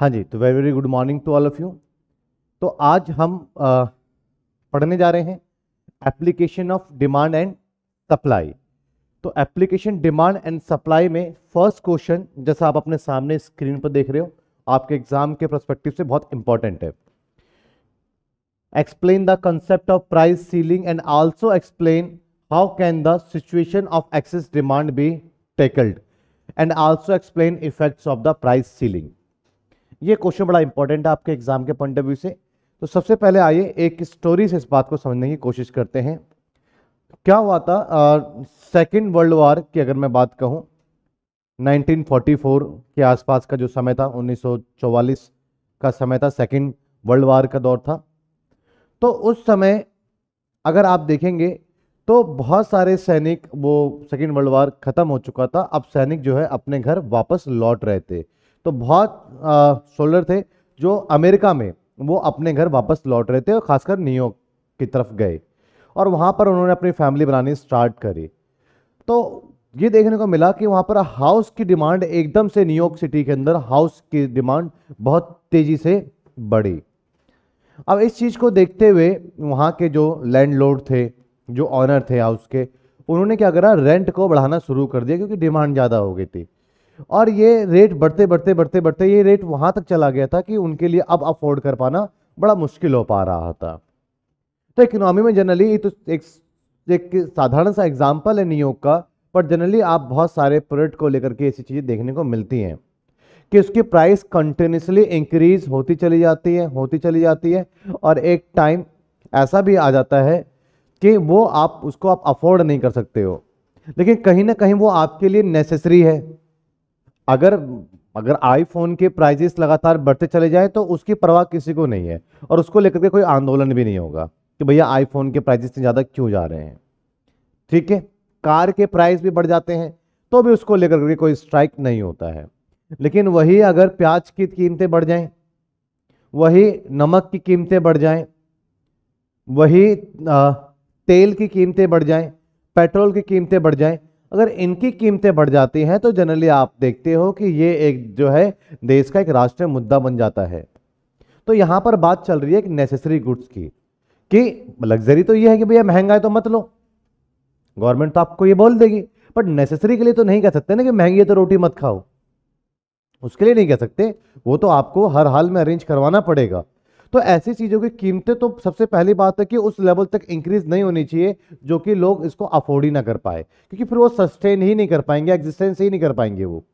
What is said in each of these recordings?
हाँ जी तो very very good morning to all of you तो आज हम अ, पढ़ने जा रहे हैं application of demand and supply तो एप्लीकेशन डिमांड एंड सप्लाई में फ़र्स्ट क्वेश्चन जैसा आप अपने सामने स्क्रीन पर देख रहे हो आपके एग्ज़ाम के पर्सपेक्टिव से बहुत इंपॉर्टेंट है। Explain the concept of price ceiling and also explain how can the situation of excess demand be tackled and also explain effects of the price ceiling ये क्वेश्चन बड़ा इंपॉर्टेंट है आपके exam के point of view से। तो सबसे पहले आइए, एक स्टोरी से इस बात को समझने की कोशिश करते हैं। क्या हुआ था सेकेंड वर्ल्ड वॉर की अगर मैं बात कहूँ 1944 के आसपास का जो समय था 1944 का समय था सेकेंड वर्ल्ड वार का दौर था। तो उस समय अगर आप देखेंगे तो बहुत सारे सैनिक वो सेकेंड वर्ल्ड वार खत्म हो चुका था। अब सैनिक जो है, अपने घर वापस लौट रहे थे। तो बहुत सोल्डर थे जो अमेरिका में वो अपने घर वापस लौट रहे थे और खासकर न्यूयॉर्क की तरफ़ गए। और वहाँ पर उन्होंने अपनी फैमिली बनानी स्टार्ट करी। तो ये देखने को मिला कि वहाँ पर हाउस की डिमांड एकदम से न्यूयॉर्क सिटी के अंदर हाउस की डिमांड बहुत तेज़ी से बढ़ी। अब इस चीज़ को देखते हुए वहाँ के जो लैंडलॉर्ड थे, जो ऑनर थे हाउस के, उन्होंने क्या करा, रेंट को बढ़ाना शुरू कर दिया क्योंकि डिमांड ज़्यादा हो गई थी। और ये रेट बढ़ते बढ़ते बढ़ते बढ़ते ये रेट वहाँ तक चला गया था कि उनके लिए अब अफोर्ड कर पाना बड़ा मुश्किल हो पा रहा था। तो इकोनॉमी में जनरली तो एक, एक साधारण सा एग्ज़ाम्पल है न्यूयॉर्क का पर जनरली आप बहुत सारे प्रोडक्ट को लेकर के ऐसी चीज़ें देखने को मिलती हैं कि उसकी प्राइस कंटिन्यूसली इंक्रीज होती चली जाती है होती चली जाती है और एक टाइम ऐसा भी आ जाता है कि वो आप उसको आप अफोर्ड नहीं कर सकते हो। लेकिन कहीं ना कहीं वो आपके लिए नेसेसरी है। अगर अगर आईफोन के प्राइजेस लगातार बढ़ते चले जाए तो उसकी परवाह किसी को नहीं है। और उसको लेकर के कोई आंदोलन भी नहीं होगा कि भैया आईफोन के प्राइजेस ज़्यादा क्यों जा रहे हैं। ठीक है? कार के प्राइस भी बढ़ जाते हैं तो भी उसको लेकर के कोई स्ट्राइक नहीं होता है। लेकिन वही अगर प्याज की कीमतें बढ़ जाएँ वही नमक की कीमतें बढ़ जाएँ वही आ, तेल की कीमतें बढ़ जाएँ पेट्रोल की कीमतें बढ़ जाएँ अगर इनकी कीमतें बढ़ जाती हैं तो जनरली आप देखते हो कि ये एक जो है, देश का एक राष्ट्रीय मुद्दा बन जाता है। तो यहाँ पर बात चल रही है कि नेसेसरी गुड्स की, कि लग्जरी तो ये है कि भैया महँगा है तो मत लो। गवर्नमेंट तो आपको ये बोल देगी बट नेसेसरी के लिए तो नहीं कह सकते ना कि महँगी है तो रोटी मत खाओ। उसके लिए नहीं कह सकते, वो तो आपको हर हाल में अरेंज करवाना पड़ेगा। तो ऐसी चीज़ों की कीमतें तो सबसे पहली बात है कि उस लेवल तक इंक्रीज नहीं होनी चाहिए, जो कि लोग इसको अफोर्ड ही ना कर पाए। क्योंकि फिर वो सस्टेन ही नहीं कर पाएँगे एग्जिस्टेंस ही नहीं कर पाएँगे वो।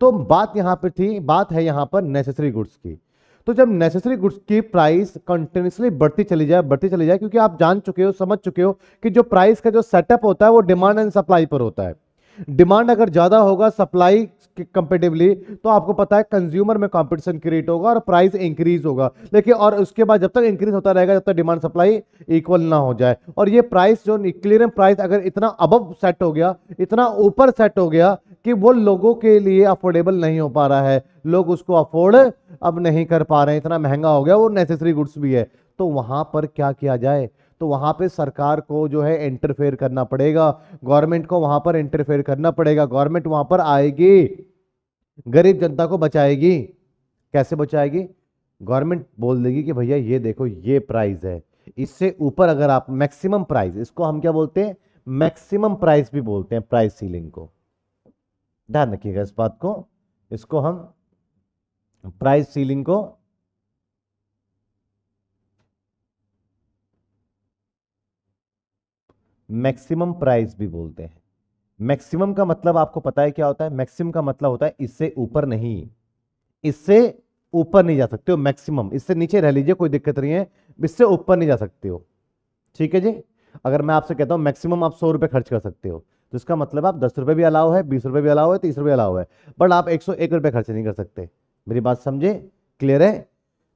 तो बात यहाँ पर थी, बात है यहाँ पर नेसेसरी गुड्स की। तो जब नेसेसरी गुड्स की प्राइस कंटिन्यूसली बढ़ती चली जाए, बढ़ती चली जाए, क्योंकि आप जान चुके हो, समझ चुके हो कि जो प्राइस का जो सेटअप होता है, वो डिमांड एंड सप्लाई पर होता है। डिमांड अगर ज़्यादा होगा सप्लाई कंपेटिवली तो आपको पता है कंज्यूमर में कंपटीशन क्रिएट होगा और प्राइस इंक्रीज होगा। लेकिन और उसके बाद जब तक इंक्रीज होता रहेगा, जब तक डिमांड सप्लाई इक्वल ना हो जाए। और ये प्राइस जो क्लियरिंग प्राइस अगर इतना अबव सेट हो गया, इतना ऊपर सेट हो गया कि वो लोगों के लिए अफोर्डेबल नहीं हो पा रहा है। लोग उसको अफोर्ड अब नहीं कर पा रहे इतना महँगा हो गया, वो नेसेसरी गुड्स भी है। तो वहाँ पर क्या किया जाए? तो वहाँ पे सरकार को जो है इंटरफेयर करना पड़ेगा। गवर्नमेंट को वहाँ पर इंटरफेयर करना पड़ेगा। गवर्नमेंट वहाँ पर आएगी। गरीब जनता को बचाएगी। कैसे बचाएगी? गवर्नमेंट बोल देगी कि भैया ये देखो, ये प्राइस है। इससे ऊपर अगर आप मैक्सिमम प्राइस इसको हम क्या बोलते हैं? मैक्सिमम प्राइस भी बोलते हैं प्राइस सीलिंग को। ध्यान रखिएगा इस बात को। इसको हम प्राइस सीलिंग को मैक्सिमम प्राइस भी बोलते हैं। मैक्सिमम का मतलब आपको पता है क्या होता है? मैक्सिमम का मतलब होता है इससे ऊपर नहीं। इससे ऊपर नहीं जा सकते हो, मैक्सिमम। इससे नीचे रह लीजिए, कोई दिक्कत नहीं है। इससे ऊपर नहीं जा सकते हो। ठीक है जी? अगर मैं आपसे कहता हूँ, मैक्सिमम आप सौ रुपए खर्च कर सकते हो। तो इसका मतलब आप दस रुपए भी अलाव है, बीस रुपए भी अलाव है, तीस रुपए अलाव है। बट आप एक सौ एक रुपए खर्च नहीं कर सकते। मेरी बात समझे? क्लियर है?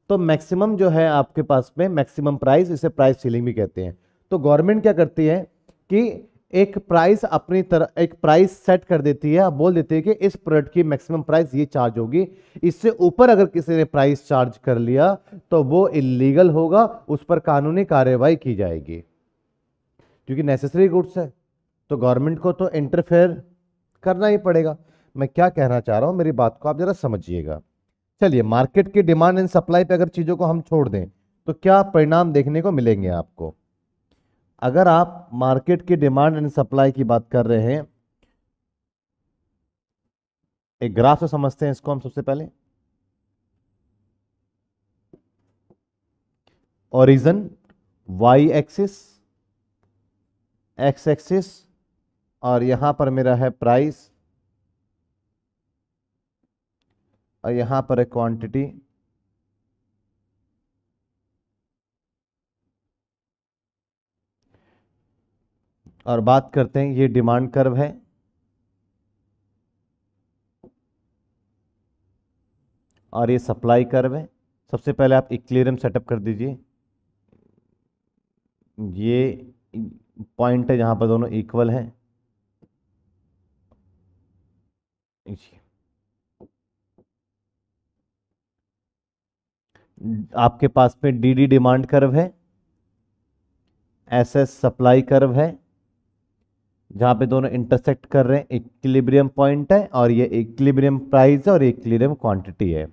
तो मैक्सिमम जो है आपके पास में मैक्सिमम प्राइस, इसे प्राइस सीलिंग भी कहते हैं। तो गवर्नमेंट क्या करती है? कि एक प्राइस अपनी तरह, एक प्राइस सेट कर देती है, आप बोल देती है कि इस प्रोडक्ट की मैक्सिमम प्राइस ये चार्ज होगी। इससे ऊपर अगर किसी ने प्राइस चार्ज कर लिया तो वो इलीगल होगा, उस पर कानूनी कार्रवाई की जाएगी। क्योंकि नेसेसरी गुड्स है तो गवर्नमेंट को तो इंटरफेयर करना ही पड़ेगा। मैं क्या कहना चाह रहा हूँ, मेरी बात को आप जरा समझिएगा। चलिए मार्केट की डिमांड एंड सप्लाई पर अगर चीज़ों को हम छोड़ दें तो क्या परिणाम देखने को मिलेंगे आपको? अगर आप मार्केट की डिमांड एंड सप्लाई की बात कर रहे हैं, एक ग्राफ से समझते हैं इसको हम सबसे पहले। Origin Y axis X axis और यहाँ पर मेरा है प्राइस और यहाँ पर है क्वांटिटी और बात करते हैं, ये डिमांड कर्व है। और ये सप्लाई कर्व है। सबसे पहले आप इक्लेरियम सेटअप कर दीजिए। ये पॉइंट है जहाँ पर दोनों इक्वल हैं। आपके पास में डी डी डिमांड कर्व है। एस एस सप्लाई कर्व है। जहाँ पे दोनों इंटरसेक्ट कर रहे हैं इक्विलिब्रियम पॉइंट है और ये इक्विलिब्रियम प्राइस है और इक्विलिब्रियम क्वांटिटी है।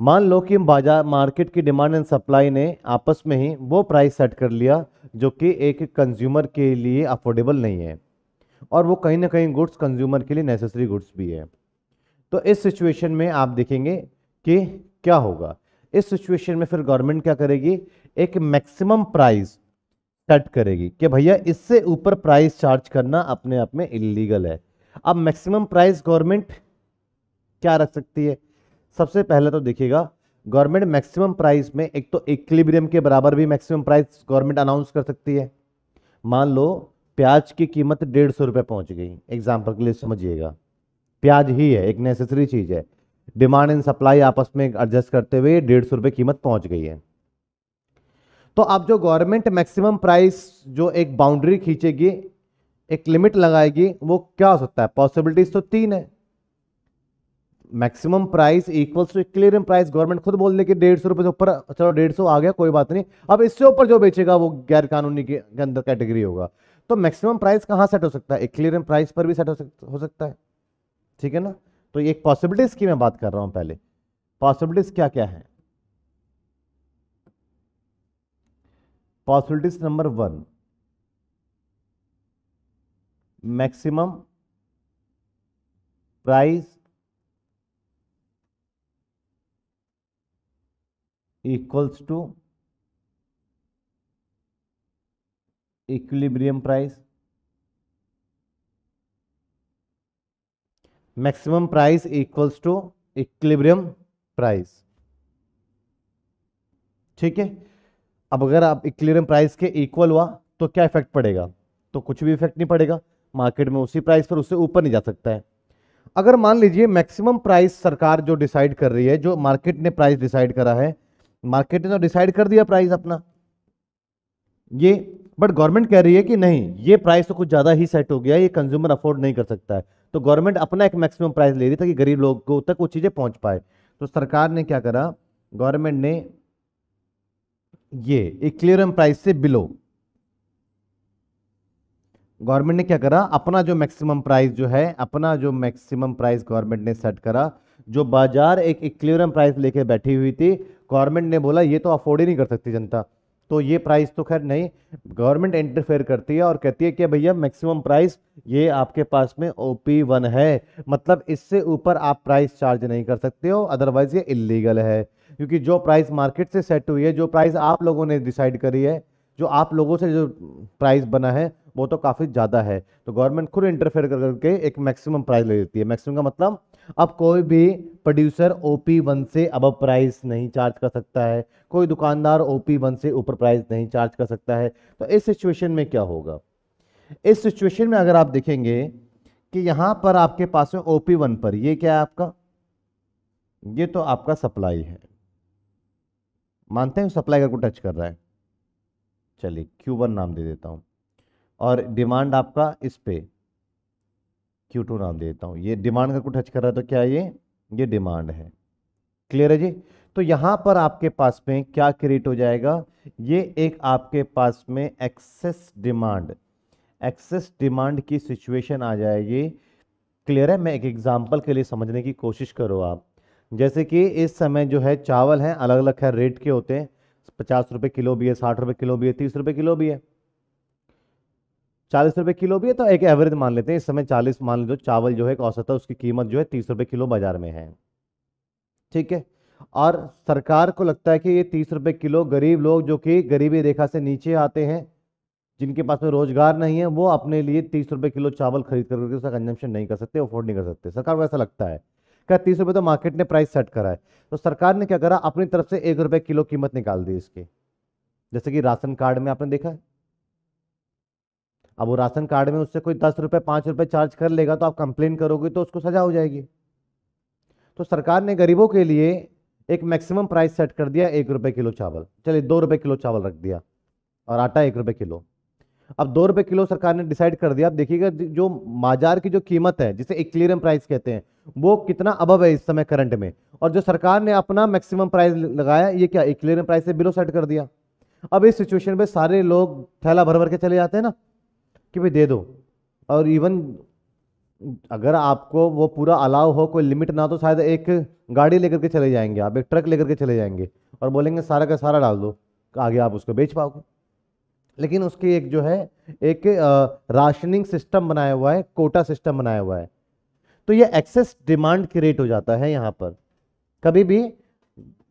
मान लो कि बाज़ार मार्केट की डिमांड एंड सप्लाई ने आपस में ही वो प्राइस सेट कर लिया जो कि एक कंज्यूमर के लिए अफोर्डेबल नहीं है और वो कहीं ना कहीं गुड्स कंज्यूमर के लिए नेसेसरी गुड्स भी है। तो इस सिचुएशन में आप देखेंगे कि क्या होगा। इस सिचुएशन में फिर गवर्नमेंट क्या करेगी? एक मैक्सिमम प्राइस सेट करेगी कि भैया इससे ऊपर प्राइस चार्ज करना अपने आप में इलीगल है। अब मैक्सिमम प्राइस गवर्नमेंट क्या रख सकती है? सबसे पहले तो देखिएगा गवर्नमेंट मैक्सिमम प्राइस में एक तो इक्विलिब्रियम के बराबर भी मैक्सिमम प्राइस गवर्नमेंट अनाउंस कर सकती है। मान लो, प्याज की कीमत डेढ़ सौ रुपये पहुँच गई। एग्ज़ाम्पल के लिए समझिएगा। प्याज ही है, एक नेसेसरी चीज़ है। डिमांड एंड सप्लाई आपस में एडजस्ट करते हुए डेढ़ सौ रुपये कीमत पहुँच गई है। तो अब जो गवर्नमेंट मैक्सिमम प्राइस जो एक बाउंड्री खींचेगी एक लिमिट लगाएगी वो क्या हो सकता है? पॉसिबिलिटीज तो तीन है। Maximum price equals to clearing price government खुद बोल दे कि डेढ़ सौ रुपए से ऊपर चलो डेढ़ सौ आ गया कोई बात नहीं। अब इससे ऊपर जो बेचेगा वो गैर कानूनी के, अंदर कैटेगरी होगा। तो मैक्सिमम प्राइस कहाँ सेट हो सकता है? क्लियरिंग प्राइस पर भी सेट हो, सकता, हो सकता है। ठीक है ना? तो एक पॉसिबिलिटीज की मैं बात कर रहा हूँ पहले। पॉसिबिलिटीज क्या क्या है? Possibilities number one maximum price equals to equilibrium price maximum price equals to equilibrium price ठीक है? अब अगर आप इक्विलिब्रियम प्राइस के इक्वल हुआ तो क्या इफ़ेक्ट पड़ेगा? तो कुछ भी इफ़ेक्ट नहीं पड़ेगा। मार्केट में उसी प्राइस पर उससे ऊपर नहीं जा सकता है। अगर मान लीजिए मैक्सिमम प्राइस सरकार जो डिसाइड कर रही है, जो मार्केट ने प्राइस डिसाइड करा है मार्केट ने तो डिसाइड कर दिया प्राइस अपना। ये बट गवर्नमेंट कह रही है कि नहीं, ये प्राइस तो कुछ ज़्यादा ही सेट हो गया ये कंज्यूमर अफोर्ड नहीं कर सकता है। तो गवर्नमेंट अपना एक मैक्सिमम प्राइस ले रही ताकि गरीब लोगों तक वो चीज़ें पहुँच पाए। तो सरकार ने क्या करा? गवर्नमेंट ने ये क्लियरम प्राइस से बिलो गवर्नमेंट ने क्या करा? अपना जो मैक्सिमम प्राइस जो है, अपना जो मैक्सिमम प्राइस गवर्नमेंट ने सेट करा, जो बाज़ार एक इक्लियरम प्राइस लेके बैठी हुई थी गवर्नमेंट ने बोला, ये तो अफोर्ड ही नहीं कर सकती जनता। तो ये प्राइस तो खैर नहीं गवर्नमेंट इंटरफेयर करती है और कहती है कि, भैया मैक्सिमम प्राइस ये आपके पास में ओपी वन है। मतलब इससे ऊपर आप प्राइस चार्ज नहीं कर सकते हो अदरवाइज़ ये इलीगल है। क्योंकि जो प्राइस मार्केट से सेट हुई है, जो प्राइस आप लोगों ने डिसाइड करी है, जो आप लोगों से जो प्राइस बना है, वो तो काफ़ी ज़्यादा है। तो गवर्नमेंट खुद इंटरफेयर कर करके एक मैक्सिमम प्राइस ले देती है। मैक्सिमम का मतलब अब कोई भी प्रोड्यूसर ओ पी वन से अब प्राइस नहीं चार्ज कर सकता है। कोई दुकानदार ओ पी वन से ऊपर प्राइस नहीं चार्ज कर सकता है। तो इस सिचुएशन में क्या होगा? इस सिचुएशन में अगर आप देखेंगे कि यहाँ पर आपके पास में पी वन पर, ये क्या है आपका? ये तो आपका सप्लाई है। मानते हैं सप्लाई का को टच कर रहा है। चलिए क्यू वन नाम दे देता हूँ। और डिमांड आपका इस पे। क्यू टू नाम देता हूँ। ये डिमांड का को टच कर रहा है तो क्या ये? ये डिमांड है। क्लियर है जी? तो यहाँ पर आपके पास में क्या क्रिएट हो जाएगा? ये एक आपके पास में एक्सेस डिमांड एक्सेस डिमांड की सिचुएशन आ जाएगी। क्लियर है? मैं एक एग्जांपल के लिए समझने की कोशिश करो आप। जैसे कि इस समय जो है चावल हैं अलग अलग है रेट के होते हैं। पचास रुपये किलो भी है, साठ रुपये किलो भी है, तीस रुपये किलो भी है। चालीस रुपये किलो भी है तो एक एवरेज मान लेते हैं। इस समय चालीस मान लो, चावल जो है एक औसत है, उसकी कीमत जो है तीस रुपये किलो बाज़ार में है। ठीक है? और सरकार को लगता है कि ये तीस रुपये किलो गरीब लोग जो कि गरीबी रेखा से नीचे आते हैं, जिनके पास में रोज़गार नहीं है, वो अपने लिए तीस रुपये किलो चावल खरीद करके उसका कंजम्पशन नहीं कर सकते अफोर्ड नहीं कर सकते। सरकार को ऐसा लगता है। क्या तीस रुपये तो मार्केट ने प्राइस सेट करा है। तो सरकार ने क्या करा? अपनी तरफ़ से एक रुपये किलो कीमत निकाल दी इसकी। जैसे कि राशन कार्ड में आपने देखा है। अब वो राशन कार्ड में उससे कोई दस रुपये पाँच रुपये चार्ज कर लेगा तो आप कंप्लेन करोगे तो उसको सजा हो जाएगी। तो सरकार ने गरीबों के लिए एक मैक्सिमम प्राइस सेट कर दिया, एक रुपये किलो चावल। चलिए, दो रुपये किलो चावल रख दिया और आटा एक रुपये किलो। अब दो रुपये किलो सरकार ने डिसाइड कर दिया। अब देखिएगा जो बाज़ार की जो कीमत है, जिसे एक क्लियरम प्राइस कहते हैं, वो कितना अबव है इस समय करंट में। और जो सरकार ने अपना मैक्सिमम प्राइस लगाया, ये क्या एक क्लियरम प्राइस से बिलो सेट कर दिया? अब इस सिचुएशन में सारे लोग थैला भर भर के चले जाते हैं ना, कि भाई दे दो। और इवन अगर आपको वो पूरा अलाव हो, कोई लिमिट ना तो शायद एक गाड़ी लेकर के चले जाएँगे आप, एक ट्रक लेकर के चले जाएँगे और बोलेंगे सारा का सारा डाल दो, आगे आप उसको बेच पाओगे। लेकिन उसकी एक जो है, एक राशनिंग सिस्टम बनाया हुआ है, कोटा सिस्टम बनाया हुआ है। तो ये एक्सेस डिमांड क्रिएट हो जाता है यहाँ पर। कभी भी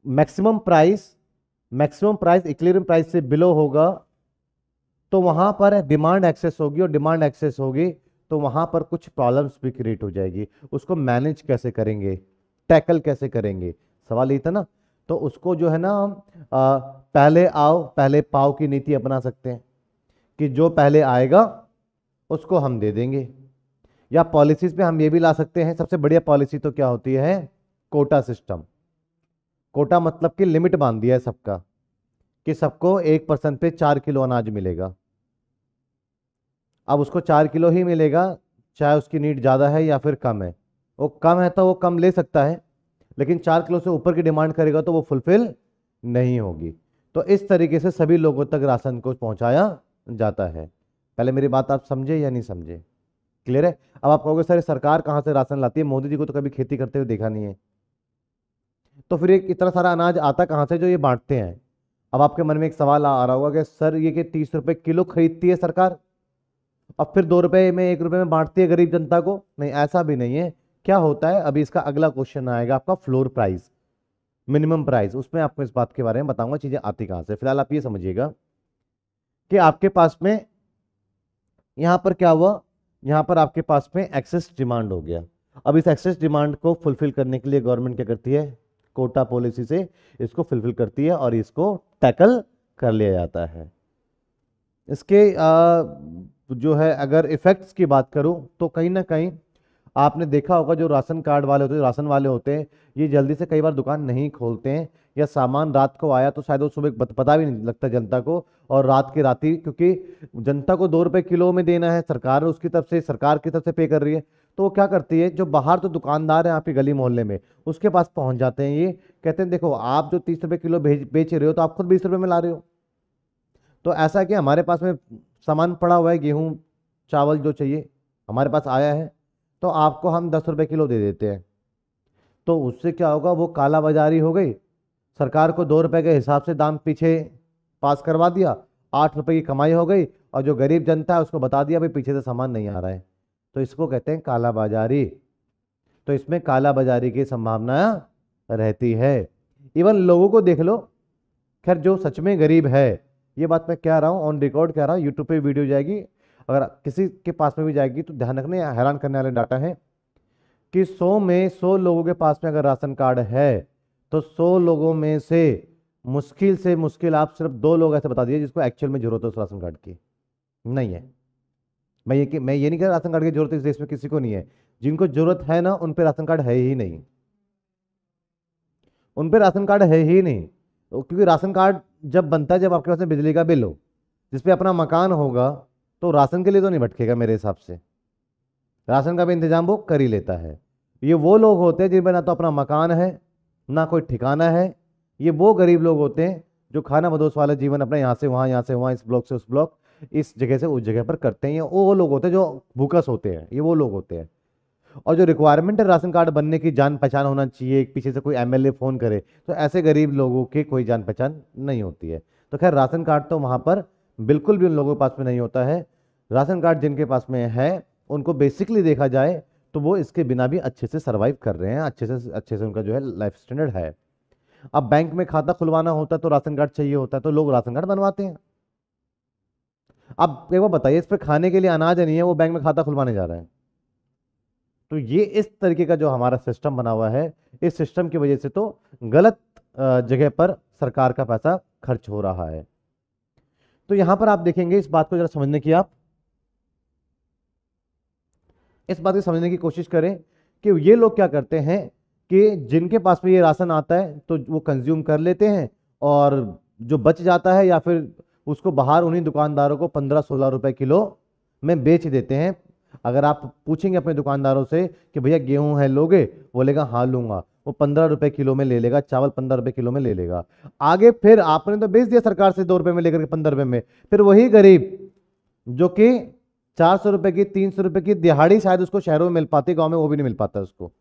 maximum price maximum price equilibrium price से बिलो होगा तो वहाँ पर डिमांड एक्सेस होगी और डिमांड एक्सेस होगी तो वहाँ पर कुछ प्रॉब्लम्स भी क्रिएट हो जाएगी। उसको मैनेज कैसे करेंगे, टैकल कैसे करेंगे? सवाल ये था ना तो उसको जो है ना आ, पहले आओ पहले पाओ की नीति अपना सकते हैं कि जो पहले आएगा उसको हम दे देंगे। या पॉलिसीज़ पे हम ये भी ला सकते हैं सबसे बढ़िया पॉलिसी तो क्या होती है? कोटा सिस्टम कोटा मतलब कि लिमिट बाँध दिया है सबका कि सबको एक परसेंट पे चार किलो अनाज मिलेगा। अब उसको चार किलो ही मिलेगा चाहे उसकी नीड ज़्यादा है या फिर कम है। वो कम है तो वो कम ले सकता है लेकिन चार किलो से ऊपर की डिमांड करेगा तो वो फुलफिल नहीं होगी। तो इस तरीके से सभी लोगों तक राशन को पहुँचाया जाता है। पहले मेरी बात आप समझे या नहीं समझे? क्लियर है? अब आप कहोगे, सर, सरकार कहाँ से राशन लाती है? मोदी जी को तो कभी खेती करते हुए देखा नहीं है। तो फिर एक इतना सारा अनाज आता कहाँ से जो ये बांटते हैं? अब आपके मन में एक सवाल आ रहा होगा कि, सर, ये कि तीस रुपये किलो खरीदती है सरकार? अब फिर दो रुपये में, एक रुपये में बांटती है गरीब जनता को? नहीं, ऐसा भी नहीं है। क्या होता है? अभी इसका अगला क्वेश्चन आएगा आपका फ्लोर प्राइस मिनिमम प्राइस उसमें आपको इस बात के बारे में बताऊँगा चीज़ें आती कहाँ से। फ़िलहाल आप ये समझिएगा कि आपके पास में यहाँ पर क्या हुआ? यहाँ पर आपके पास में एक्सेस डिमांड हो गया। अब इस एक्सेस डिमांड को फुलफिल करने के लिए गवर्नमेंट क्या करती है? कोटा पॉलिसी से इसको फुलफिल करती है और इसको टैकल कर लिया जाता है। इसके आ, जो है अगर इफेक्ट्स की बात करूँ तो कहीं ना कहीं आपने देखा होगा जो राशन कार्ड वाले होते हैं, राशन वाले होते हैं, ये जल्दी से कई बार दुकान नहीं खोलते हैं या सामान रात को आया तो शायद वो सुबह पता भी नहीं लगता जनता को और रात की ही क्योंकि जनता को दो रुपये किलो में देना है, सरकार उसकी तरफ़ से, सरकार की तरफ़ से पे कर रही है। तो वो क्या करती है, जो बाहर तो दुकानदार है आपके गली मोहल्ले में, उसके पास पहुँच जाते हैं ये, कहते हैं, देखो, आप जो तीस रुपये किलो भेज, बेच रहे हो तो आप खुद बीस रुपये में ला रहे हो। तो ऐसा कि हमारे पास में सामान पड़ा हुआ है, गेहूँ, चावल जो चाहिए, हमारे पास आया है। तो आपको हम दस रुपये किलो दे देते हैं। तो उससे क्या होगा? वो काला बाजारी हो गई। सरकार को दो रुपये के हिसाब से दाम पीछे पास करवा दिया। आठ रुपये की कमाई हो गई और जो गरीब जनता है उसको बता दिया भाई पीछे से सामान नहीं आ रहा है। तो इसको कहते हैं काला बाजारी तो इसमें काला बाजारी की संभावना रहती है। इवन लोगों को देख लो, खैर जो सच में गरीब है, ये बात मैं कह रहा हूँ ऑन रिकॉर्ड कह रहा हूँ यूट्यूब पे वीडियो जाएगी। अगर किसी के पास में भी जाएगी तो ध्यान रखने हैरान करने वाले डाटा है कि 100 में 100 लोगों के पास में अगर राशन कार्ड है तो 100 लोगों में से मुश्किल से मुश्किल आप सिर्फ़ दो लोग ऐसे बता दिए जिसको एक्चुअल में ज़रूरत है उस राशन कार्ड की। नहीं है। मैं ये मैं ये नहीं कह राशन कार्ड की ज़रूरत इस देश में किसी को नहीं है। जिनको ज़रूरत है ना, उन पर राशन कार्ड है ही नहीं। उन पर राशन कार्ड है ही नहीं। क्योंकि राशन कार्ड जब बनता है, जब आपके पास में बिजली का बिल हो जिसपे अपना मकान होगा तो राशन के लिए तो नहीं भटकेगा मेरे हिसाब से। राशन का भी इंतज़ाम वो कर ही लेता है। ये वो लोग होते हैं जिनमें ना तो अपना मकान है, ना कोई ठिकाना है। ये वो गरीब लोग होते हैं जो खाना बदोश वाला जीवन अपना यहाँ से वहाँ, यहाँ से वहाँ, इस ब्लॉक से उस ब्लॉक, इस जगह से उस जगह पर करते हैं। वो वो लोग होते हैं जो भूकस होते हैं, ये वो लोग होते हैं। और जो रिक्वायरमेंट है राशन कार्ड बनने की, जान पहचान होना चाहिए, एक पीछे से कोई एमएलए फ़ोन करे तो ऐसे गरीब लोगों की कोई जान पहचान नहीं होती है। तो खैर राशन कार्ड तो वहाँ पर बिल्कुल भी उन लोगों के पास में नहीं होता है। राशन कार्ड जिनके पास में है, उनको बेसिकली देखा जाए तो वो इसके बिना भी अच्छे से सर्वाइव कर रहे हैं, अच्छे से अच्छे से उनका जो है लाइफ स्टैंडर्ड है। अब बैंक में खाता खुलवाना होता है तो राशन कार्ड चाहिए होता है तो लोग राशन कार्ड बनवाते हैं। अब एक बार बताइए, इस पर खाने के लिए अनाज नहीं है, वो बैंक में खाता खुलवाने जा रहे हैं। तो ये इस तरीके का जो हमारा सिस्टम बना हुआ है, इस सिस्टम की वजह से तो गलत जगह पर सरकार का पैसा खर्च हो रहा है। तो यहाँ पर आप देखेंगे इस बात को जरा समझने की आप। इस बात को समझने की कोशिश करें कि ये लोग क्या करते हैं कि जिनके पास में ये राशन आता है तो वो कंज्यूम कर लेते हैं और जो बच जाता है या फिर उसको बाहर उन्हीं दुकानदारों को पंद्रह सोलह रुपए किलो में बेच देते हैं। अगर आप पूछेंगे अपने दुकानदारों से कि, भैया गेहूँ है लोगे? बोलेगा हाँ लूँगा। वो पंद्रह रुपए किलो में ले लेगा, चावल पंद्रह रुपए किलो में ले लेगा। आगे फिर आपने तो बेच दिया सरकार से दो रुपए में लेकर के पंद्रह रुपए में। फिर वही गरीब, जो कि चार सौ रुपए की, तीन सौ रुपए की दिहाड़ी शायद उसको शहरों में मिल पाती, गाँव में वो भी नहीं मिल पाता उसको।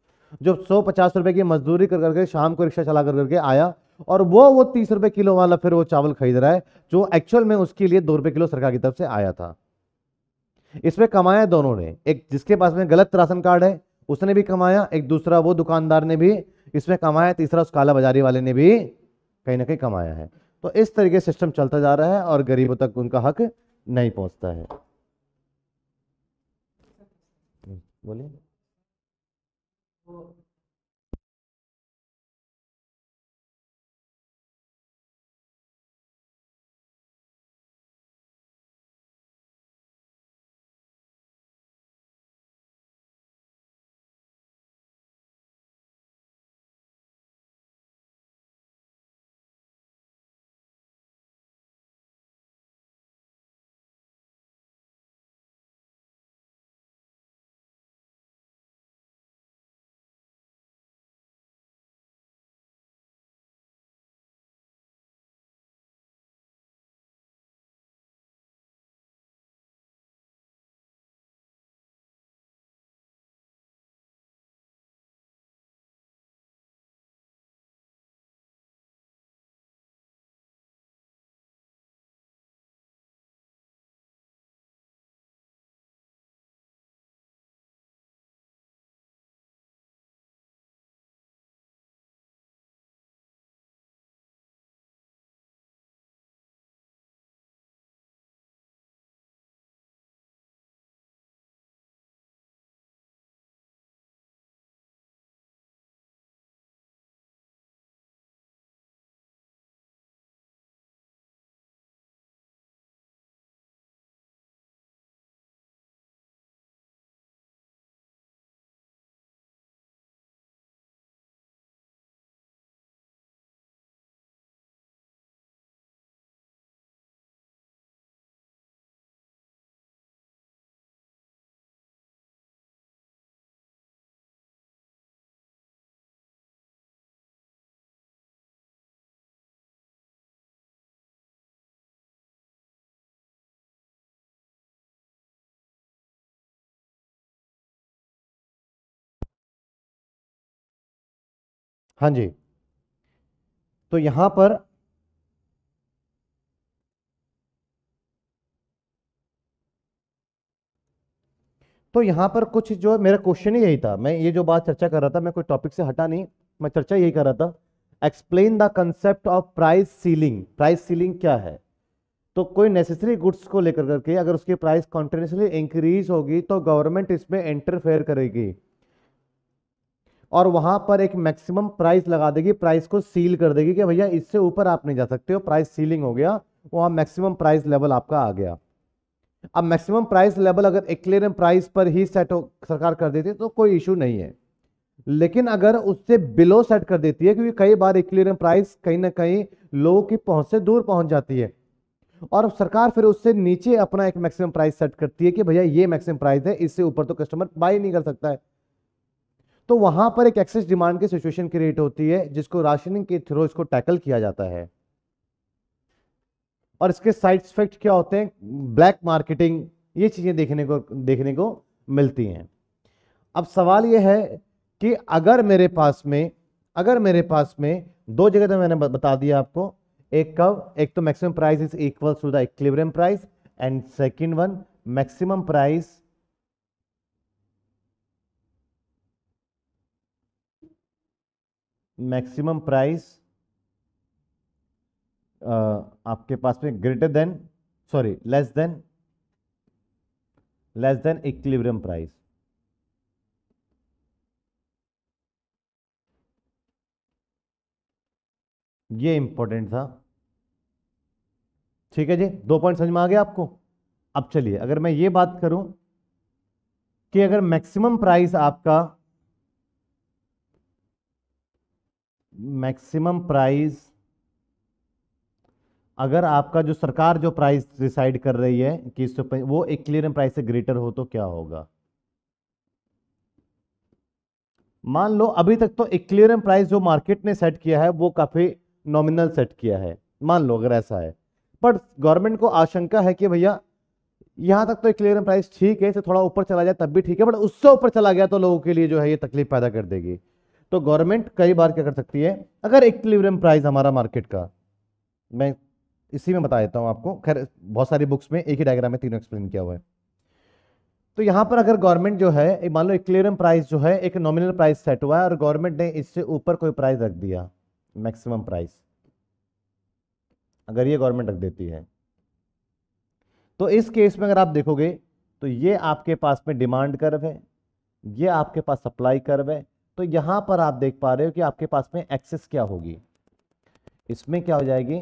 जो सौ पचास रुपए की मजदूरी कर, करके शाम को रिक्शा चला कर, करके आया, और वो वो तीस रुपए किलो वाला फिर वो चावल खरीद रहा है, जो एक्चुअल में उसके लिए दो रुपए किलो सरकार की तरफ़ से आया था। इसमें कमाया दोनों ने। एक जिसके पास में गलत राशन कार्ड है, उसने भी कमाया, एक दूसरा वो दुकानदार ने भी इसमें कमाया तीसरा उस काला बाजारी वाले ने भी कहीं ना कहीं कमाया है। तो इस तरीके से सिस्टम चलता जा रहा है और गरीबों तक उनका हक नहीं पहुँचता है। बोलिए। हाँ जी। तो यहाँ पर तो यहाँ पर कुछ जो मेरा क्वेश्चन ही यही था। मैं ये जो बात चर्चा कर रहा था, मैं कोई टॉपिक से हटा नहीं, मैं चर्चा यही कर रहा था। Explain the concept of price ceiling price ceiling क्या है? तो कोई नेसेसरी गुड्स को लेकर करके अगर उसकी प्राइस कॉन्टिन्यूसली इंक्रीज होगी तो गवर्नमेंट इसमें इंटरफेयर करेगी। और वहाँ पर एक मैक्सिमम प्राइस लगा देगी, प्राइस को सील कर देगी कि भैया इससे ऊपर आप नहीं जा सकते हो, प्राइस सीलिंग हो गया, वहाँ मैक्सिमम प्राइस लेवल आपका आ गया। अब मैक्सिमम प्राइस लेवल अगर एक्लेरम प्राइस पर ही सेट हो, सरकार कर देती है तो कोई इशू नहीं है। लेकिन अगर उससे बिलो सेट कर देती है, क्योंकि कई बार एक्लेरम प्राइस कहीं ना कहीं लोगों की पहुँच से दूर पहुँच जाती है, और सरकार फिर उससे नीचे अपना एक मैक्सिमम प्राइस सेट करती है कि भैया ये मैक्सिमम प्राइस है, इससे ऊपर तो कस्टमर बाय नहीं कर सकता है। तो वहाँ पर एक एक्सेस डिमांड की सिचुएशन क्रिएट होती है, जिसको राशनिंग के थ्रू इसको टैकल किया जाता है। और इसके साइड इफ़ेक्ट क्या होते हैं? ब्लैक मार्केटिंग ये चीज़ें देखने को देखने को मिलती हैं। अब सवाल यह है कि अगर मेरे पास में, अगर मेरे पास में दो जगह तो मैंने बता दिया आपको। एक कब? एक तो maximum price is equal to the equilibrium price and second one maximum price maximum price आपके पास में greater than, sorry, less than less than equilibrium price. ये इंपॉर्टेंट था। ठीक है जी, दो पॉइंट समझ में आ गया आपको? अब चलिए, अगर मैं ये बात करूँ कि अगर मैक्सिमम प्राइस आपका मैक्सिमम प्राइस, अगर आपका जो सरकार जो प्राइस डिसाइड कर रही है कि वो एक क्लियर प्राइस से ग्रेटर हो तो क्या होगा? मान लो अभी तक तो एक क्लियर प्राइस जो मार्केट ने सेट किया है, वो काफ़ी नॉमिनल सेट किया है। मान लो अगर ऐसा है। पर गवर्नमेंट को आशंका है कि भैया, यहाँ तक तो एक क्लियर प्राइस ठीक है, इसे थोड़ा ऊपर चला जाए तब भी ठीक है, बट उससे ऊपर चला गया तो लोगों के लिए जो है ये तकलीफ़ पैदा कर देगी। तो गवर्नमेंट कई बार क्या कर सकती है? अगर एक क्लिवरम प्राइस हमारा मार्केट का, मैं इसी में बता देता हूँ आपको, खैर, बहुत सारी बुक्स में एक ही डायग्राम में तीनों एक्सप्लेन किया हुआ है। तो यहाँ पर अगर गवर्नमेंट जो है मान लो क्लियरम प्राइस जो है, एक नॉमिनल प्राइस सेट हुआ है और गवर्नमेंट ने इससे ऊपर कोई प्राइस रख दिया मैक्सिमम प्राइस अगर ये गवर्नमेंट रख देती है। तो इस केस में अगर आप देखोगे तो ये आपके पास में डिमांड कर्व है, ये आपके पास सप्लाई कर्व है तो यहाँ पर आप देख पा रहे हो कि आपके पास में एक्सेस क्या होगी। इसमें क्या हो जाएगी?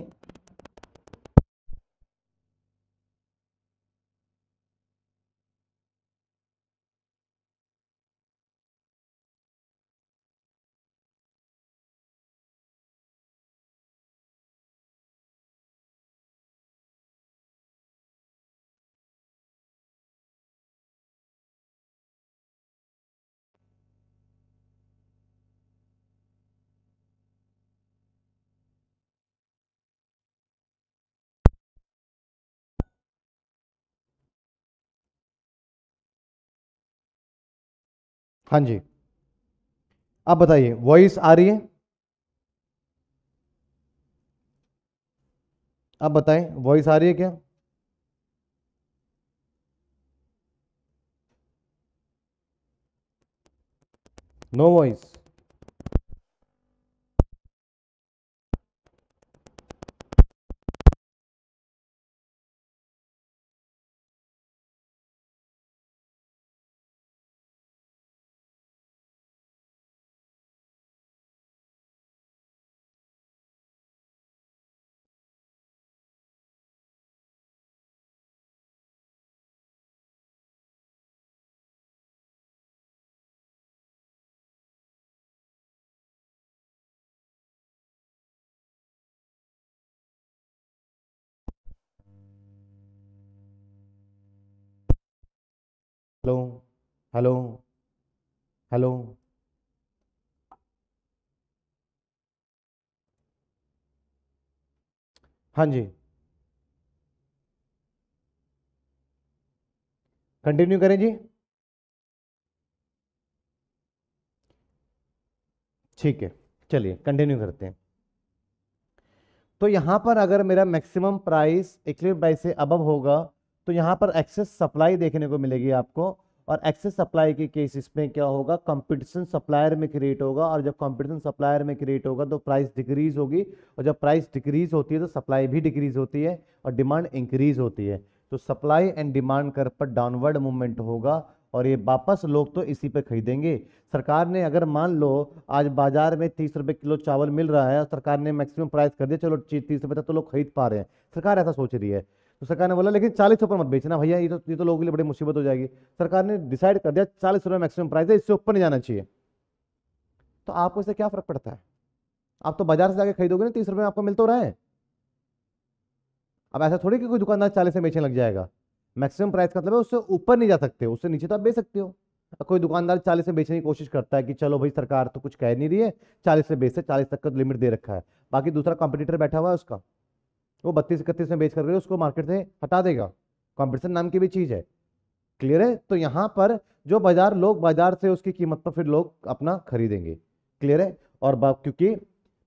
हाँ जी। आप बताइए वॉइस आ रही है? आप बताएँ वॉइस आ रही है क्या? No voice hello hello. हाँ जी। कंटिन्यू करें जी। ठीक है, चलिए कंटिन्यू करते हैं। तो यहाँ पर अगर मेरा मैक्सिमम प्राइस एक्लियर प्राइस से अबव होगा तो यहाँ पर एक्सेस सप्लाई देखने को मिलेगी आपको। और एक्सेस सप्लाई के केसेस में क्या होगा? कंपटीशन सप्लायर में क्रिएट होगा और जब कंपटीशन सप्लायर में क्रिएट होगा तो प्राइस डिक्रीज होगी और जब प्राइस डिक्रीज होती है तो सप्लाई भी डिक्रीज होती है और डिमांड इंक्रीज होती है। तो सप्लाई एंड डिमांड कर पर डाउनवर्ड मूवमेंट होगा और ये वापस लोग तो इसी पे खरीदेंगे। सरकार ने अगर मान लो आज बाज़ार में तीस रुपये किलो चावल मिल रहा है और सरकार ने मैक्सिमम प्राइस कर दिया, चलो तीस रुपये तक तो लोग खरीद पा रहे हैं। सरकार ऐसा सोच रही है। तो सरकार ने बोला, लेकिन चालीस ऊपर मत बेचना भैया, ये तो ये तो लोगों के लिए बड़ी मुसीबत हो जाएगी। सरकार ने डिसाइड कर दिया, चालीस रुपये मैक्सिमम प्राइस है, इससे ऊपर नहीं जाना चाहिए। तो आपको इससे क्या फ़र्क पड़ता है? आप तो बाज़ार से जाके खरीदोगे ना, तीस रुपये में आपको मिल तो रहा है। अब ऐसा थोड़ी कि कोई दुकानदार चालीस से बेचने लग जाएगा। मैक्सिमम प्राइस का मतलब है उससे ऊपर नहीं जा सकते, उससे नीचे तो आप बेच सकते हो। कोई दुकानदार चालीस से बेचने की कोशिश करता है कि चलो भाई, सरकार तो कुछ कह नहीं रही है, चालीस से बेच से चालीस तक का लिमिट दे रखा है। बाकी दूसरा कॉम्पिटिटर बैठा हुआ है उसका। वो बत्तीस इकतीस में बेच कर उसको मार्केट से हटा देगा। कॉम्पिटिशन नाम की भी चीज़ है। क्लियर है? तो यहाँ पर जो बाज़ार, लोग बाज़ार से उसकी कीमत पर फिर लोग अपना खरीदेंगे। क्लियर है? और क्योंकि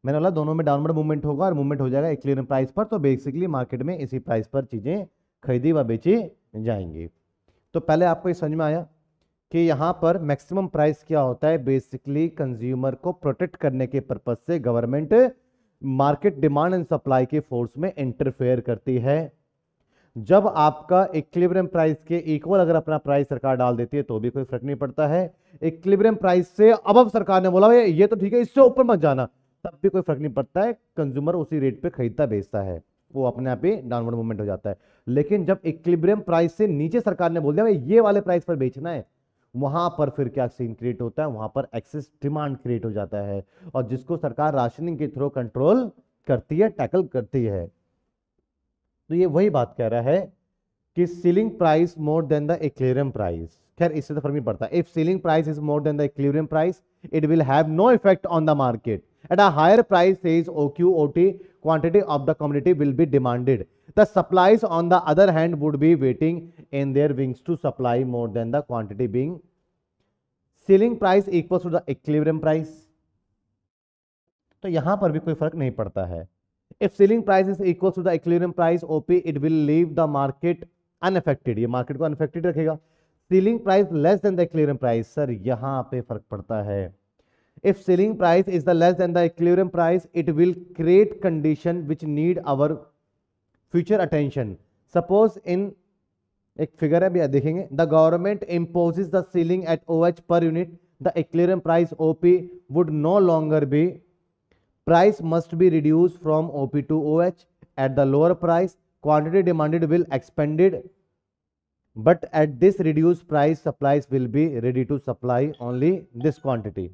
मैंने बोला दोनों में डाउनवर्ड मूवमेंट होगा और मूवमेंट हो जाएगा एक क्लियर प्राइस पर तो बेसिकली मार्केट में इसी प्राइस पर चीज़ें खरीदी व बेची जाएँगी। तो पहले आपको ये समझ में आया कि यहाँ पर मैक्सिमम प्राइस क्या होता है? बेसिकली कंज्यूमर को प्रोटेक्ट करने के पर्पज से government market demand and supply के फोर्स में इंटरफेयर करती है। जब आपका इक्विलिब्रियम प्राइस के इक्वल अगर अपना प्राइस सरकार डाल देती है तो भी कोई फ़र्क नहीं पड़ता है। इक्विलिब्रियम प्राइस से अब अब सरकार ने बोला भाई ये तो ठीक है, इससे ऊपर मत जाना। तब भी कोई फ़र्क नहीं पड़ता है। कंज्यूमर उसी रेट पे खरीदता, बेचता है। वो अपने आप ही डाउनवर्ड मूवमेंट हो जाता है। लेकिन जब इक्विलिब्रियम प्राइस से नीचे सरकार ने बोल दिया ये वाले प्राइस पर बेचना है वहाँ पर फिर क्या सीन क्रिएट होता है? वहाँ पर एक्सेस डिमांड क्रिएट हो जाता है और जिसको सरकार राशनिंग के थ्रू कंट्रोल करती है टैकल करती है। तो ये वही बात कह रहा है कि ceiling price more than the equilibrium price खैर, इससे तो फ़र्क नहीं पड़ता। If ceiling price is more than the equilibrium price it will have no effect on the market at a higher price says OQOT quantity of the commodity will be demanded the supplies on the other hand would be waiting in their wings to supply more than the quantity being selling price equals to the equilibrium price तो यहाँ पर भी कोई फ़र्क नहीं पड़ता है if selling price is equal to the equilibrium price op it will leave the market unaffected ये मार्केट को unaffected रखेगा selling price less than the equilibrium price sir यहाँ पे फ़र्क पड़ता है if selling price is the less than the equilibrium price it will create condition which need our future attention suppose in एक figure है भी देखेंगे the government imposes the ceiling at O H per unit the equilibrium price OP would no longer be price must be reduced from OP to OH at the lower price quantity demanded will expanded but at this reduced price supplies will be ready to supply only this quantity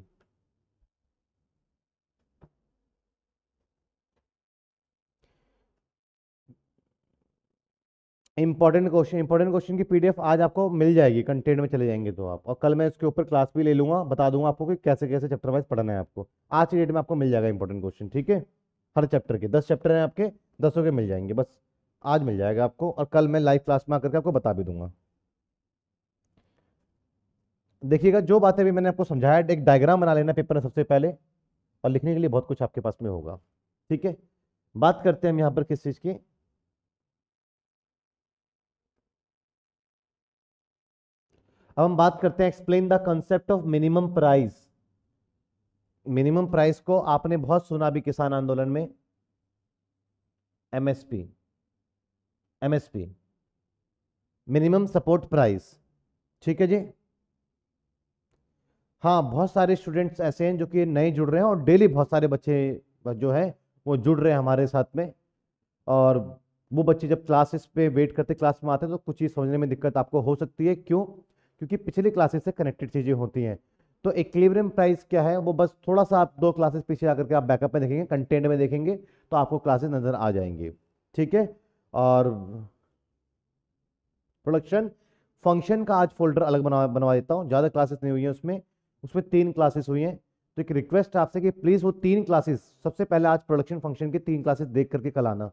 Important question important question की PDF आज आपको मिल जाएगी content में चले जाएँगे तो आप। और कल मैं इसके ऊपर क्लास भी ले लूँगा, बता दूँगा आपको कि कैसे कैसे चैप्टर वाइज पढ़ना है आपको। आज की डेट में आपको मिल जाएगा इंपॉर्टेंट क्वेश्चन ठीक है? हर चैप्टर के, दस चैप्टर हैं आपके, दसों के मिल जाएँगे, बस। आज मिल जाएगा आपको और कल मैं लाइव क्लास में आकर के आपको बता भी दूँगा। देखिएगा, जो बातें भी मैंने आपको समझाया, एक डायग्राम बना लेना पेपर में सबसे पहले, और लिखने के लिए बहुत कुछ आपके पास में होगा, ठीक है? बात करते हैं हम यहाँ पर किस चीज़ की? अब हम बात करते हैं explain the concept of minimum price minimum price को आपने बहुत सुना भी किसान आंदोलन में। MSP MSP minimum support price ठीक है जी? हाँ बहुत सारे स्टूडेंट्स ऐसे हैं जो कि नए जुड़ रहे हैं और डेली बहुत सारे बच्चे जो है, वो जुड़ रहे हैं हमारे साथ में। और वो बच्चे जब क्लासेस पे वेट करते क्लास में आते हैं तो कुछ चीज़ समझने में दिक्कत आपको हो सकती है। क्यों? क्योंकि पिछली क्लासेस से कनेक्टेड चीज़ें होती हैं। तो इक्विलिब्रियम प्राइस क्या है? वो बस थोड़ा सा आप दो क्लासेस पीछे आकर के आप बैकअप में देखेंगे कंटेंट में देखेंगे तो आपको क्लासेस नज़र आ जाएँगे। ठीक है? और प्रोडक्शन फ़ंक्शन का आज फोल्डर अलग बना, बनवा देता हूँ। ज़्यादा क्लासेस नहीं हुई हैं उसमें। उसमें तीन क्लासेस हुई हैं। तो एक रिक्वेस्ट आपसे कि प्लीज़ वो तीन क्लासेस सबसे पहले आज प्रोडक्शन फ़ंक्शन के तीन क्लासेस देख करके कल आना।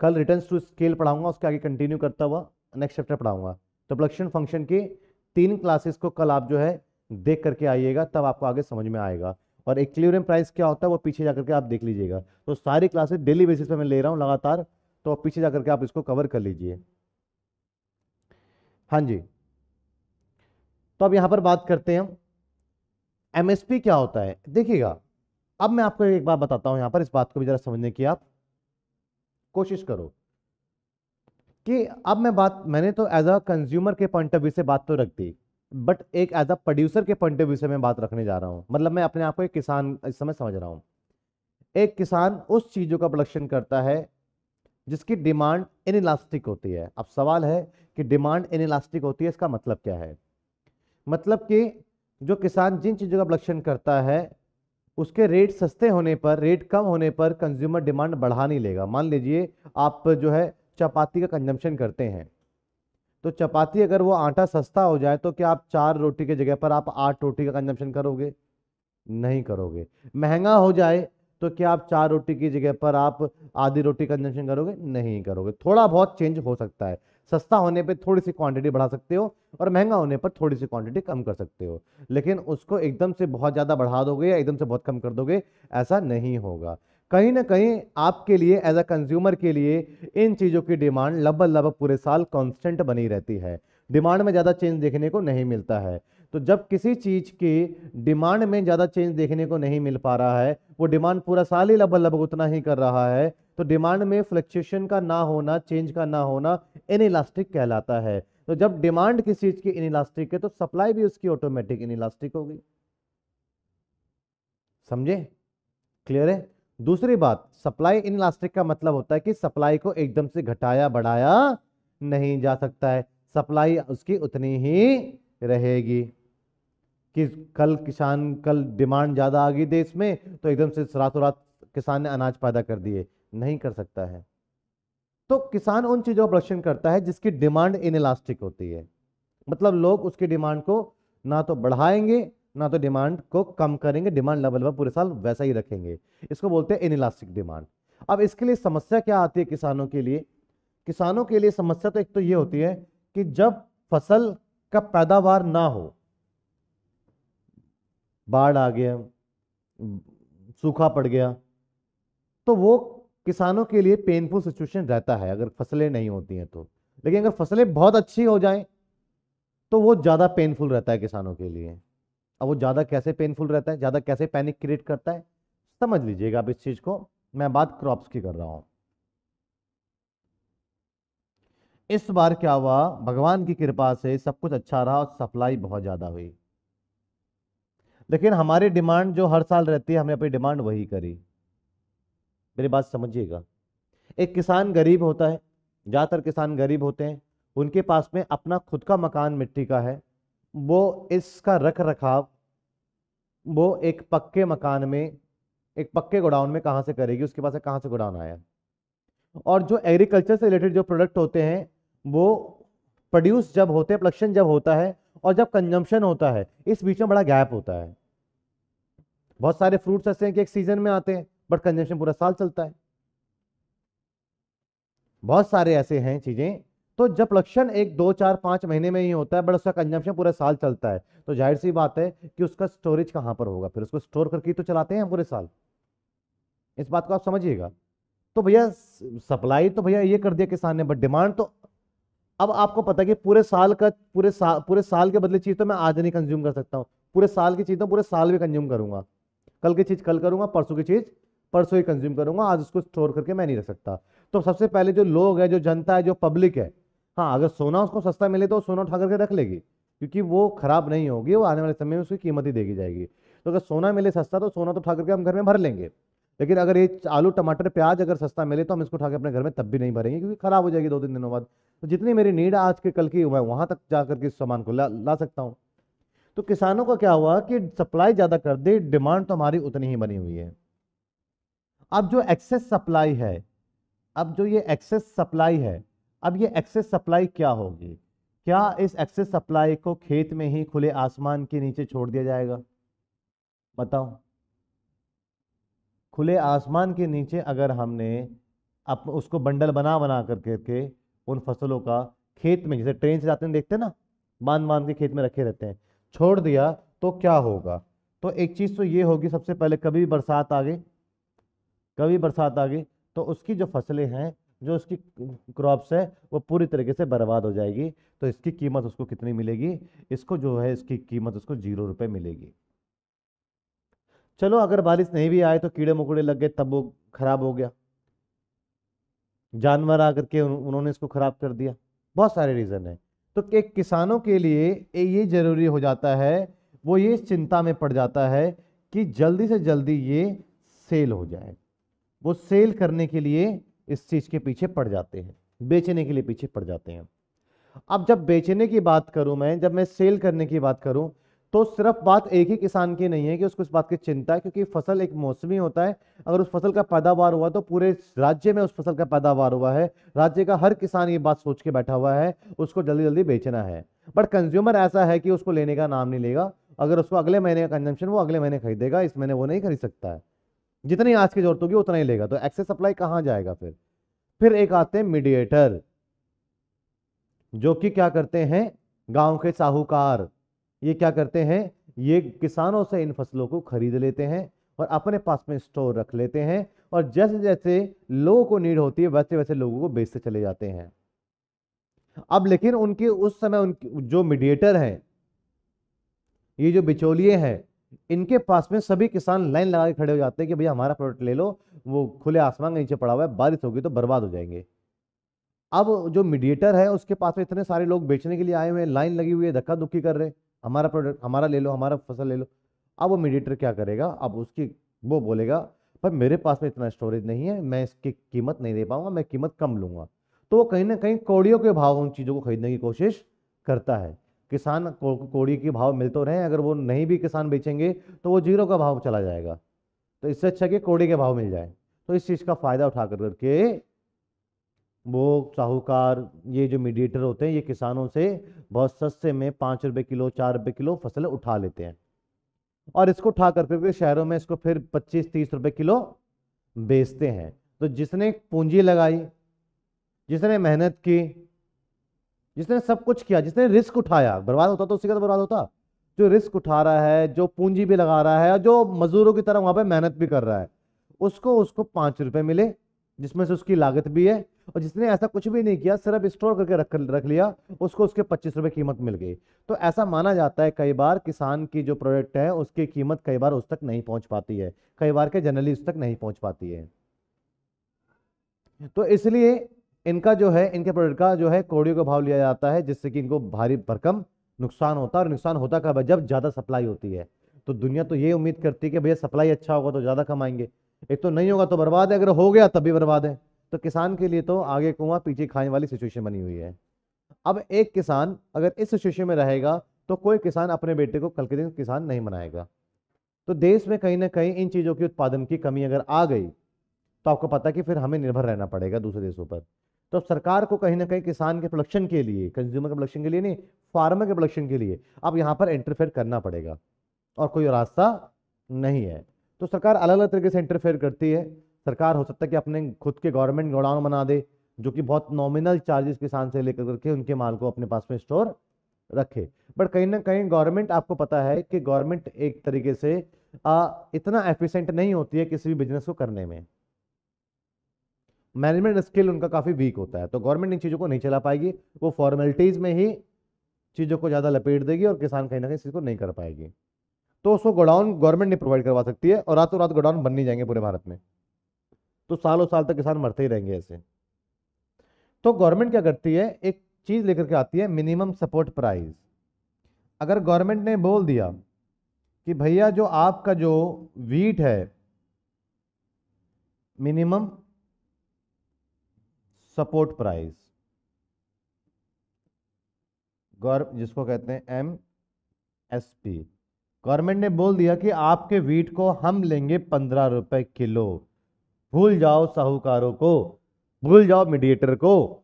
कल रिटर्न टू स्केल पढ़ाऊँगा, उसके आगे कंटिन्यू करता हुआ नेक्स्ट चैप्टर पढ़ाऊँगा। तो फ़ंक्शन की तीन क्लासेस को कल आप जो है देख करके आइएगा, तब आपको आगे समझ में आएगा। और क्लियरियम प्राइस क्या होता है, वो पीछे जाकर के आप देख लीजिएगा। तो सारी क्लासेस डेली बेसिस पे मैं ले रहा हूँ लगातार तो पीछे जाकर के आप इसको कवर कर लीजिए। हाँ जी। तो अब यहाँ पर बात करते हैं एमएसपी क्या होता है? देखिएगा, अब मैं आपको एक बात बताता हूँ यहाँ पर, इस बात को भी जरा समझने की आप कोशिश करो। कि अब मैं बात, मैंने तो एज अ कंज्यूमर के पॉइंट ऑफ़ व्यू से बात तो रख दी बट एक एज अ प्रोड्यूसर के पॉइंट ऑफ़ व्यू से मैं बात रखने जा रहा हूँ। मतलब मैं अपने आप को एक किसान, इस समय समझ रहा हूँ। एक किसान उस चीज़ों का प्रोडक्शन करता है, जिसकी डिमांड इनइलास्टिक होती है। अब सवाल है कि डिमांड इनइलास्टिक होती है, इसका मतलब क्या है? मतलब कि जो किसान जिन चीज़ों का प्रोडक्शन करता है, उसके रेट सस्ते होने पर रेट कम होने पर कंज्यूमर डिमांड बढ़ा नहीं लेगा। मान लीजिए आप जो है चपाती का कंजम्पशन करते हैं। तो चपाती अगर वो आटा सस्ता हो जाए तो क्या आप चार रोटी की जगह पर आप आठ रोटी का कंजम्पशन करोगे? नहीं करोगे। महँगा हो जाए तो क्या आप चार रोटी की जगह पर आप आधी रोटी कंजम्पशन करोगे? नहीं करोगे। थोड़ा बहुत चेंज हो सकता है। सस्ता होने पे थोड़ी सी क्वांटिटी बढ़ा सकते हो और महँगा होने पर थोड़ी सी क्वांटिटी कम कर सकते हो। लेकिन उसको एकदम से बहुत ज़्यादा बढ़ा दोगे या एकदम से बहुत कम कर दोगे, ऐसा नहीं होगा। कहीं ना कहीं आपके लिए एज अ कंज्यूमर के लिए, इन चीज़ों की डिमांड लगभग लगभग पूरे साल कांस्टेंट बनी रहती है। डिमांड में ज़्यादा चेंज देखने को नहीं मिलता है। तो जब किसी चीज़ की डिमांड में ज़्यादा चेंज देखने को नहीं मिल पा रहा है, वो डिमांड पूरा साल ही लगभग लगभग उतना ही कर रहा है तो डिमांड में फ्लक्चुएशन का ना होना चेंज का ना होना इनइलास्टिक कहलाता है। तो जब डिमांड किसी चीज़ की इनइलास्टिक है तो सप्लाई भी उसकी ऑटोमेटिक इन इनइलास्टिक होगी। समझे? क्लियर है? दूसरी बात, सप्लाई इन इलास्टिक का मतलब होता है कि सप्लाई को एकदम से घटाया, बढ़ाया नहीं जा सकता है। सप्लाई उसकी उतनी ही रहेगी कि कल किसान, कल डिमांड ज़्यादा आ गई देश में तो एकदम से रातों रात किसान ने अनाज पैदा कर दिए, नहीं कर सकता है। तो किसान उन चीज़ों का प्रोडक्शन करता है जिसकी डिमांड इन इलास्टिक होती है। मतलब लोग उसकी डिमांड को ना तो बढ़ाएँगे ना तो डिमांड को कम करेंगे डिमांड लेवल पर पूरे साल वैसा ही रखेंगे। इसको बोलते हैं इनइलास्टिक डिमांड अब इसके लिए समस्या क्या आती है किसानों के लिए? किसानों के लिए समस्या तो एक तो ये होती है कि जब फ़सल का पैदावार ना हो, बाढ़ आ गया, सूखा पड़ गया तो वो किसानों के लिए पेनफुल सिचुएशन रहता है, अगर फ़सलें नहीं होती हैं तो। लेकिन अगर फ़सलें बहुत अच्छी हो जाएँ तो वो ज़्यादा पेनफुल रहता है किसानों के लिए। अब वो ज़्यादा कैसे पेनफुल रहता है, ज़्यादा कैसे पैनिक क्रिएट करता है, समझ लीजिएगा आप इस चीज़ को। मैं बात क्रॉप्स की कर रहा हूँ। इस बार क्या हुआ? भगवान की कृपा से सब कुछ अच्छा रहा और सप्लाई बहुत ज़्यादा हुई। लेकिन हमारी डिमांड जो हर साल रहती है, हमने अपनी डिमांड वही करी। मेरी बात समझिएगा। एक किसान गरीब होता है, ज़्यादातर किसान गरीब होते हैं, उनके पास में अपना खुद का मकान मिट्टी का है, वो इसका रख रखाव वो एक पक्के मकान में, एक पक्के गोडाउन में कहाँ से करेगी, उसके पास कहाँ से गोडाउन आया? और जो एग्रीकल्चर से रिलेटेड जो प्रोडक्ट होते हैं, वो प्रोड्यूस जब होते हैं, प्रोडक्शन जब होता है और जब कंजम्पशन होता है, इस बीच में बड़ा गैप होता है। बहुत सारे फ्रूट्स ऐसे हैं कि एक सीज़न में आते हैं, बट कंजम्पशन पूरा साल चलता है। बहुत सारे ऐसे हैं चीज़ें तो जब लक्षण एक, दो, चार, पाँच महीने में ही होता है बट उसका कंजम्पशन पूरा साल चलता है। तो ज़ाहिर सी बात है कि उसका स्टोरेज कहाँ पर होगा? फिर उसको स्टोर करके तो चलाते हैं पूरे साल। इस बात को आप समझिएगा। तो भैया सप्लाई तो भैया ये कर दिया किसान ने बट डिमांड तो अब आपको पता है कि पूरे साल का, पूरे साल पूरे साल के बदले चीज़ तो मैं आज नहीं कंज्यूम कर सकता हूँ। पूरे साल की चीज़ तो पूरे साल भी कंज्यूम करूँगा। कल की चीज़ कल करूँगा, परसों की चीज़ परसों ही कंज्यूम करूँगा, आज उसको स्टोर करके मैं नहीं रख सकता। तो सबसे पहले जो लोग है, जो जनता है, जो पब्लिक है हाँ अगर सोना उसको सस्ता मिले तो सोना उठा करके रख लेगी क्योंकि वो खराब नहीं होगी वो आने वाले समय में उसकी कीमत ही देगी जाएगी। तो अगर सोना मिले सस्ता तो सोना तो उठा करके हम घर में भर लेंगे लेकिन अगर ये आलू टमाटर प्याज अगर सस्ता मिले तो हम इसको उठा के अपने घर में तब भी नहीं भरेंगे क्योंकि खराब हो जाएगी दो तीन दिनों बाद। तो जितनी मेरी नीड आज के कल की मैं वहाँ तक जा करके इस सामान को ला, ला सकता हूँ। तो किसानों का क्या हुआ कि सप्लाई ज़्यादा कर दे डिमांड तो हमारी उतनी ही बनी हुई है। अब जो एक्सेस सप्लाई है अब जो ये एक्सेस सप्लाई है अब ये एक्सेस सप्लाई क्या होगी? क्या इस एक्सेस सप्लाई को खेत में ही खुले आसमान के नीचे छोड़ दिया जाएगा? बताओ। खुले आसमान के नीचे अगर हमने अप, उसको बंडल बना बना कर करके उन फ़सलों का खेत में, जैसे ट्रेन से जाते हैं, देखते हैं ना? बाँध बाँध के खेत में रखे रहते हैं। छोड़ दिया तो क्या होगा? तो एक चीज़ तो ये होगी, सबसे पहले कभी बरसात आ गई कभी बरसात आ गई तो उसकी जो फ़सलें हैं जो उसकी क्रॉप्स है, वो पूरी तरीके से बर्बाद हो जाएगी। तो इसकी कीमत उसको कितनी मिलेगी? इसको जो है, इसकी कीमत उसको ज़ीरो रुपए मिलेगी। चलो, अगर बारिश नहीं भी आए तो कीड़े मकोड़े लग गए, तब वो खराब हो गया। जानवर आकर के उन्होंने इसको खराब कर दिया। बहुत सारे रीजन है। तो एक किसानों के लिए ये ज़रूरी हो जाता है, वो ये चिंता में पड़ जाता है कि जल्दी से जल्दी ये सेल हो जाए। वो सेल करने के लिए इस चीज़ के पीछे पड़ जाते हैं, बेचने के लिए पीछे पड़ जाते हैं। अब जब बेचने की बात करूँ मैं, जब मैं सेल करने की बात करूँ तो सिर्फ़ बात एक ही किसान की नहीं है कि उसको इस बात की चिंता है, क्योंकि फ़सल एक मौसमी होता है। अगर उस फ़सल का पैदावार हुआ तो पूरे राज्य में उस फ़सल का पैदावार हुआ है। राज्य का हर किसान ये बात सोच के बैठा हुआ है, उसको जल्दी जल्दी बेचना है। बट कंज्यूमर ऐसा है कि उसको लेने का नाम नहीं लेगा। अगर उसको अगले महीने का कंजम्पशन वो अगले महीने खरीदेगा, इस महीने वो नहीं खरीद सकता है। जितनी आज की ज़रूरत होगी, उतना ही लेगा। तो एक्सेस सप्लाई कहाँ जाएगा फिर? फिर एक आते हैं मीडिएटर जो कि क्या करते हैं? गाँव के साहूकार। ये क्या करते हैं? ये किसानों से इन फ़सलों को खरीद लेते हैं और अपने पास में स्टोर रख लेते हैं और जैसे जैसे लोगों को नीड होती है वैसे वैसे लोगों को बेचते चले जाते हैं। अब लेकिन उनके उस समय उनकी, जो मीडिएटर हैं, ये जो बिचौलिए हैं इनके पास में सभी किसान लाइन लगा के खड़े हो जाते हैं कि भैया हमारा प्रोडक्ट ले लो, वो खुले आसमान के नीचे पड़ा हुआ है, बारिश होगी तो बर्बाद हो जाएँगे। अब जो मीडिएटर है, उसके पास में इतने सारे लोग बेचने के लिए आए हुए हैं, लाइन लगी हुई है, धक्का धुक्की कर रहे हमारा प्रोडक्ट हमारा ले लो, हमारा फ़सल ले लो। अब वो मीडिएटर क्या करेगा? अब उसकी, वो बोलेगा पर मेरे पास में इतना स्टोरेज नहीं है, मैं इसकी कीमत नहीं दे पाऊँगा, मैं कीमत कम लूँगा। तो वो कहीं ना कहीं कौड़ियों के भाव उन चीज़ों को खरीदने की कोशिश करता है। किसान को, कौड़ी के भाव मिल तो रहे अगर वो नहीं भी किसान बेचेंगे तो वो ज़ीरो का भाव चला जाएगा। तो इससे अच्छा कि कौड़ी के भाव मिल जाए। तो इस चीज़ का फ़ायदा उठा कर करके वो साहूकार ये जो मीडिएटर होते हैं ये किसानों से बहुत सस्ते में पाँच रुपये किलो चार रुपये किलो फ़सल उठा लेते हैं। और इसको उठा कर करके शहरों में इसको फिर पच्चीस तीस रुपये किलो बेचते हैं। तो जिसने पूंजी लगाई जिसने मेहनत की जिसने सब कुछ किया, जिसने रिस्क उठाया, बर्बाद होता तो उसी का तो बर्बाद होता। जो रिस्क उठा रहा है, जो पूंजी भी लगा रहा है और जो मजदूरों की तरह वहाँ पे मेहनत भी कर रहा है, उसको उसको पाँच रुपए मिले, जिसमें से उसकी लागत भी है, और जिसने ऐसा कुछ भी नहीं किया, सिर्फ़ स्टोर करके रख रख लिया, उसको उसके पच्चीस रुपए कीमत मिल गई। तो ऐसा माना जाता है कई बार किसान की जो प्रोडक्ट है, उसकी कीमत कई बार उस तक नहीं पहुँच पाती है, कई बार के जनरली उस तक नहीं पहुँच पाती है। तो इसलिए इनका जो है, इनके प्रोडक्ट का जो है, कौड़ियों का भाव लिया जाता है, जिससे कि इनको भारी भरकम नुकसान होता है और नुकसान होता कब है? जब ज़्यादा सप्लाई होती है। तो दुनिया तो ये उम्मीद करती है कि भैया सप्लाई अच्छा होगा तो ज़्यादा कमाएँगे। एक तो नहीं होगा तो बर्बाद है, अगर हो गया तभी बर्बाद है। तो किसान के लिए तो आगे कुआँ पीछे खाने वाली सिचुएशन बनी हुई है। अब एक किसान अगर इस सिचुएशन में रहेगा तो कोई किसान अपने बेटे को कल के दिन किसान नहीं बनाएगा तो देश में कहीं ना कहीं इन चीज़ों की उत्पादन की कमी अगर आ गई तो आपको पता कि फिर हमें निर्भर रहना पड़ेगा दूसरे देशों पर। तो सरकार को कहीं ना कहीं किसान के प्रोडक्शन के लिए कंज्यूमर के प्रोडक्शन के लिए नहीं फार्मर के प्रोडक्शन के लिए अब यहाँ पर इंटरफेयर करना पड़ेगा और कोई रास्ता नहीं है। तो सरकार अलग अलग तरीके से इंटरफेयर करती है। सरकार हो सकता है कि अपने खुद के गवर्नमेंट गोडाउन बना दे जो कि बहुत नॉमिनल चार्जेस किसान से लेकर करके उनके माल को अपने पास में स्टोर रखे। बट कहीं ना कहीं गवर्नमेंट आपको पता है कि गवर्नमेंट एक तरीके से आ, इतना एफिशिएंट नहीं होती है किसी भी बिज़नेस को करने में। मैनेजमेंट स्किल उनका काफ़ी वीक होता है। तो गवर्नमेंट इन चीज़ों को नहीं चला पाएगी, वो फॉर्मेलिटीज़ में ही चीज़ों को ज़्यादा लपेट देगी और किसान कहीं ना कहीं चीज़ को नहीं कर पाएगी। तो उसको गोडाउन गवर्नमेंट नहीं प्रोवाइड करवा सकती है और रातों रात गोडाउन बन नहीं जाएँगे पूरे भारत में। तो सालों साल तक किसान मरते ही रहेंगे ऐसे। तो गवर्नमेंट क्या करती है? एक चीज़ लेकर के आती है मिनिमम सपोर्ट प्राइस अगर गवर्नमेंट ने बोल दिया कि भैया जो आपका जो वीट है मिनिमम सपोर्ट प्राइस। गौर, जिसको कहते हैं एम एस पी। गवर्नमेंट ने बोल दिया कि आपके वीट को हम लेंगे पंद्रह रुपए किलो। भूल जाओ साहूकारों को, भूल जाओ मीडिएटर को।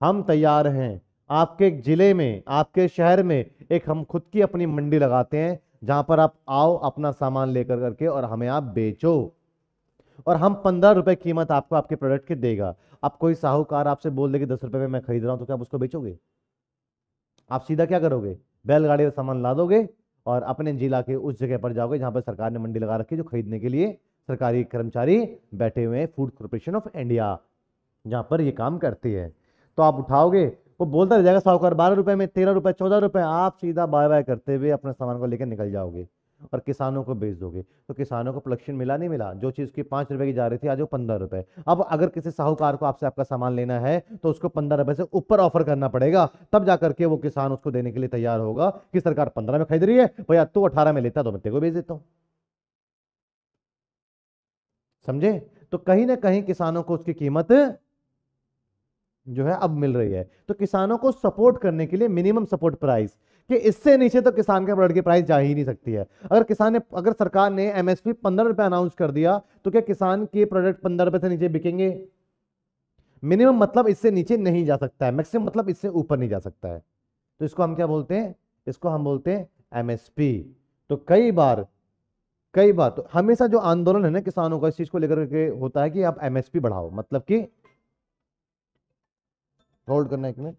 हम तैयार हैं। आपके ज़िले में, आपके शहर में एक हम खुद की अपनी मंडी लगाते हैं, जहाँ पर आप आओ अपना सामान लेकर करके और हमें आप बेचो। और हम पंद्रह रुपए कीमत आपको आपके प्रोडक्ट की देगा। अब कोई साहूकार आपसे बोल दे कि दस रुपए में मैं खरीद रहा हूँ तो क्या आप उसको बेचोगे? आप सीधा क्या करोगे? बैलगाड़ी का सामान ला दोगे और अपने जिला के उस जगह पर जाओगे जहाँ पर सरकार ने मंडी लगा रखी जो खरीदने के लिए सरकारी कर्मचारी बैठे हुए हैं, फ़ूड कॉरपोरेशन ऑफ़ इंडिया, जहाँ पर ये काम करती है। तो आप उठाओगे, वो बोलता रह जाएगा, साहूकार बारह रुपए में तेरह रुपए, चौदह रुपए, आप सीधा बाय बाय करते हुए अपने सामान को लेकर निकल जाओगे। और किसानों को बेच दोगे। तो किसानों को प्रोडक्शन मिला, नहीं मिला? जो चीज़ की पाँच रुपए की जा रही थी, आज वो पंद्रह रुपए। अब अगर किसी साहूकार को आपसे आपका सामान लेना है तो उसको पंद्रह रुपए से ऊपर ऑफ़र करना पड़ेगा। तब जाकर के वो किसान उसको देने के लिए तैयार होगा कि सरकार पंद्रह में खरीद रही है, भैया तू अठारह में लेता तो मैं तेरे को बेच देता हूँ। समझे? तो कहीं ना कहीं किसानों को उसकी कीमत जो है अब मिल रही है। तो किसानों को सपोर्ट करने के लिए मिनिमम सपोर्ट प्राइस। कि इससे नीचे तो किसान के प्रोडक्ट की प्राइस जा ही नहीं सकती है। अगर किसान ने, अगर सरकार ने एमएसपी पंद्रह रुपए अनाउंस कर दिया तो क्या किसान के प्रोडक्ट पंद्रह रुपए से नीचे बिकेंगे? मिनिमम मतलब इससे नीचे नहीं जा सकता है। मैक्सिमम मतलब इससे ऊपर नहीं जा सकता है। तो इसको हम क्या बोलते हैं? इसको हम बोलते हैं एमएसपी तो कई बार कई बार तो हमेशा जो आंदोलन है ना किसानों का, इस चीज़ को लेकर के होता है कि आप एमएसपी बढ़ाओ। मतलब कि होल्ड करना एक मिनट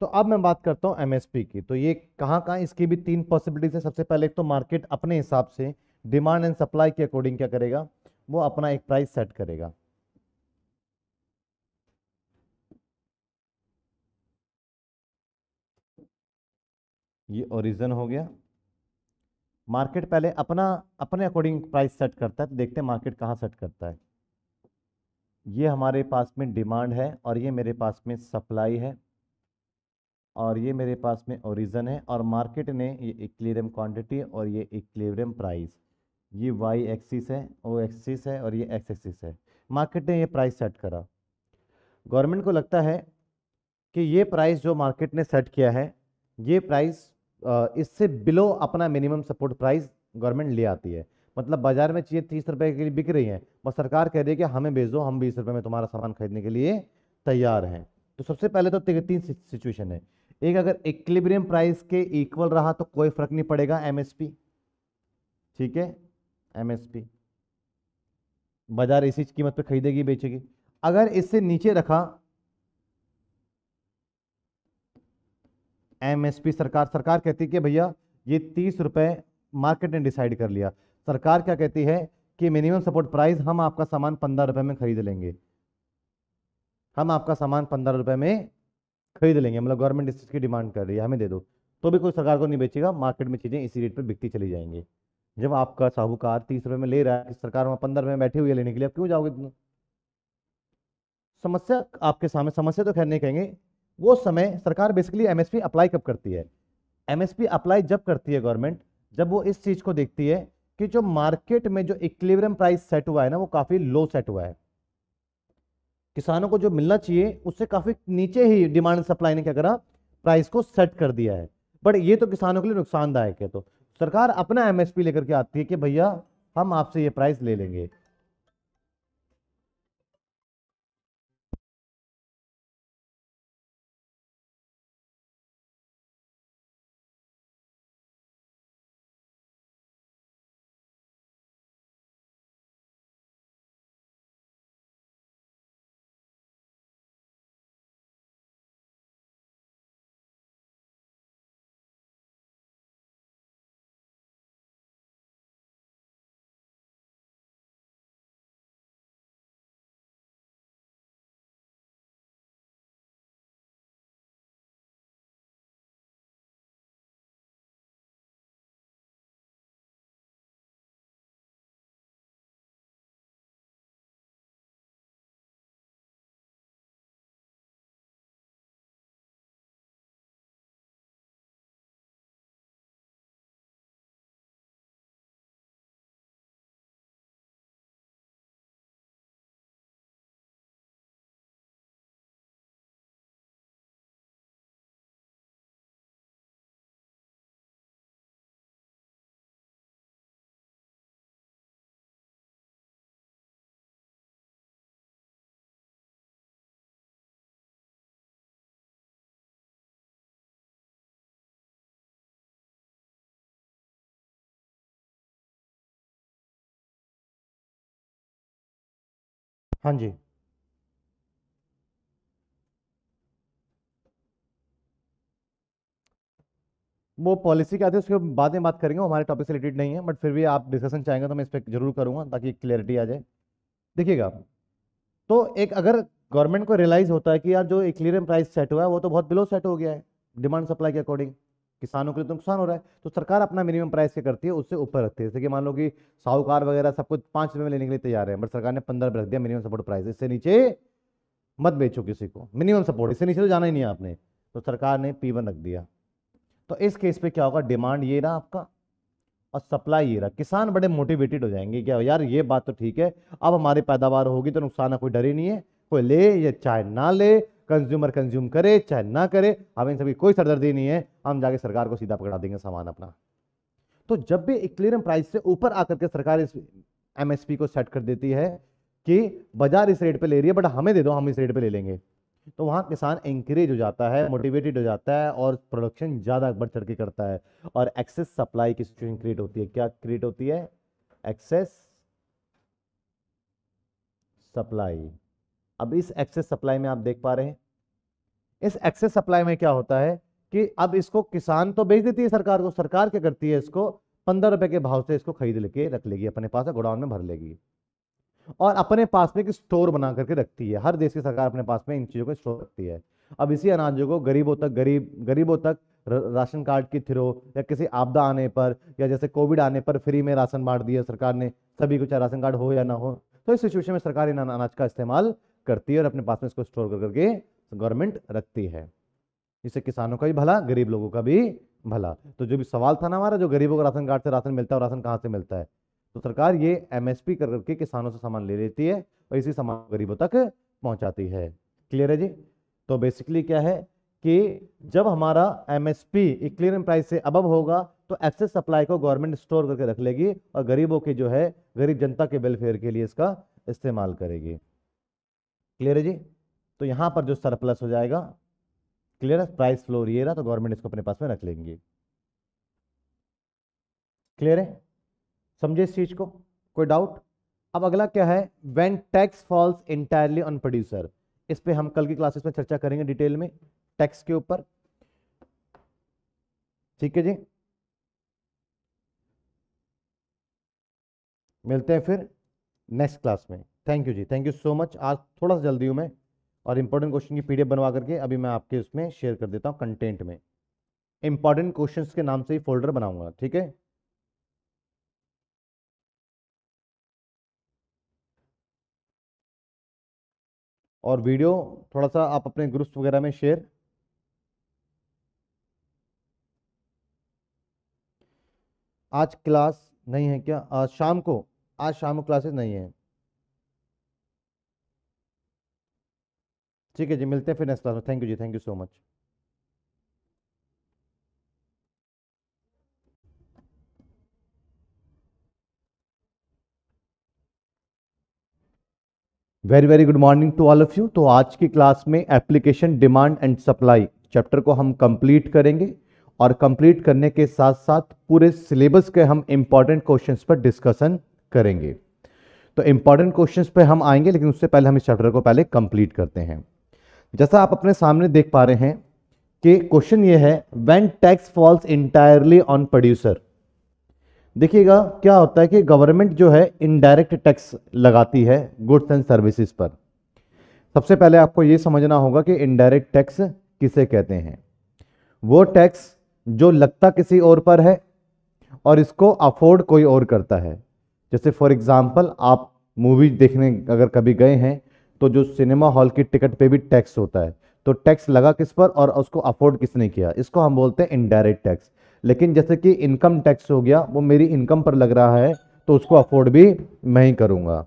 तो अब मैं बात करता हूँ एमएसपी की। तो ये कहाँ कहाँ, इसकी भी तीन पॉसिबिलिटीज है। सबसे पहले एक तो मार्केट अपने हिसाब से डिमांड एंड सप्लाई के अकॉर्डिंग क्या करेगा? वो अपना एक प्राइस सेट करेगा। ये ओरिजिन हो गया। मार्केट पहले अपना, अपने अकॉर्डिंग प्राइस सेट करता है। तो देखते हैं मार्केट कहाँ सेट करता है। ये हमारे पास में डिमांड है और ये मेरे पास में सप्लाई है। और ये मेरे पास में ओरिजिन है और मार्केट ने ये इक्लेरियम क्वांटिटी और ये इक्लेरियम प्राइस, ये वाई एक्सिस है ओ एक्सिस है और ये एक्स एक्सिस है। मार्केट ने ये प्राइस सेट करा। गवर्नमेंट को लगता है कि ये प्राइस जो मार्केट ने सेट किया है, ये प्राइस इससे बिलो अपना मिनिमम सपोर्ट प्राइस गवर्नमेंट ले आती है। मतलब बाज़ार में चीज़ें तीस रुपए के लिए बिक रही हैं, बस सरकार कह रही है कि हमें भेज दो, हम बीस रुपए में तुम्हारा सामान खरीदने के लिए तैयार हैं। तो सबसे पहले तो तीन सिचुएशन है। एक अगर इक्विलिब्रियम प्राइस के इक्वल रहा तो कोई फ़र्क नहीं पड़ेगा एमएसपी ठीक है? एमएसपी बाज़ार इसी कीमत पे खरीदेगी, बेचेगी। अगर इससे नीचे रखा एमएसपी सरकार सरकार कहती है कि भैया, ये तीस रुपए मार्केट ने डिसाइड कर लिया। सरकार क्या कहती है कि मिनिमम सपोर्ट प्राइस हम आपका सामान पंद्रह रुपए में खरीद लेंगे। हम आपका सामान पंद्रह रुपए में खरीद लेंगे मतलब गवर्नमेंट इस चीज़ की डिमांड कर रही है, हमें दे दो। तो भी कोई सरकार को नहीं बेचेगा मार्केट में चीज़ें इसी रेट पर बिकती चली जाएँगी। जब आपका साहूकार तीस रुपये में ले रहा है सरकार वहाँ पंद्रह रुपये में बैठी हुई है लेने के लिए आप क्यों जाओगे तुम? समस्या आपके सामने, समस्या तो खैर नहीं कहेंगे। वो समय सरकार बेसिकली एमएसपी अप्लाई कब करती है? एमएसपी अप्लाई जब करती है गवर्नमेंट जब वो इस चीज़ को देखती है कि जो मार्केट में जो इक्लेवरम प्राइस सेट हुआ है ना, वो काफ़ी लो सेट हुआ है। किसानों को जो मिलना चाहिए, उससे काफ़ी नीचे ही डिमांड सप्लाई ने क्या करा? प्राइस को सेट कर दिया है। बट ये तो किसानों के लिए नुकसानदायक है तो। सरकार अपना एमएसपी लेकर के आती है कि भैया, हम आपसे ये प्राइस ले लेंगे। हाँ जी। वो पॉलिसी क्या है उसके बाद में बात करेंगे हमारे टॉपिक से रिलेटेड नहीं है बट फिर भी आप डिस्कशन चाहेंगे तो मैं इस पर ज़रूर करूँगा, ताकि क्लियरिटी आ जाए। देखिएगा तो एक अगर गवर्नमेंट को रियलाइज़ होता है कि यार जो क्लियरिंग प्राइस सेट हुआ है, वो तो बहुत बिलो सेट हो गया है डिमांड सप्लाई के अकॉर्डिंग किसानों के लिए तो नुकसान हो रहा है। तो सरकार अपना मिनिमम प्राइस क्या करती है? उससे ऊपर रखती है। जैसे कि मान लो कि साहूकार वगैरह सब कुछ पाँच रुपये में लेने के लिए तैयार है बट सरकार ने पंद्रह रुपये रख दिया मिनिमम सपोर्ट प्राइस इससे नीचे मत बेचो किसी को। मिनिमम सपोर्ट इससे नीचे तो जाना ही नहीं है आपने। तो सरकार ने पी रख दिया। तो इस केस पे क्या होगा? डिमांड ये रहा आपका और सप्लाई ये रहा। किसान बड़े मोटिवेटेड हो जाएँगे। क्या यार ये बात तो ठीक है। अब हमारी पैदावार होगी तो नुकसान कोई डर ही नहीं है। कोई ले या चाहे ना ले। कंज्यूमर कंज्यूम करे, चाहे ना करे हमें सभी कोई सरदर्दी नहीं है, हम जाके सरकार को सीधा पकड़ा देंगे सामान अपना। तो जब भी एक क्लियरम प्राइस से ऊपर आकर के सरकार इस एमएसपी को सेट कर देती है कि बाज़ार इस रेट पे ले रही है बट हमें दे दो, हम इस रेट पे ले लेंगे। तो वहाँ किसान इंकरेज हो जाता है मोटिवेटेड हो जाता है, और प्रोडक्शन ज़्यादा बढ़ चढ़ के करता है। और एक्सेस सप्लाई की सिचुएशन क्रिएट होती है। क्या क्रिएट होती है? एक्सेस सप्लाई अब इस एक्सेस सप्लाई में आप देख पा रहे हैं इस एक्सेस सप्लाई में क्या होता है कि अब इसको किसान तो बेच देती है सरकार को, सरकार क्या करती है इसको? पंद्रह रुपए के भाव से इसको खरीद लेके रख लेगी, अपने पास गोडाउन में भर लेगी। और अपने पास में एक स्टोर बना करके रखती है। हर देश की सरकार अपने पास में इन चीज़ों को स्टोर रखती है। अब इसी अनाजों को गरीबों तक, गरीब, गरीबों तक राशन कार्ड के थ्रो या किसी आपदा आने पर या जैसे कोविड आने पर फ्री में राशन बांट दिया, सरकार ने सभी को, चाहे राशन कार्ड हो या ना हो तो इस सिचुएशन में सरकार इन अनाज का इस्तेमाल करती है और अपने पास में इसको स्टोर कर करके गवर्नमेंट रखती है। इससे किसानों का भी भला, गरीब लोगों का भी भला। तो जो भी सवाल था ना हमारा, जो गरीबों को राशन कार्ड से राशन मिलता है और राशन कहाँ से मिलता है? तो सरकार ये एमएसपी कर करके किसानों से सामान ले लेती है और इसी सामान गरीबों तक पहुंचाती है। क्लियर है जी? तो बेसिकली क्या है कि जब हमारा एमएसपी क्लियरिंग प्राइस से अबव होगा तो एक्सेस सप्लाई को गवर्नमेंट स्टोर करके रख लेगी और गरीबों के जो है, गरीब जनता के वेलफेयर के लिए इसका इस्तेमाल करेगी। क्लियर है जी? तो यहाँ पर जो सरप्लस हो जाएगा क्लियर है? प्राइस फ्लोर ये रहा तो गवर्नमेंट इसको अपने पास में रख लेंगे। क्लियर है? समझे इस चीज़ को? कोई डाउट अब अगला क्या है? When tax falls entirely on producer इस पे हम कल की क्लासेस में चर्चा करेंगे डिटेल में टैक्स के ऊपर। ठीक है जी? मिलते हैं फिर नेक्स्ट क्लास में। थैंक यू जी। थैंक यू सो मच आज थोड़ा सा जल्दी हूँ मैं। और इंपॉर्टेंट क्वेश्चन की पीडीएफ बनवा करके अभी मैं आपके उसमें शेयर कर देता हूँ कंटेंट में। इंपॉर्टेंट क्वेश्चंस के नाम से ही फोल्डर बनाऊँगा, ठीक है? और वीडियो थोड़ा सा आप अपने ग्रुप्स वगैरह में शेयर आज क्लास नहीं है क्या? आज शाम को, आज शाम को क्लासेस नहीं है। ठीक है जी, मिलते हैं फिर नेक्स्ट क्लास में। Thank you ji thank you so much very very good morning to all of you तो आज की क्लास में application demand and supply chapter को हम कंप्लीट करेंगे और कंप्लीट करने के साथ साथ पूरे सिलेबस के हम इंपॉर्टेंट क्वेश्चंस पर डिस्कशन करेंगे। तो इंपॉर्टेंट क्वेश्चंस पे हम आएँगे, लेकिन उससे पहले हम इस चैप्टर को पहले कंप्लीट करते हैं। जैसा आप अपने सामने देख पा रहे हैं कि क्वेश्चन ये है when tax falls entirely on producer देखिएगा, क्या होता है कि गवर्नमेंट जो है इनडायरेक्ट टैक्स लगाती है गुड्स एंड सर्विसेज़ पर। सबसे पहले आपको यह समझना होगा कि इनडायरेक्ट टैक्स किसे कहते हैं। वो टैक्स जो लगता किसी और पर है और इसको अफोर्ड कोई और करता है। जैसे फॉर एग्ज़ाम्पल आप मूवी देखने अगर कभी गए हैं तो जो सिनेमा हॉल की टिकट पे भी टैक्स होता है। तो टैक्स लगा किस पर और उसको अफोर्ड किसने किया? इसको हम बोलते हैं इनडायरेक्ट टैक्स लेकिन जैसे कि इनकम टैक्स हो गया, वो मेरी इनकम पर लग रहा है तो उसको अफोर्ड भी मैं ही करूँगा।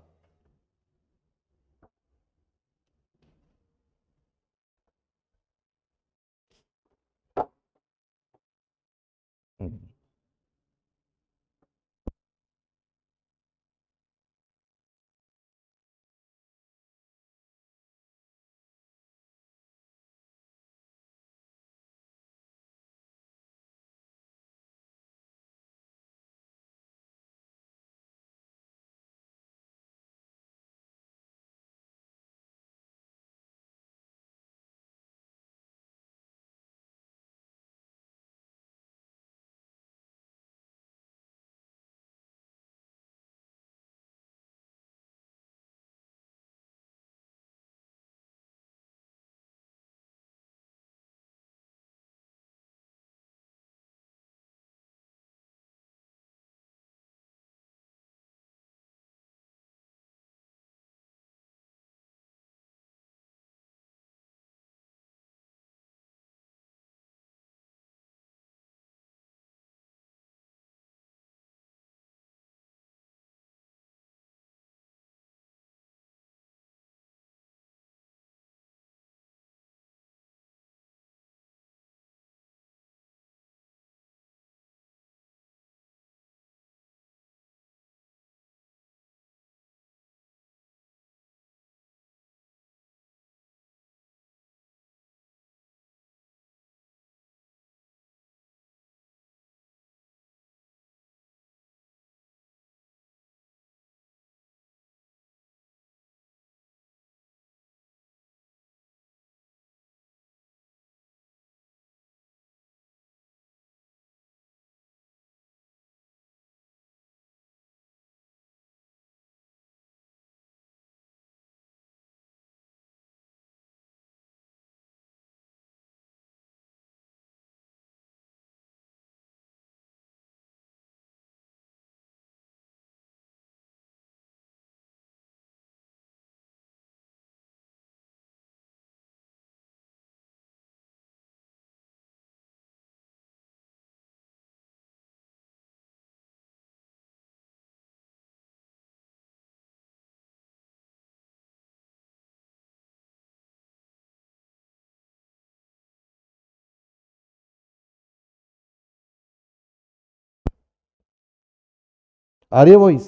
आ रही है वॉइस।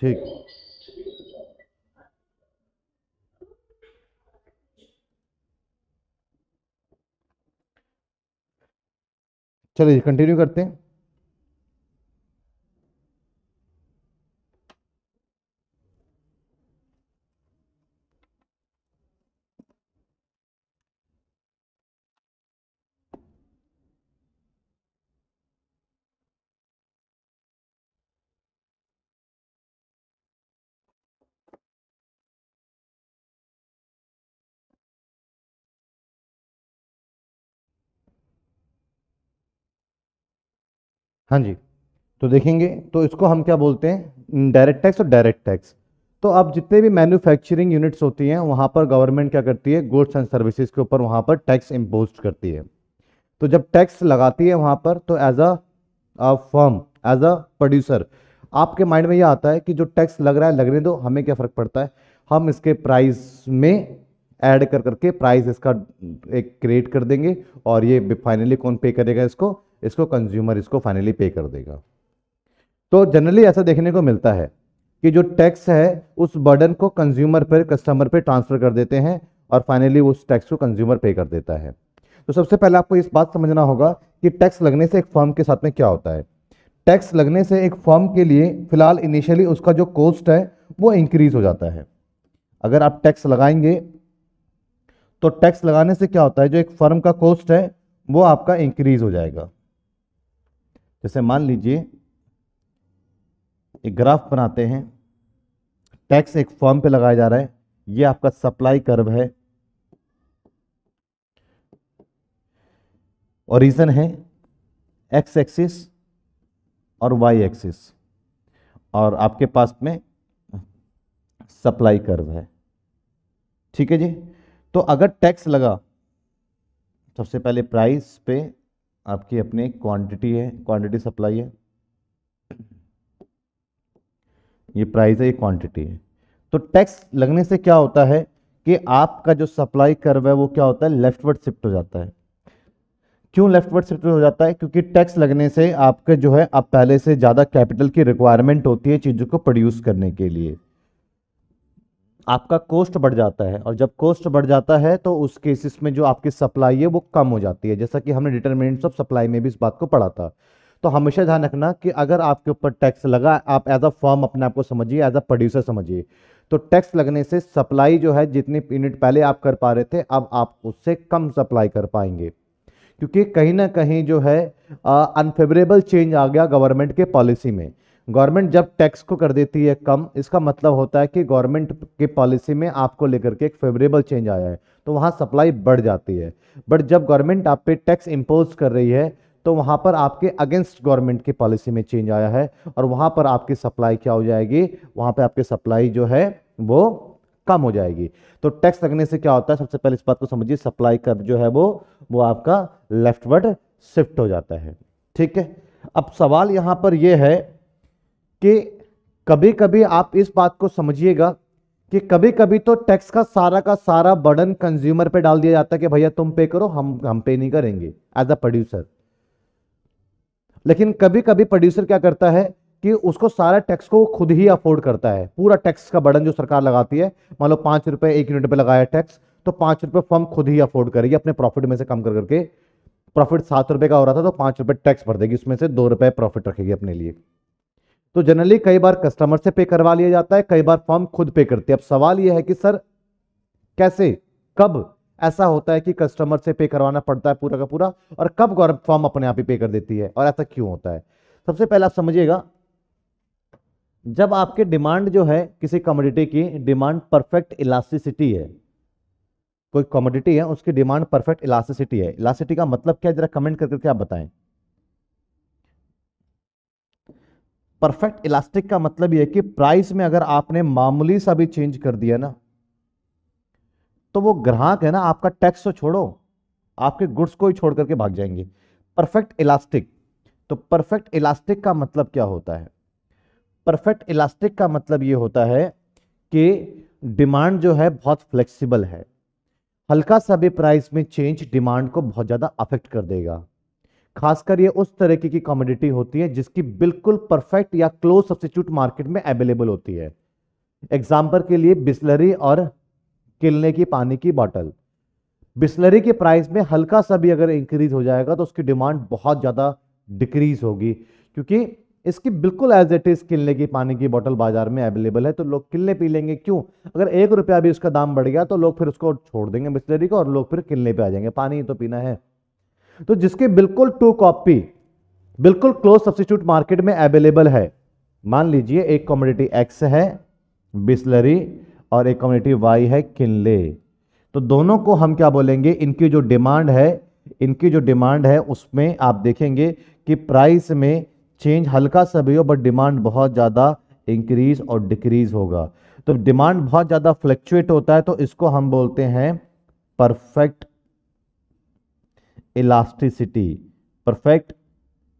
ठीक। चलिए कंटिन्यू करते हैं। हाँ जी। तो देखेंगे तो इसको हम क्या बोलते हैं? डायरेक्ट टैक्स और डायरेक्ट टैक्स तो अब जितने भी मैन्युफैक्चरिंग यूनिट्स होती हैं, वहाँ पर गवर्नमेंट क्या करती है? गुड्स एंड सर्विसेज़ के ऊपर वहाँ पर टैक्स इम्पोज करती है। तो जब टैक्स लगाती है वहाँ पर तो as a firm as a producer आपके माइंड में ये आता है कि जो टैक्स लग रहा है, लगने दो, हमें क्या फ़र्क पड़ता है? हम इसके प्राइस में ऐड कर करके प्राइस इसका एक क्रिएट कर देंगे और ये फाइनली कौन पे करेगा इसको? इसको कंज्यूमर इसको फाइनली पे कर देगा। तो जनरली ऐसा देखने को मिलता है कि जो टैक्स है, उस बर्डन को कंज्यूमर पर कस्टमर पर ट्रांसफ़र कर देते हैं और फाइनली उस टैक्स को कंज्यूमर पे कर देता है। तो सबसे पहले आपको इस बात समझना होगा कि टैक्स लगने से एक फर्म के साथ में क्या होता है। टैक्स लगने से एक फर्म के लिए फ़िलहाल इनिशियली उसका जो कॉस्ट है, वो इंक्रीज हो जाता है। अगर आप टैक्स लगाएँगे तो टैक्स लगाने से क्या होता है, जो एक फर्म का कॉस्ट है, वो आपका इंक्रीज हो जाएगा। जैसे मान लीजिए, एक ग्राफ बनाते हैं, टैक्स एक फॉर्म पे लगाया जा रहा है, ये आपका सप्लाई कर्व है। और रीजन है एक्स एक्सिस और वाई एक्सिस, और आपके पास में सप्लाई कर्व है। ठीक है जी? तो अगर टैक्स लगा, सबसे पहले प्राइस पे आपकी अपनी क्वांटिटी है क्वांटिटी सप्लाई है। ये प्राइस है, ये क्वांटिटी है। तो टैक्स लगने से क्या होता है कि आपका जो सप्लाई कर्व है, वो क्या होता है? लेफ्टवर्ड शिफ्ट हो जाता है। क्यों लेफ्टवर्ड शिफ्ट हो जाता है? क्योंकि टैक्स लगने से आपके जो है, आप पहले से ज़्यादा कैपिटल की रिक्वायरमेंट होती है चीज़ों को प्रोड्यूस करने के लिए। आपका कॉस्ट बढ़ जाता है और जब कॉस्ट बढ़ जाता है तो उस केसेस में जो आपकी सप्लाई है वो कम हो जाती है। जैसा कि हमने डिटर्मिनेंट्स ऑफ़ सप्लाई में भी इस बात को पढ़ा था। तो हमेशा ध्यान रखना कि अगर आपके ऊपर टैक्स लगा, आप एज अ फर्म अपने आप को समझिए एज अ प्रोड्यूसर समझिए। तो टैक्स लगने से सप्लाई जो है, जितनी यूनिट पहले आप कर पा रहे थे, अब आप उससे कम सप्लाई कर पाएँगे। क्योंकि कहीं ना कहीं जो है अनफेवरेबल चेंज आ गया गवर्नमेंट के पॉलिसी में। गवर्नमेंट जब टैक्स को कर देती है कम, इसका मतलब होता है कि गवर्नमेंट के पॉलिसी में आपको लेकर के एक फेवरेबल चेंज आया है तो वहाँ सप्लाई बढ़ जाती है। बट जब गवर्नमेंट आप पे टैक्स इम्पोज कर रही है तो वहाँ पर आपके अगेंस्ट गवर्नमेंट की पॉलिसी में चेंज आया है, और वहाँ पर आपकी सप्लाई क्या हो जाएगी, वहाँ पर आपकी सप्लाई जो है वो कम हो जाएगी। तो टैक्स लगने से क्या होता है, सबसे पहले इस बात को समझिए, सप्लाई कर जो है वो वो आपका लेफ्टवर्ड शिफ्ट हो जाता है। ठीक है? अब सवाल यहाँ पर यह है कि कभी कभी आप इस बात को समझिएगा कि कभी कभी तो टैक्स का सारा का सारा बर्डन कंज्यूमर पे डाल दिया जाता है कि भैया तुम पे करो, हम हम पे नहीं करेंगे एज अ प्रोड्यूसर लेकिन कभी कभी प्रोड्यूसर क्या करता है कि उसको सारा टैक्स को खुद ही अफोर्ड करता है। पूरा टैक्स का बर्डन जो सरकार लगाती है, मान लो पाँच रुपए एक यूनिट पे लगाया टैक्स तो पाँच रुपए फर्म खुद ही अफोर्ड करेगी अपने प्रॉफिट में से कम कर करके प्रॉफिट सात रुपए का हो रहा था तो पाँच रुपए टैक्स भर देगी, उसमें से दो रुपए प्रॉफिट रखेगी अपने लिए। तो जनरली कई बार कस्टमर से पे करवा लिया जाता है, कई बार फॉर्म खुद पे करती है। अब सवाल यह है कि सर, कैसे, कब ऐसा होता है कि कस्टमर से पे करवाना पड़ता है पूरा का पूरा, और कब फर्म अपने आप ही पे कर देती है, और ऐसा क्यों होता है? सबसे पहले आप समझिएगा, जब आपके डिमांड जो है किसी कमोडिटी की डिमांड परफेक्ट इलास्टिसिटी है। कोई कमोडिटी है, उसकी डिमांड परफेक्ट इलास्टिसिटी है। इलास्टिसिटी का मतलब क्या जरा कमेंट करके आप बताएँ। परफेक्ट इलास्टिक का मतलब यह है कि प्राइस में अगर आपने मामूली सा भी चेंज कर दिया ना तो वो ग्राहक है ना, आपका टैक्स तो छोड़ो, आपके गुड्स को ही छोड़ करके भाग जाएँगे। परफेक्ट इलास्टिक तो परफेक्ट इलास्टिक का मतलब क्या होता है? परफेक्ट इलास्टिक का मतलब ये होता है कि डिमांड जो है बहुत फ्लेक्सिबल है। हल्का सा भी प्राइस में चेंज डिमांड को बहुत ज़्यादा अफेक्ट कर देगा। खासकर ये उस तरीके की कॉमोडिटी होती है जिसकी बिल्कुल परफेक्ट या क्लोज सब्सिट्यूट मार्केट में अवेलेबल होती है। एग्ज़ाम्पल के लिए बिस्लरी और किलने की पानी की बॉटल बिस्लरी के प्राइस में हल्का सा भी अगर इंक्रीज हो जाएगा तो उसकी डिमांड बहुत ज़्यादा डिक्रीज होगी। क्योंकि इसकी बिल्कुल एज इट इज़ किलने की पानी की बोतल बाज़ार में अवेलेबल है तो लोग किलने पी लेंगे। क्यों? अगर एक रुपया भी उसका दाम बढ़ गया तो लोग फिर उसको छोड़ देंगे बिस्लरी को और लोग फिर किलने पे आ जाएँगे। पानी तो पीना है। तो जिसकी बिल्कुल टू कॉपी बिल्कुल क्लोज सब्सिट्यूट मार्केट में अवेलेबल है, मान लीजिए एक कॉमोडिटी एक्स है, बिस्लरी, और एक कम्युनिटी वाई है किनले। तो दोनों को हम क्या बोलेंगे? इनकी जो डिमांड है, इनकी जो डिमांड है, उसमें आप देखेंगे कि प्राइस में चेंज हल्का सा भी हो बट डिमांड बहुत ज़्यादा इंक्रीज और डिक्रीज होगा। तो डिमांड बहुत ज़्यादा फ्लक्चुएट होता है तो इसको हम बोलते हैं परफेक्ट इलास्टिसिटी परफेक्ट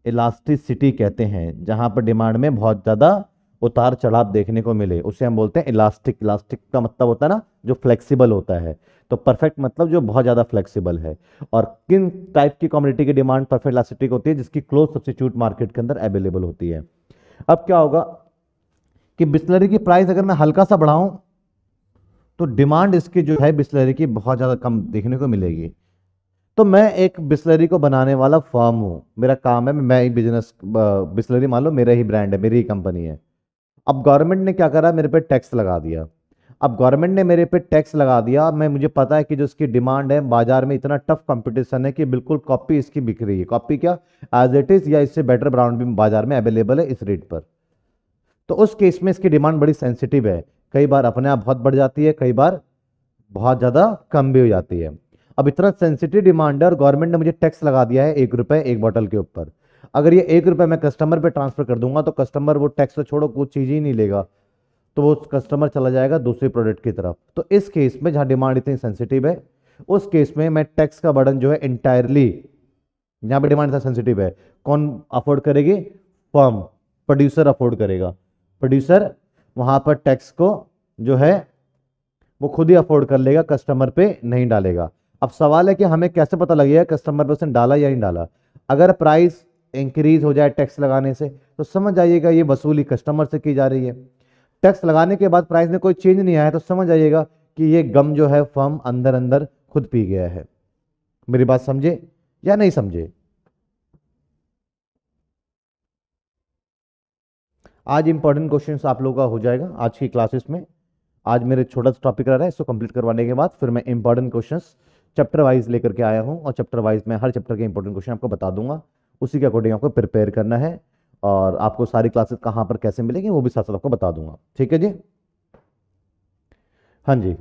इलास्टिसिटी कहते हैं, जहाँ पर डिमांड में बहुत ज़्यादा उतार चढ़ाव देखने को मिले। उसे हम बोलते हैं इलास्टिक इलास्टिक का मतलब होता है ना, जो फ्लेक्सिबल होता है। तो परफेक्ट मतलब जो बहुत ज़्यादा फ्लेक्सिबल है। और किन टाइप की कम्युनिटी की डिमांड परफेक्ट इलास्टिक होती है, जिसकी क्लोज सब्सिट्यूट मार्केट के अंदर अवेलेबल होती है। अब क्या होगा कि बिस्लरी की प्राइस अगर मैं हल्का सा बढ़ाऊं तो डिमांड इसकी जो है बिस्लरी की बहुत ज़्यादा कम देखने को मिलेगी। तो मैं एक बिस्लरी को बनाने वाला फर्म हूँ। मेरा काम है, मैं ही बिज़नेस बिस्लरी मान लो, मेरा ही ब्रांड है, मेरी ही कंपनी है। अब गवर्नमेंट ने क्या करा? मेरे पे टैक्स लगा दिया। अब गवर्नमेंट ने मेरे पे टैक्स लगा दिया। मैं, मुझे पता है कि जो इसकी डिमांड है, बाज़ार में इतना टफ कंपटीशन है कि बिल्कुल कॉपी इसकी बिक रही है। कॉपी क्या? एज इट इज़ या इससे बेटर ब्रांड भी बाज़ार में अवेलेबल है इस रेट पर। तो उस केस में इसकी डिमांड बड़ी सेंसिटिव है। कई बार अपने आप बहुत बढ़ जाती है, कई बार बहुत ज़्यादा कम भी हो जाती है। अब इतना सेंसिटिव डिमांड है और गवर्नमेंट ने मुझे टैक्स लगा दिया है एक रुपए एक बॉटल के ऊपर। अगर ये एक रुपये मैं कस्टमर पे ट्रांसफ़र कर दूँगा तो कस्टमर वो टैक्स तो छोड़ो, कुछ चीज़ ही नहीं लेगा। तो वो कस्टमर चला जाएगा दूसरे प्रोडक्ट की तरफ़। तो इस केस में जहाँ डिमांड इतनी सेंसिटिव है, उस केस में मैं टैक्स का बर्डन जो है इंटायरली जहाँ पे डिमांड इतना सेंसिटिव है। कौन अफोर्ड करेगी? फर्म प्रोड्यूसर अफोर्ड करेगा। प्रोड्यूसर वहाँ पर टैक्स को जो है, वो खुद ही अफोर्ड कर लेगा कस्टमर पे नहीं डालेगा। अब सवाल है कि हमें कैसे पता लगेगा कस्टमर पर उसने डाला या नहीं डाला? अगर प्राइस इंक्रीज हो जाए टैक्स लगाने से तो समझ आइएगा ये वसूली कस्टमर से की जा रही है। टैक्स लगाने के बाद प्राइस में कोई चेंज नहीं आया तो समझ आइएगा कि ये गम जो है फर्म अंदर अंदर खुद पी गया है। मेरी बात समझे या नहीं समझे? आज इंपॉर्टेंट क्वेश्चंस आप लोगों का हो जाएगा आज की क्लासेस में। आज मेरे छोटा सा टॉपिक रह रहा है, इसको कंप्लीट करवाने के बाद फिर मैं इंपॉर्टेंट क्वेश्चंस चैप्टर वाइज लेकर के आया हूँ और चैप्टर वाइज मैं हर चैप्टर के इंपॉर्टेंट क्वेश्चन आपको बता दूँगा। उसी के अकॉर्डिंग आपको प्रिपेयर करना है और आपको सारी क्लासेस कहाँ पर कैसे मिलेंगी वो भी साथ साथ आपको बता दूँगा। ठीक है जी? हाँ जी।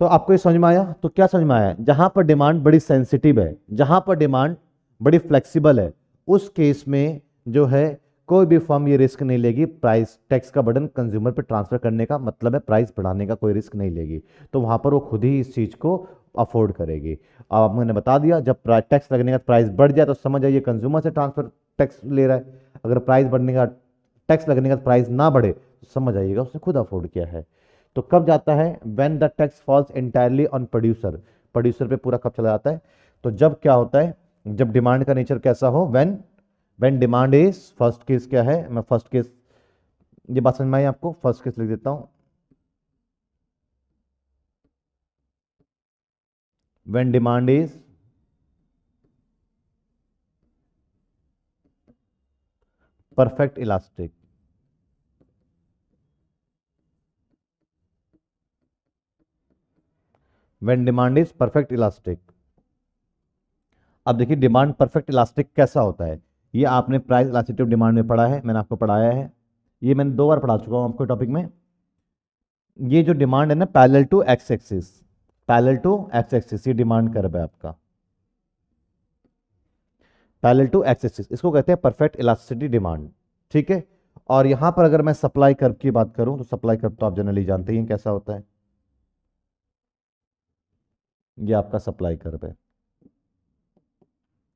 तो आपको ये समझ में आया? तो क्या समझ में आया? जहाँ पर डिमांड बड़ी सेंसिटिव है, जहाँ पर डिमांड बड़ी फ्लेक्सिबल है, उस केस में जो है कोई भी फर्म ये रिस्क नहीं लेगी। प्राइस टैक्स का बर्डन कंज्यूमर पर ट्रांसफ़र करने का मतलब है प्राइस बढ़ाने का कोई रिस्क नहीं लेगी। तो वहाँ पर वो खुद ही इस चीज़ को अफोर्ड करेगी। अब मैंने बता दिया, जब टैक्स लगने का प्राइस बढ़ जाए तो समझ आइए कंज्यूमर से ट्रांसफ़र टैक्स ले रहा है। अगर प्राइस बढ़ने का टैक्स लगने का प्राइस ना बढ़े तो समझ आइएगा उसने खुद अफोर्ड किया है। तो कब जाता है? When the tax falls entirely on producer producer पे पूरा कब चला जाता है? तो जब क्या होता है? जब डिमांड का नेचर कैसा हो? When when demand is first case क्या है? मैं फ़र्स्ट केस ये बात समझ में आई आपको? फ़र्स्ट केस लिख देता हूँ। When demand is? Perfect elastic. When demand is perfect elastic. अब देखिए डिमांड परफेक्ट इलास्टिक कैसा होता है? ये आपने प्राइस इलास्टिक डिमांड में पढ़ा है, मैंने आपको पढ़ाया है। ये मैंने दो बार पढ़ा चुका हूँ आपको टॉपिक में। ये जो डिमांड है ना parallel to X axis parallel to X axis ये डिमांड कर्व है आपका। पैरेलल टू एक्स एक्सिस इसको कहते हैं परफेक्ट इलास्टिसिटी डिमांड, ठीक है? और यहाँ पर अगर मैं सप्लाई कर्व की बात करूँ तो सप्लाई कर्व तो आप जनरली जानते ही कैसा होता है। ये आपका सप्लाई कर्व है,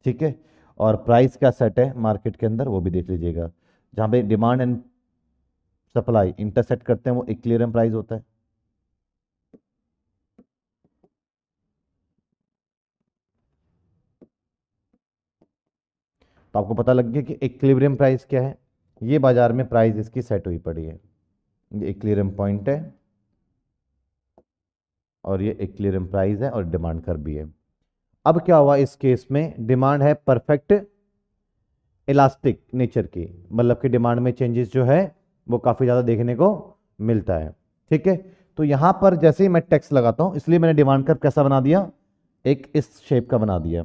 ठीक है? और प्राइस क्या सेट है मार्केट के अंदर, वो भी देख लीजिएगा। जहाँ पे डिमांड एंड सप्लाई इंटरसेट करते हैं, वो इक्लियरम प्राइस होता है। तो आपको पता लग गया कि इक्विलिब्रियम प्राइस क्या है? ये बाज़ार में प्राइस इसकी सेट हुई पड़ी है। ये इक्विलिब्रियम पॉइंट है। और ये इक्विलिब्रियम प्राइस है और डिमांड कर भी है। अब क्या हुआ इस केस में? डिमांड है परफेक्ट इलास्टिक नेचर की। मतलब कि डिमांड में चेंजेस जो है, वो काफ़ी ज़्यादा देखने को मिलता है। ठीक है? तो यहाँ पर जैसे ही मैं टैक्स लगाता हूँ, इसलिए मैंने डिमांड कर्व कैसा बना दिया? एक इस शेप का बना दिया।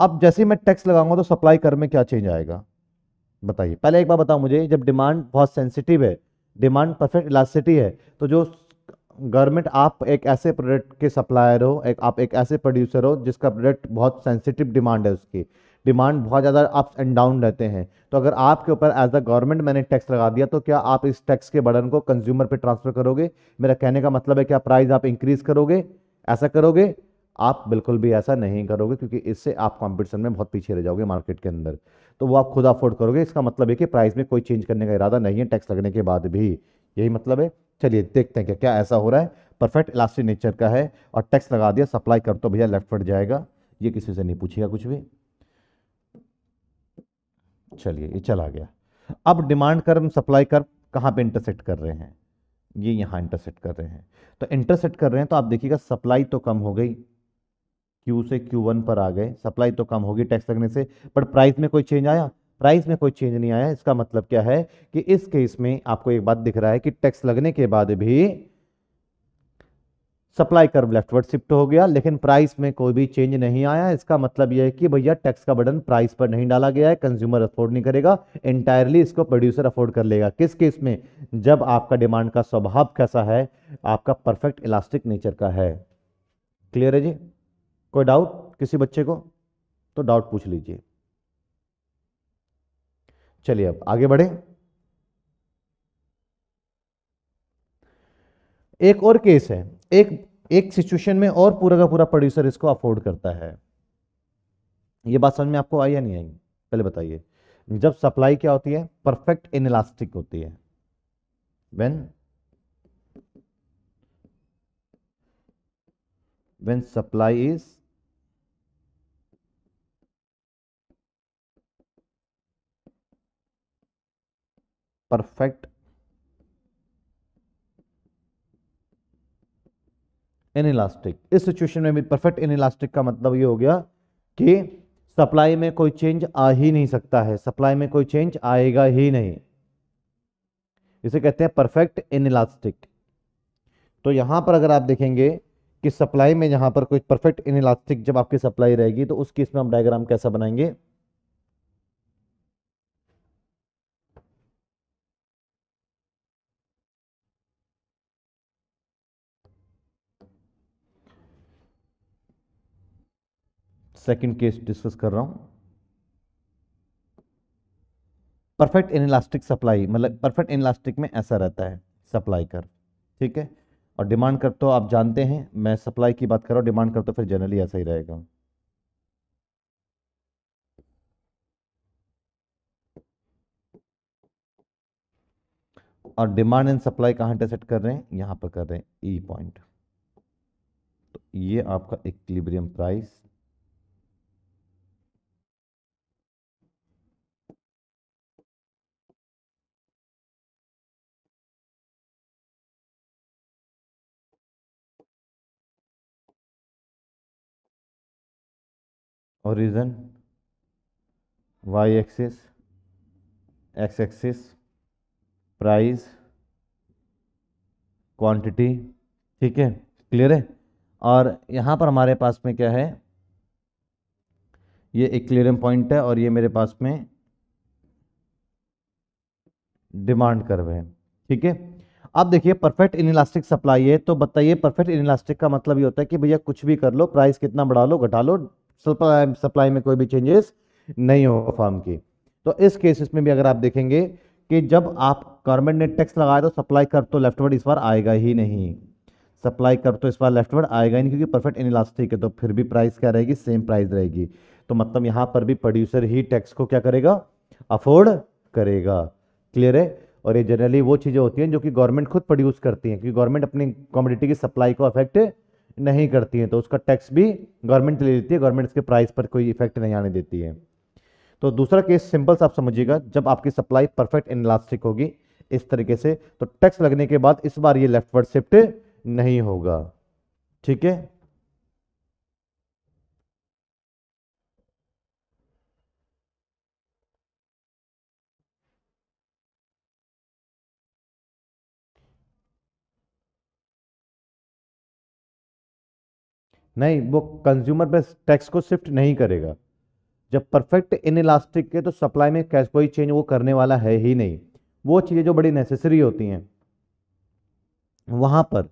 अब जैसे ही मैं टैक्स लगाऊँगा तो सप्लाई कर में क्या चेंज आएगा? बताइए। पहले एक बार बताओ मुझे, जब डिमांड बहुत सेंसिटिव है डिमांड परफेक्ट इलास्टिसिटी है तो जो गवर्नमेंट आप एक ऐसे प्रोडक्ट के सप्लायर हो, एक, आप एक ऐसे प्रोड्यूसर हो जिसका प्रोडक्ट बहुत सेंसिटिव डिमांड है उसकी। डिमांड बहुत ज़्यादा अप्स एंड डाउन रहते हैं। तो अगर आपके ऊपर एज अ गवर्नमेंट मैंने टैक्स लगा दिया तो क्या आप इस टैक्स के बर्डन को कंज्यूमर पे ट्रांसफ़र करोगे? मेरा कहने का मतलब है, क्या प्राइस आप इंक्रीज करोगे? ऐसा करोगे? आप बिल्कुल भी ऐसा नहीं करोगे क्योंकि इससे आप कंपटीशन में बहुत पीछे रह जाओगे मार्केट के अंदर। तो वो आप खुद अफोर्ड करोगे, इसका मतलब है कि प्राइस में कोई चेंज करने का इरादा नहीं है टैक्स लगने के बाद भी। यही मतलब है। चलिए, देखते हैं क्या क्या ऐसा हो रहा है। परफेक्ट इलास्टिक नेचर का है और टैक्स लगा दिया सप्लाई कर तो भैया लेफ़्ट फट जाएगा। ये किसी से नहीं पूछेगा कुछ भी। चलिए, ये चला गया। अब डिमांड कर्व सप्लाई कर्व कहाँ पे इंटरसेक्ट कर रहे हैं? ये यहाँ इंटरसेक्ट कर रहे हैं। तो इंटरसेक्ट कर रहे हैं तो आप देखिएगा सप्लाई तो कम हो गई। क्यू से क्यू वन पर आ गए। सप्लाई तो कम होगी टैक्स लगने से बट प्राइस में कोई चेंज आया? प्राइस में कोई चेंज नहीं आया। इसका मतलब क्या है कि इस केस में आपको एक बात दिख रहा है कि टैक्स लगने के बाद भी सप्लाई कर्व लेफ्टवर्ड शिफ्ट हो गया, लेकिन प्राइस में कोई भी चेंज नहीं आया। इसका मतलब यह है कि भैया टैक्स का बर्डन प्राइस पर नहीं डाला गया है। कंज्यूमर अफोर्ड नहीं करेगा। इंटायरली इसको प्रोड्यूसर अफोर्ड कर लेगा। किस केस में? जब आपका डिमांड का स्वभाव कैसा है, आपका परफेक्ट इलास्टिक नेचर का है। क्लियर है जी? कोई डाउट किसी बच्चे को तो डाउट पूछ लीजिए। चलिए अब आगे बढ़े। एक और केस है। एक एक सिचुएशन में और पूरा का पूरा प्रोड्यूसर इसको अफोर्ड करता है। ये बात समझ में आपको आई या नहीं आई? पहले बताइए। जब सप्लाई क्या होती है? परफेक्ट इनलास्टिक होती है। When when supply is perfect inelastic. इस सिचुएशन में भी परफेक्ट इनइलास्टिक का मतलब ये हो गया कि सप्लाई में कोई चेंज आ ही नहीं सकता है। सप्लाई में कोई चेंज आएगा ही नहीं। इसे कहते हैं परफेक्ट इनइलास्टिक। तो यहाँ पर अगर आप देखेंगे कि सप्लाई में यहाँ पर कोई परफेक्ट इनइलास्टिक जब आपकी सप्लाई रहेगी तो उस केस में हम डायग्राम कैसा बनाएँगे? सेकंड केस डिस्कस कर रहा हूँ। परफेक्ट इनलास्टिक सप्लाई मतलब परफेक्ट इनलास्टिक में ऐसा रहता है सप्लाई कर ठीक है? और डिमांड कर तो आप जानते हैं, मैं सप्लाई की बात कर रहा हूँ डिमांड कर तो फिर जनरली ऐसा ही रहेगा। और डिमांड एंड सप्लाई कहाँ इंटरसेट कर रहे हैं? यहाँ पर कर रहे हैं ई e पॉइंट तो ये आपका equilibrium price origin Y axis X axis price, quantity, ठीक है, क्लियर है? और यहाँ पर हमारे पास में क्या है? ये एक क्लियरिंग पॉइंट है और ये मेरे पास में डिमांड कर्व है, ठीक है? अब देखिए, परफेक्ट इनलास्टिक सप्लाई है तो बताइए, परफेक्ट इनलास्टिक का मतलब ये होता है कि भैया कुछ भी कर लो, प्राइस कितना बढ़ा लो, घटा लो सप्लाई सप्लाई में कोई भी चेंजेस नहीं हो फॉर्म की। तो इस केसेस में भी अगर आप देखेंगे कि जब आप गवर्नमेंट ने टैक्स लगाया तो सप्लाई कर तो लेफ्टवर्ड इस बार आएगा ही नहीं। सप्लाई कर तो इस बार लेफ्टवर्ड आएगा ही नहीं क्योंकि परफेक्ट इनलास्टिक है तो फिर भी प्राइस क्या रहेगी? सेम प्राइस रहेगी। तो मतलब यहाँ पर भी प्रोड्यूसर ही टैक्स को क्या करेगा? अफोर्ड करेगा। क्लियर है? और ये जनरली वो चीज़ें होती हैं जो कि गवर्नमेंट खुद प्रोड्यूस करती हैं, क्योंकि गवर्नमेंट अपनी कॉमोडिटी की सप्लाई को अफेक्ट नहीं करती है तो उसका टैक्स भी गवर्नमेंट ले लेती है गवर्नमेंट इसके प्राइस पर कोई इफ़ेक्ट नहीं आने देती है। तो दूसरा केस सिंपल आप समझिएगा, जब आपकी सप्लाई परफेक्ट एंड इनलास्टिक होगी इस तरीके से तो टैक्स लगने के बाद इस बार ये लेफ्टवर्ड शिफ्ट नहीं होगा। ठीक है? नहीं, वो कंज्यूमर पे टैक्स को शिफ्ट नहीं करेगा। जब परफेक्ट इन इलास्टिक है तो सप्लाई में कैश कोई चेंज वो करने वाला है ही नहीं। वो चीज़ें जो बड़ी नेसेसरी होती हैं, वहाँ पर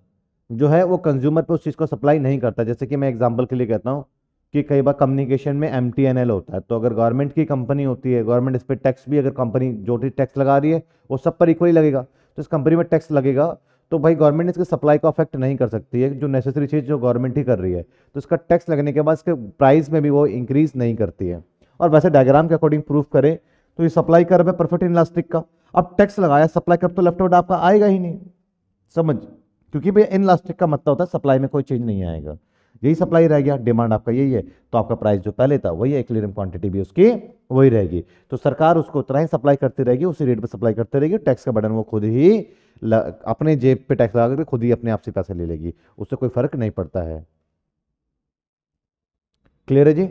जो है वो कंज्यूमर पे उस चीज़ को सप्लाई नहीं करता। जैसे कि मैं एग्जांपल के लिए कहता हूँ कि कई बार कम्युनिकेशन में एमटीएनएल होता है। तो अगर गवर्नमेंट की कंपनी होती है गवर्नमेंट इस पर टैक्स भी अगर कंपनी जो भी टैक्स लगा रही है, वो सब पर इक्वली लगेगा। तो इस कंपनी में टैक्स लगेगा तो भाई गवर्नमेंट इसके सप्लाई को अफेक्ट नहीं कर सकती है, जो नेसेसरी चीज़ जो गवर्नमेंट ही कर रही है। तो इसका टैक्स लगने के बाद इसके प्राइस में भी वो इंक्रीज नहीं करती है। और वैसे डायग्राम के अकॉर्डिंग प्रूफ करें तो ये सप्लाई कर्व है परफेक्ट इलास्टिक का। अब टैक्स लगाया सप्लाई कर तो लेफ़्ट आउट आपका आएगा ही नहीं। समझ? क्योंकि भैया इन का मतलब होता है सप्लाई में कोई चेंज नहीं आएगा। यही सप्लाई रह गया डिमांड आपका यही है। तो आपका प्राइस जो पहले था, वही क्लियरिंग क्वांटिटी भी उसकी वही रहेगी। तो सरकार उसको उतना ही सप्लाई करती रहेगी, उसी रेट पर सप्लाई करती रहेगी टैक्स का बटन वो खुद ही अपने जेब पे टैक्स लगा करके खुद ही अपने आप से पैसे ले लेगी। उससे कोई फ़र्क नहीं पड़ता है। क्लियर है जी?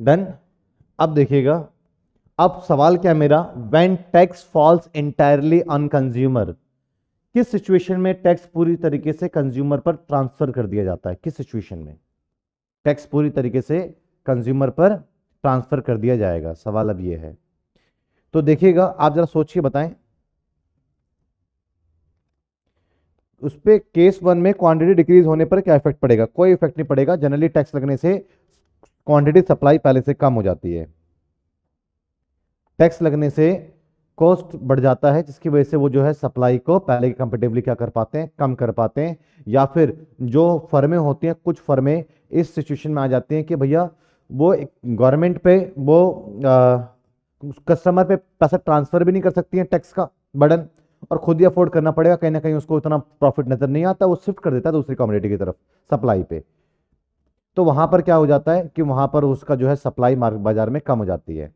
डन अब देखिएगा, अब सवाल क्या मेरा? When tax falls entirely on consumer किस सिचुएशन में टैक्स पूरी तरीके से कंज्यूमर पर ट्रांसफ़र कर दिया जाता है? किस सिचुएशन में? टैक्स पूरी तरीके से कंज्यूमर पर ट्रांसफ़र कर दिया जाएगा। सवाल अब यह है। तो देखिएगा, आप जरा सोचिए, बताएँ। उस पर केस वन में क्वांटिटी डिक्रीज होने पर क्या इफ़ेक्ट पड़ेगा? कोई इफ़ेक्ट नहीं पड़ेगा। जनरली टैक्स लगने से क्वांटिटी सप्लाई पहले से कम हो जाती है। टैक्स लगने से कॉस्ट बढ़ जाता है, जिसकी वजह से वो जो है सप्लाई को पहले कंपेटिवली क्या कर पाते हैं? कम कर पाते हैं। या फिर जो फर्में होती हैं, कुछ फर्में इस सिचुएशन में आ जाती हैं कि भैया वो गवर्नमेंट पे वो कस्टमर पे पैसा ट्रांसफ़र भी नहीं कर सकती हैं टैक्स का बर्डन और खुद ही अफोर्ड करना पड़ेगा, कहीं ना कहीं उसको इतना प्रॉफिट नज़र नहीं आता, वो शिफ्ट कर देता है दूसरी कम्युनिटी की तरफ़ सप्लाई पे। तो वहाँ पर क्या हो जाता है कि वहाँ पर उसका जो है सप्लाई मार्केट बाज़ार में कम हो जाती है।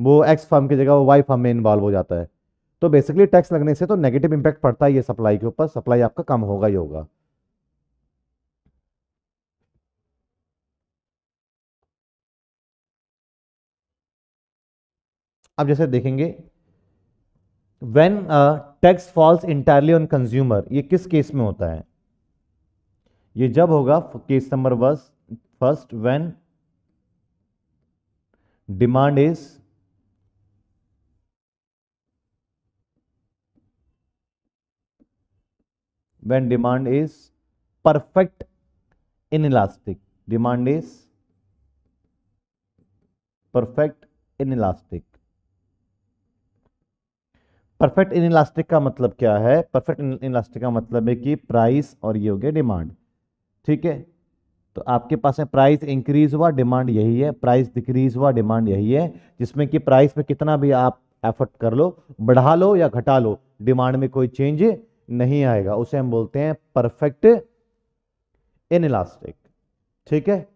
वो एक्स फर्म की जगह वो वाई फर्म में इन्वॉल्व हो जाता है। तो बेसिकली टैक्स लगने से तो नेगेटिव इंपैक्ट पड़ता है ये सप्लाई के ऊपर। सप्लाई आपका कम होगा ही होगा। अब जैसे देखेंगे when tax falls entirely on consumer ये किस केस में होता है? ये जब होगा case number was first when demand is when demand is perfect inelastic. Demand is perfect inelastic. Perfect inelastic का मतलब क्या है? परफेक्ट इनलास्टिक का मतलब है कि प्राइस और ये हो गया डिमांड ठीक है? तो आपके पास है प्राइस इंक्रीज हुआ डिमांड यही है। प्राइस डिक्रीज हुआ डिमांड यही है, जिसमें कि प्राइस में कितना भी आप एफर्ट कर लो, बढ़ा लो या घटा लो डिमांड में कोई चेंज नहीं आएगा। उसे हम बोलते हैं परफेक्ट इन इलास्टिक ठीक है?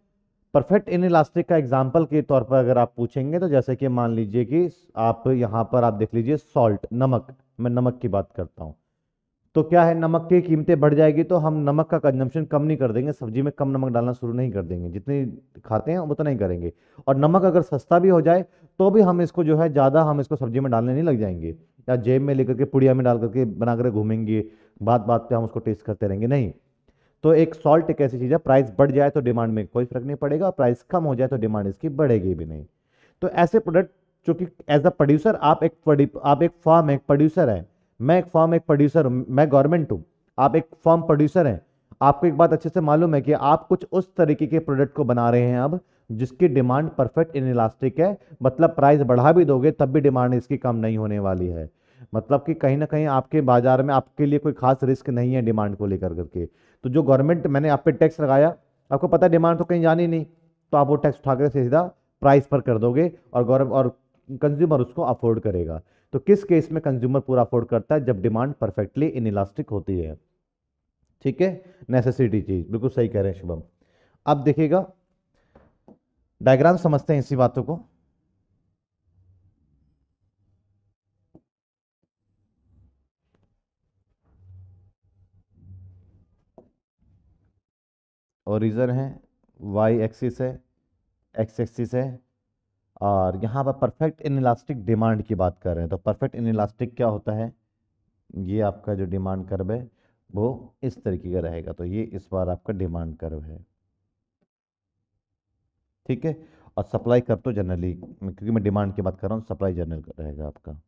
परफेक्ट इन इलास्टिक का एग्ज़ाम्पल के तौर पर अगर आप पूछेंगे तो जैसे कि मान लीजिए कि आप यहाँ पर आप देख लीजिए सॉल्ट नमक। मैं नमक की बात करता हूँ। तो क्या है, नमक की कीमतें बढ़ जाएगी तो हम नमक का कंजम्पशन कम नहीं कर देंगे, सब्ज़ी में कम नमक डालना शुरू नहीं कर देंगे। जितनी खाते हैं, उतना ही करेंगे। और नमक अगर सस्ता भी हो जाए तो भी हम इसको जो है, ज़्यादा हम इसको सब्ज़ी में डालने नहीं लग जाएँगे। या जेब में लेकर के, पुड़िया में डाल करके बना कर घूमेंगे, बात बात पर हम उसको टेस्ट करते रहेंगे, नहीं। तो एक सॉल्ट एक ऐसी चीज़ है प्राइस बढ़ जाए तो डिमांड में कोई फ़र्क नहीं पड़ेगा प्राइस कम हो जाए तो डिमांड इसकी बढ़ेगी भी नहीं। तो ऐसे प्रोडक्ट जो कि एज अ प्रोड्यूसर आप एक आप एक फॉर्म एक प्रोड्यूसर है मैं एक फॉर्म एक प्रोड्यूसर हूँ, मैं गवर्नमेंट हूँ। आप एक फॉर्म प्रोड्यूसर हैं। आपको एक बात अच्छे से मालूम है कि आप कुछ उस तरीके के प्रोडक्ट को बना रहे हैं अब, जिसकी डिमांड परफेक्ट इन इलास्टिक है। मतलब प्राइस बढ़ा भी दोगे, तब भी डिमांड इसकी कम नहीं होने वाली है। मतलब कि कहीं ना कहीं आपके बाज़ार में आपके लिए कोई खास रिस्क नहीं है डिमांड को लेकर करके। तो जो गवर्नमेंट मैंने आप पे टैक्स लगाया, आपको पता है डिमांड तो कहीं जानी नहीं तो आप वो टैक्स उठा कर सीधा प्राइस पर कर दोगे और गवर्नमेंट और कंज्यूमर उसको अफोर्ड करेगा। तो किस केस में कंज्यूमर पूरा अफोर्ड करता है? जब डिमांड परफेक्टली इन इलास्टिक होती है। ठीक है? नेसेसिटी चीज़। बिल्कुल सही कह रहे हैं शुभम। अब देखिएगा। डायग्राम समझते हैं इसी बातों को। ओरिजन है वाई एक्सिस है एक्स एक्सिस है और यहाँ पर परफेक्ट इन इलास्टिक डिमांड की बात कर रहे हैं तो परफेक्ट इन इलास्टिक क्या होता है? ये आपका जो डिमांड कर्व है, वो इस तरीके का रहेगा तो ये इस बार आपका डिमांड कर्व है। ठीक है? और सप्लाई कर तो जनरली क्योंकि मैं डिमांड की बात कर रहा हूँ सप्लाई जनरल रहेगा आपका।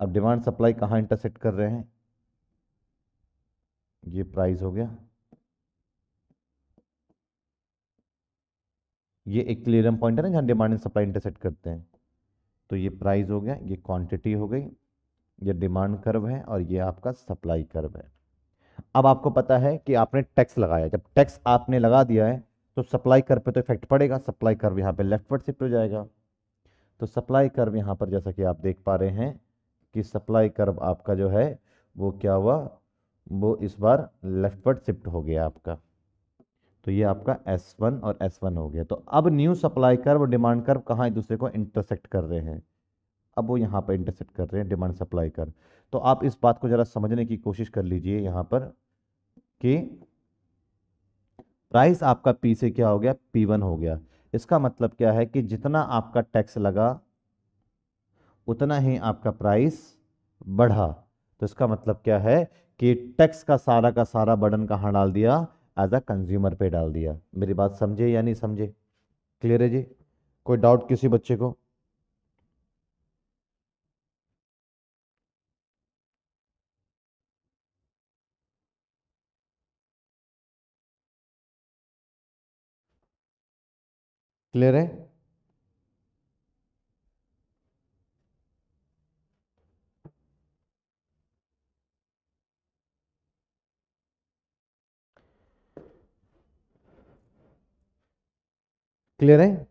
अब डिमांड सप्लाई कहाँ इंटरसेक्ट कर रहे हैं? ये प्राइस हो गया। ये एक क्लियरम पॉइंट है ना जहाँ डिमांड एंड सप्लाई इंटरसेक्ट करते हैं। तो ये प्राइस हो गया, ये क्वांटिटी हो गई, ये डिमांड कर्व है और ये आपका सप्लाई कर्व है। अब आपको पता है कि आपने टैक्स लगाया जब टैक्स आपने लगा दिया है तो सप्लाई कर्व पे तो इफ़ेक्ट पड़ेगा। सप्लाई कर्व यहाँ पे लेफ्टवर्ड शिफ्ट हो जाएगा। तो सप्लाई कर्व यहाँ पर जैसा कि आप देख पा रहे हैं कि सप्लाई कर्व आपका जो है, वो क्या हुआ? वो इस बार लेफ्टवर्ड शिफ्ट हो गया आपका। तो ये आपका S1 और S1 हो गया। तो अब न्यू सप्लाई कर्व और डिमांड कर्व कहाँ एक दूसरे को इंटरसेक्ट कर रहे हैं? अब वो यहाँ पर इंटरसेक्ट कर रहे हैं डिमांड सप्लाई कर्व तो आप इस बात को ज़रा समझने की कोशिश कर लीजिए यहाँ पर कि प्राइस आपका पी से क्या हो गया? पी वन हो गया। इसका मतलब क्या है कि जितना आपका टैक्स लगा, उतना ही आपका प्राइस बढ़ा। तो इसका मतलब क्या है कि टैक्स का सारा का सारा बर्डन कहाँ डाल दिया? एज अ कंज्यूमर पे डाल दिया। मेरी बात समझे या नहीं समझे? क्लियर है जी? कोई डाउट किसी बच्चे को? क्लियर है? क्लियर है?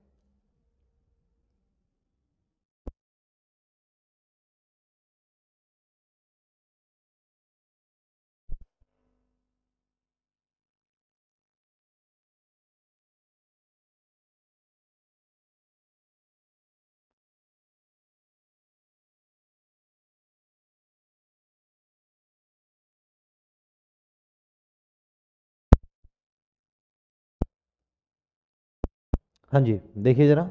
हाँ जी, देखिए ज़रा।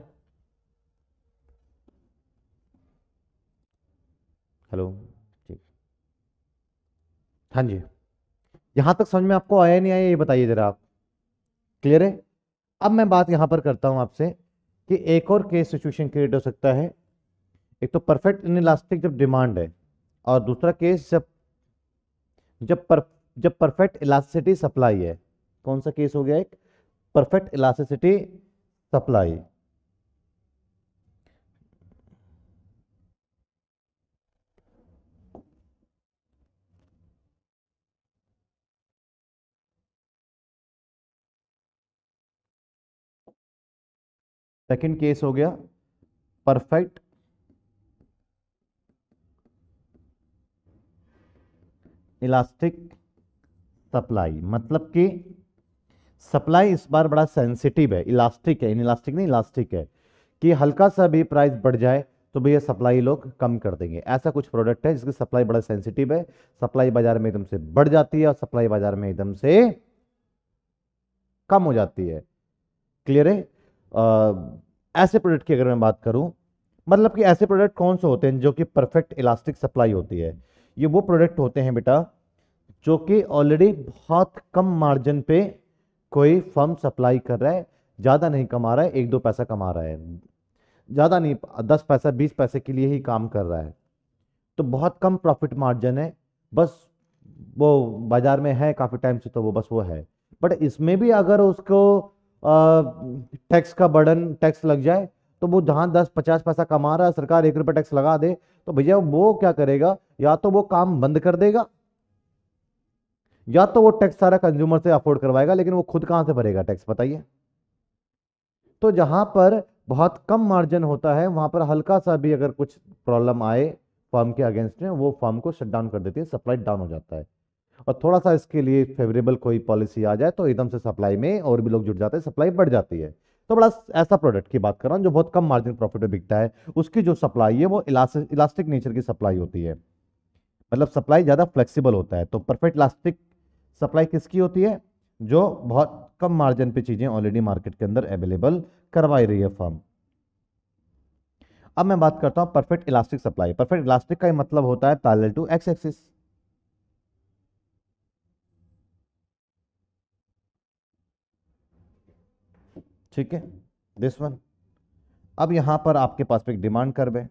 हेलो हाँ जी। यहाँ तक समझ में आपको आया नहीं आया, ये बताइए ज़रा आप। क्लियर है? अब मैं बात यहाँ पर करता हूँ आपसे कि एक और केस सिचुएशन क्रिएट हो सकता है। एक तो परफेक्ट इन इलास्टिक जब डिमांड है और दूसरा केस जब जब पर, जब परफेक्ट इलास्टिसिटी सप्लाई है। कौन सा केस हो गया एक? Perfect elasticity supply. Second case हो गया परफेक्ट। इलास्टिक सप्लाई मतलब कि सप्लाई इस बार बड़ा सेंसिटिव है इलास्टिक है इन इलास्टिक नहीं इलास्टिक है। कि हल्का सा भी प्राइस बढ़ जाए तो भैया सप्लाई लोग कम कर देंगे। ऐसा कुछ प्रोडक्ट है जिसकी सप्लाई बड़ा सेंसिटिव है। सप्लाई बाज़ार में एकदम से बढ़ जाती है और सप्लाई बाज़ार में एकदम से कम हो जाती है। क्लियर है? ऐसे प्रोडक्ट की अगर मैं बात करूँ मतलब कि ऐसे प्रोडक्ट कौन से होते हैं जो कि परफेक्ट इलास्टिक सप्लाई होती है? ये वो प्रोडक्ट होते हैं बेटा, जो कि ऑलरेडी बहुत कम मार्जिन पे कोई फर्म सप्लाई कर रहा है, ज़्यादा नहीं कमा रहा है, एक दो पैसा कमा रहा है। ज़्यादा नहीं, दस पैसा, बीस पैसे के लिए ही काम कर रहा है। तो बहुत कम प्रॉफिट मार्जिन है, बस वो बाज़ार में है, काफ़ी टाइम से तो वो बस वो है। बट इसमें भी अगर उसको टैक्स का बर्डन, टैक्स लग जाए तो वो जहाँ दस, पचास पैसा कमा रहा है, सरकार एक रुपये टैक्स लगा दे तो भैया वो क्या करेगा? या तो वो काम बंद कर देगा या तो वो टैक्स सारा कंज्यूमर से अफोर्ड करवाएगा, लेकिन वो खुद कहाँ से भरेगा टैक्स बताइए। तो जहाँ पर बहुत कम मार्जिन होता है, वहाँ पर हल्का सा भी अगर कुछ प्रॉब्लम आए फर्म के अगेंस्ट में, वो फर्म को शट डाउन कर देती है सप्लाई डाउन हो जाता है। और थोड़ा सा इसके लिए फेवरेबल कोई पॉलिसी आ जाए तो एकदम से सप्लाई में और भी लोग जुट जाते हैं सप्लाई बढ़ जाती है। तो बड़ा ऐसा प्रोडक्ट की बात कर रहा हूँ, जो बहुत कम मार्जिन प्रॉफिट में बिकता है, उसकी जो सप्लाई है, वो इलास्टिक नेचर की सप्लाई होती है। मतलब सप्लाई ज़्यादा फ्लेक्सिबल होता है तो परफेक्ट इलास्टिक सप्लाई किसकी होती है? जो बहुत कम मार्जिन पे चीज़ें ऑलरेडी मार्केट के अंदर अवेलेबल करवाई रही है फर्म अब मैं बात करता हूँ perfect elastic supply perfect elastic का मतलब होता है पैरेलल टू एक्स एक्सिस ठीक है? दिस वन अब यहाँ पर आपके पास एक डिमांड कर्व है।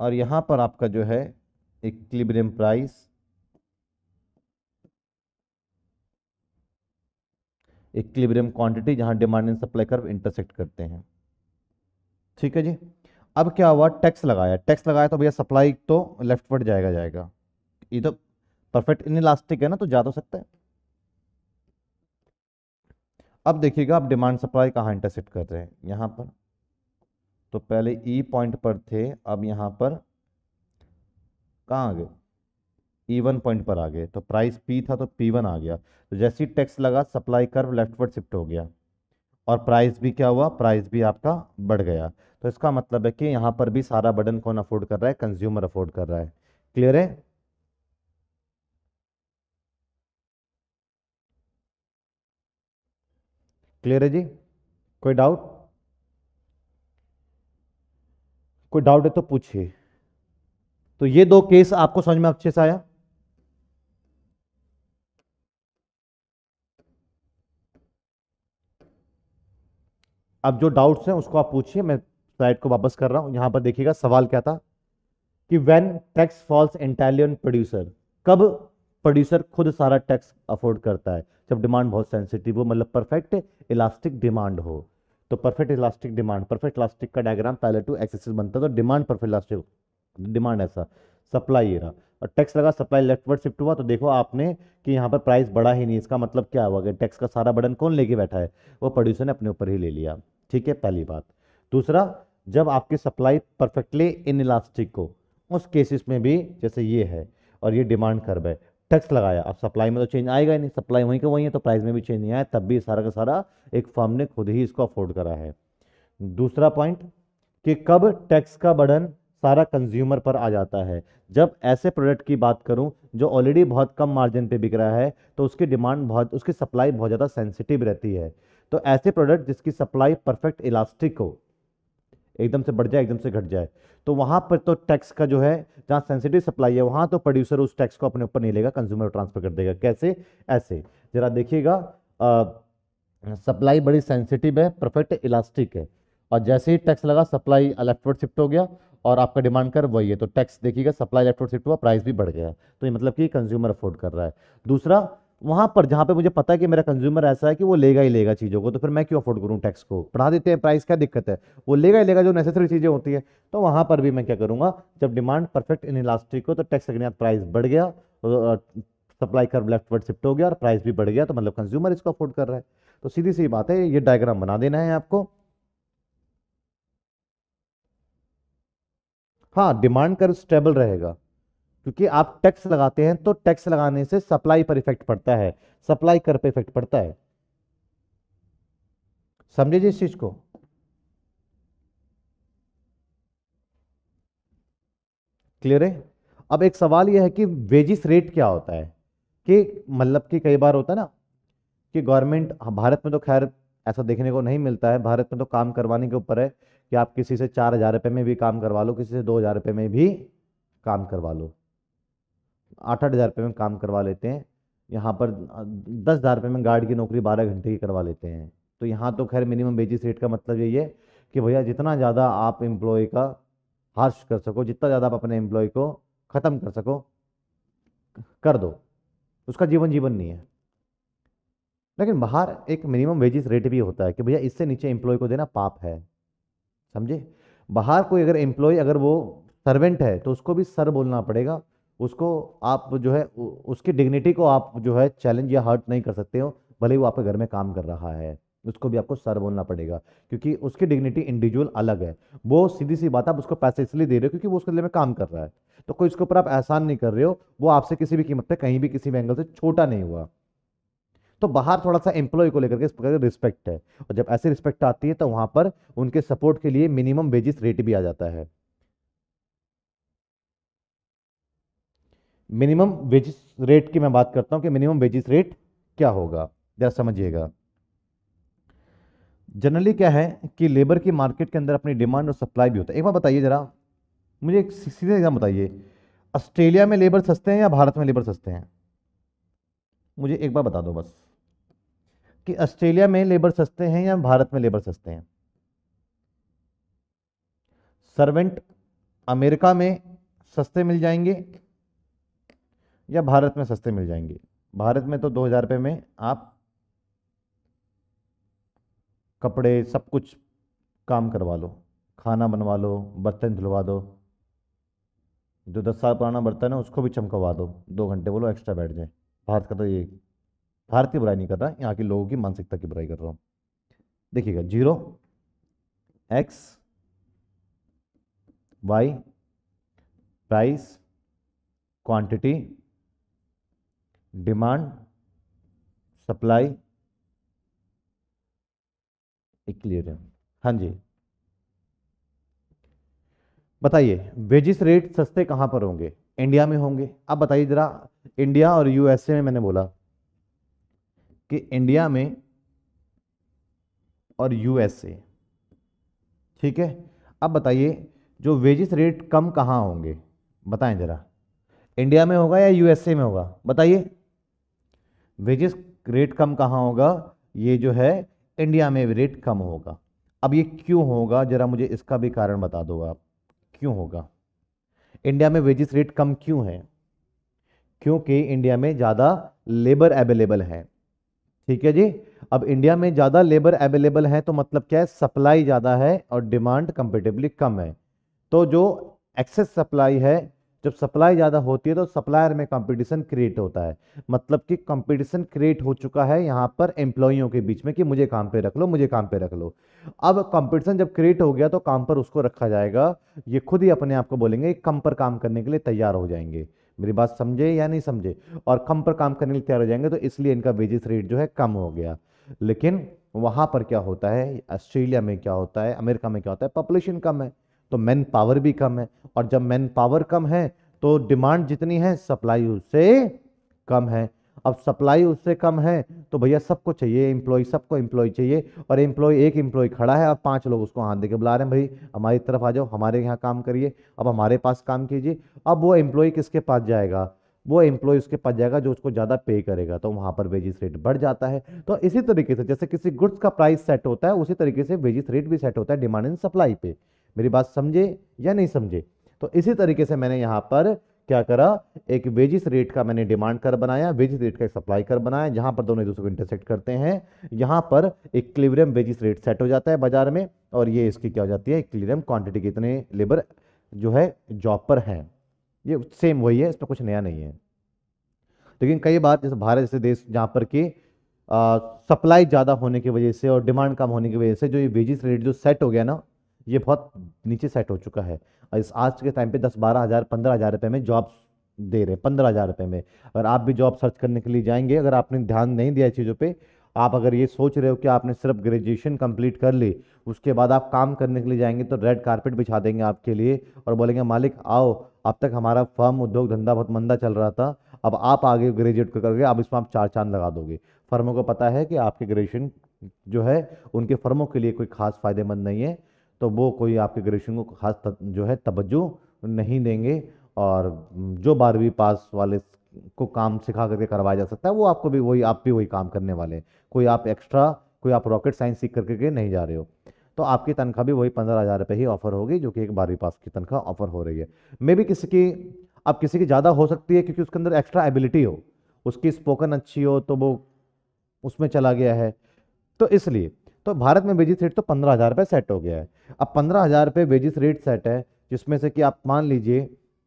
और यहाँ पर आपका जो है इक्विलिब्रियम प्राइस इक्विलिब्रियम क्वांटिटी जहाँ demand and supply curve intersect करते हैं। ठीक है जी? अब क्या हुआ? टैक्स लगाया। टैक्स लगाया तो भैया सप्लाई तो लेफ़्ट वर्ड जाएगा जाएगा। ये तो परफेक्ट इनलास्टिक है ना तो जा तो सकता है। अब देखिएगा आप डिमांड सप्लाई कहाँ इंटरसेक्ट कर रहे हैं? यहाँ पर। तो पहले ई e पॉइंट पर थे, अब यहाँ पर कहाँ आ गए? ई वन पॉइंट पर आ गए तो प्राइस पी था तो पी वन आ गया। तो जैसे ही टैक्स लगा सप्लाई कर्व लेफ्टवर्ड शिफ्ट हो गया। और प्राइस भी क्या हुआ? प्राइस भी आपका बढ़ गया। तो इसका मतलब है कि यहाँ पर भी सारा बर्डन कौन अफोर्ड कर रहा है? कंज्यूमर अफोर्ड कर रहा है। क्लियर है? क्लियर है जी? कोई डाउट कोई डाउट है तो पूछिए। तो ये दो केस आपको समझ में अच्छे से आया? अब जो डाउट्स हैं उसको आप पूछिए, मैं स्लाइड को वापस कर रहा हूँ। यहाँ पर देखिएगा सवाल क्या था? कि when tax falls on producer कब प्रोड्यूसर खुद सारा टैक्स अफोर्ड करता है? जब डिमांड बहुत सेंसिटिव हो मतलब परफेक्ट इलास्टिक डिमांड हो। तो perfect elastic demand perfect elastic का डायग्राम पहले टू एक्सेसिस बनता है तो डिमांड परफेक्ट इलास्टिक डिमांड ऐसा सप्लाई ये रहा। और टैक्स लगा सप्लाई लेफ़्ट वर्ड शिफ्ट हुआ तो देखो आपने कि यहाँ पर प्राइस बढ़ा ही नहीं, इसका मतलब क्या हुआ? कि टैक्स का सारा बर्डन कौन लेके बैठा है? वो प्रोड्यूसर ने अपने ऊपर ही ले लिया। ठीक है, पहली बात। दूसरा, जब आपकी सप्लाई परफेक्टली इन इलास्टिक हो, उस केसेस में भी जैसे ये है, और ये डिमांड कर्व है टैक्स लगाया। अब सप्लाई में तो चेंज आएगा ही नहीं। सप्लाई वहीं का वहीं है तो प्राइस में भी चेंज नहीं आया। तब भी सारा का सारा एक फर्म ने खुद ही इसको अफोर्ड करा है। दूसरा पॉइंट कि कब टैक्स का बर्डन सारा कंज्यूमर पर आ जाता है। जब ऐसे प्रोडक्ट की बात करूँ, जो ऑलरेडी बहुत कम मार्जिन पे बिक रहा है तो उसकी डिमांड बहुत, उसकी सप्लाई बहुत ज़्यादा सेंसिटिव रहती है। तो ऐसे प्रोडक्ट जिसकी सप्लाई परफेक्ट इलास्टिक हो एकदम से बढ़ जाए, एकदम से घट जाए। तो वहाँ पर तो टैक्स का जो है, जहाँ सेंसिटिव सप्लाई है, वहाँ तो प्रोड्यूसर उस टैक्स को अपने ऊपर नहीं लेगा कंज्यूमर ट्रांसफ़र कर देगा। कैसे? ऐसे। जरा देखिएगा सप्लाई बड़ी सेंसिटिव है परफेक्ट इलास्टिक है। और जैसे ही टैक्स लगा सप्लाई लेफ्टवर्ड शिफ्ट हो गया और आपका डिमांड कर वही है। तो टैक्स देखिएगा सप्लाई लेफ्टवर्ड शिफ्ट हुआ प्राइस भी बढ़ गया। तो ये मतलब कि कंज्यूमर अफोर्ड कर रहा है। दूसरा वहाँ पर जहाँ पे मुझे पता है कि मेरा कंज्यूमर ऐसा है कि वो लेगा ही लेगा चीज़ों को तो फिर मैं क्यों अफोर्ड करूँ टैक्स को? बढ़ा देते हैं प्राइस क्या दिक्कत है? वो लेगा ही लेगा जो नेसेसरी चीज़ें होती है। तो वहाँ पर भी मैं क्या करूँगा, जब डिमांड परफेक्ट इन इलास्टिक हो तो टैक्स लगने प्राइस बढ़ गया सप्लाई कर लेफ़्ट वर्ड शिफ्ट हो गया, और प्राइस भी बढ़ गया तो मतलब कंज्यूमर इसको अफोर्ड कर रहा है। तो सीधी सी बात है, ये डायग्राम बना देना है आपको। हाँ डिमांड कर स्टेबल रहेगा। क्योंकि आप टैक्स लगाते हैं तो टैक्स लगाने से सप्लाई पर इफ़ेक्ट पड़ता है, सप्लाई कर पे इफ़ेक्ट पड़ता है। समझे जी इस चीज़ को? क्लियर है? अब एक सवाल यह है कि वेजिस रेट क्या होता है? कि मतलब कि कई बार होता है ना, कि गवर्नमेंट भारत में तो खैर ऐसा देखने को नहीं मिलता है। भारत में तो काम करवाने के ऊपर है कि आप किसी से चार हज़ार रुपये में भी काम करवा लो, किसी से दो हज़ार रुपये में भी काम करवा लो। आठ आठ हज़ार रुपये में काम करवा लेते हैं। यहाँ पर दस हज़ार रुपये में गार्ड की नौकरी बारह घंटे की करवा लेते हैं। तो यहाँ तो खैर मिनिमम वेजिस रेट का मतलब यही है कि भैया जितना ज़्यादा आप एम्प्लॉय का हार्श कर सको, जितना ज़्यादा आप अपने एम्प्लॉय को ख़त्म कर सको, कर दो। उसका जीवन जीवन नहीं है। लेकिन बाहर एक मिनिमम वेजिस रेट भी होता है कि भैया इससे नीचे एम्प्लॉय को देना पाप है। समझे? बाहर कोई अगर एम्प्लॉय अगर वो सर्वेंट है तो उसको भी सर बोलना पड़ेगा। उसको आप जो है उसकी डिग्निटी को आप जो है चैलेंज या हर्ट नहीं कर सकते हो, भले वो आपके घर में काम कर रहा है, उसको भी आपको सर बोलना पड़ेगा, क्योंकि उसकी डिग्निटी इंडिविजुअल अलग है। वो सीधी सी बात आप उसको पैसे इसलिए दे रहे हो क्योंकि वो उसके लिए में काम कर रहा है। तो कोई उसके ऊपर आप एहसान नहीं कर रहे हो, वो आपसे किसी भी कीमत पे, कहीं भी किसी भी एंगल से छोटा नहीं हुआ। तो बाहर थोड़ा सा एम्प्लॉय को लेकर के इस प्रकार रिस्पेक्ट है। और जब ऐसी रिस्पेक्ट आती है तो वहाँ पर उनके सपोर्ट के लिए मिनिमम वेजिस रेट भी आ जाता है। मिनिमम वेजिस रेट की मैं बात करता हूँ कि मिनिमम वेजिस रेट क्या होगा? जरा समझिएगा। जनरली क्या है कि लेबर की मार्केट के अंदर अपनी डिमांड और सप्लाई भी होता है। एक बार बताइए जरा। मुझे एक सीधे एग्ज़ाम बताइए। ऑस्ट्रेलिया में लेबर सस्ते हैं या भारत में लेबर सस्ते हैं? मुझे एक बार बता दो बस। कि ऑस्ट्रेलिया में लेबर सस्ते हैं या भारत में लेबर सस्ते हैं? सर्वेंट अमेरिका में सस्ते मिल जाएँगे। या भारत में सस्ते मिल जाएँगे। भारत में तो दो हज़ार रुपये में आप कपड़े सब कुछ काम करवा लो। खाना बनवा लो, बर्तन धुलवा दो। जो दस साल पुराना बर्तन है, उसको भी चमकवा दो। दो घंटे बोलो एक्स्ट्रा बैठ जाए। भारत का तो ये, भारत की बुराई नहीं कर रहा, यहाँ के लोगों की मानसिकता की बुराई कर रहा हूँ। देखिएगा, zero X Y price quantity demand, supply है हाँ जी। बताइए, वेजिस रेट सस्ते कहाँ पर होंगे? इंडिया में होंगे। अब बताइए जरा, इंडिया और यूएसए में मैंने बोला कि इंडिया में और यूएसए। ठीक है? अब बताइए, जो वेजिस रेट कम कहाँ होंगे? बताएँ जरा। इंडिया में होगा या यूएसए में होगा? बताइए। वेजेस रेट कम कहाँ होगा? ये जो है इंडिया में रेट कम होगा। अब ये क्यों होगा? जरा मुझे इसका भी कारण बता दो आप। क्यों होगा? इंडिया में वेजेस रेट कम क्यों है? क्योंकि इंडिया में ज़्यादा लेबर अवेलेबल है। ठीक है जी? अब इंडिया में ज़्यादा लेबर अवेलेबल है तो मतलब क्या है? सप्लाई ज़्यादा है और डिमांड कंपेटिवली कम है। तो जो एक्सेस सप्लाई है जब सप्लाई ज़्यादा होती है तो सप्लायर में कंपटीशन क्रिएट होता है। मतलब कि कंपटीशन क्रिएट हो चुका है यहाँ पर एम्प्लॉयों के बीच में कि मुझे काम पे रख लो, मुझे काम पे रख लो। अब कंपटीशन जब क्रिएट हो गया तो काम पर उसको रखा जाएगा। ये खुद ही अपने आप को बोलेंगे कम पर काम करने के लिए तैयार हो जाएँगे। मेरी बात समझे या नहीं समझे? और कम पर काम करने के लिए तैयार हो जाएँगे तो इसलिए इनका वेजेस रेट जो है कम हो गया। लेकिन वहाँ पर क्या होता है? ऑस्ट्रेलिया में क्या होता है? अमेरिका में क्या होता है? पॉपुलेशन कम है। तो मैन पावर भी कम है। और जब मैन पावर कम है तो डिमांड जितनी है सप्लाई उससे कम है। अब सप्लाई उससे कम है तो भैया सबको चाहिए एम्प्लॉय सबको एम्प्लॉय चाहिए। और एम्प्लॉय एक एम्प्लॉय खड़ा है, अब पाँच लोग उसको हाथ देके बुला रहे हैं, भाई, हमारी तरफ़ आ जाओ, हमारे यहाँ काम करिए, अब हमारे पास काम कीजिए। अब वो एम्प्लॉय किसके पास जाएगा? वो एम्प्लॉय उसके पास जाएगा जो उसको ज़्यादा पे करेगा। तो वहाँ पर वेजिस रेट बढ़ जाता है। तो इसी तरीके से, जैसे किसी गुड्स का प्राइस सेट होता है, उसी तरीके से वेजिस रेट भी सेट होता है डिमांड एंड सप्लाई पे। मेरी बात समझे या नहीं समझे? तो इसी तरीके से मैंने यहाँ पर क्या करा? एक वेजिस रेट का मैंने डिमांड कर बनाया वेजिस रेट का एक सप्लाई कर बनाया, जहाँ पर दोनों एक दूसरे को इंटरसेक्ट करते हैं। यहाँ पर एक क्लिवरियम वेजिस रेट सेट हो जाता है बाज़ार में, और ये इसकी क्या हो जाती है? क्लिवरियम क्वांटिटी कितने लेबर जो है जॉब पर हैं। ये सेम वही है, इसमें कुछ नया नहीं है। लेकिन कई बार जैसे भारत, जैसे देश जहाँ पर कि सप्लाई ज़्यादा होने की वजह से और डिमांड कम होने की वजह से जो ये वेजिस रेट जो सेट हो गया ना ये बहुत नीचे सेट हो चुका है। इस आज के टाइम पे दस, बारह हज़ार, पंद्रह हज़ार रुपये में जॉब दे रहे हैं, पंद्रह हज़ार रुपये में। अगर आप भी जॉब सर्च करने के लिए जाएँगे, अगर आपने ध्यान नहीं दिया चीज़ों पे, आप अगर ये सोच रहे हो कि आपने सिर्फ़ ग्रेजुएशन कंप्लीट कर ली, उसके बाद आप काम करने के लिए जाएँगे तो रेड कारपेट बिछा देंगे आपके लिए और बोलेंगे, मालिक, आओ, अब तक हमारा फर्म उद्योग धंधा बहुत मंदा चल रहा था, अब आप आगे ग्रेजुएट करके अब इसमें आप चार चाँद लगा दोगे। फर्मों को पता है कि आपके ग्रेजुएशन जो है, उनके फर्मों के लिए कोई खास फ़ायदेमंद नहीं है। तो वो कोई आपके ग्रेजुएशन को खास जो है तवज्जो नहीं देंगे और जो बारहवीं पास वाले को काम सिखा करके करवाया जा सकता है, वो आपको भी वही, आप भी वही काम करने वाले कोई आप एक्स्ट्रा कोई आप रॉकेट साइंस सीख करके के नहीं जा रहे हो। तो आपकी तनख्वाह भी वही पंद्रह हज़ार रुपये ही ऑफ़र होगी, जो कि एक बारहवीं पास की तनख्वाह ऑफ़र हो रही है। मे भी किसी की, अब किसी की ज़्यादा हो सकती है क्योंकि उसके अंदर एक्स्ट्रा एबिलिटी हो। उसकी स्पोकन अच्छी हो तो वो उसमें चला गया है। तो इसलिए तो भारत में वेजिस रेट तो पंद्रह हज़ार रुपये सेट हो गया है। अब पंद्रह हज़ार रुपये वेजिस रेट सेट है, जिसमें से कि आप मान लीजिए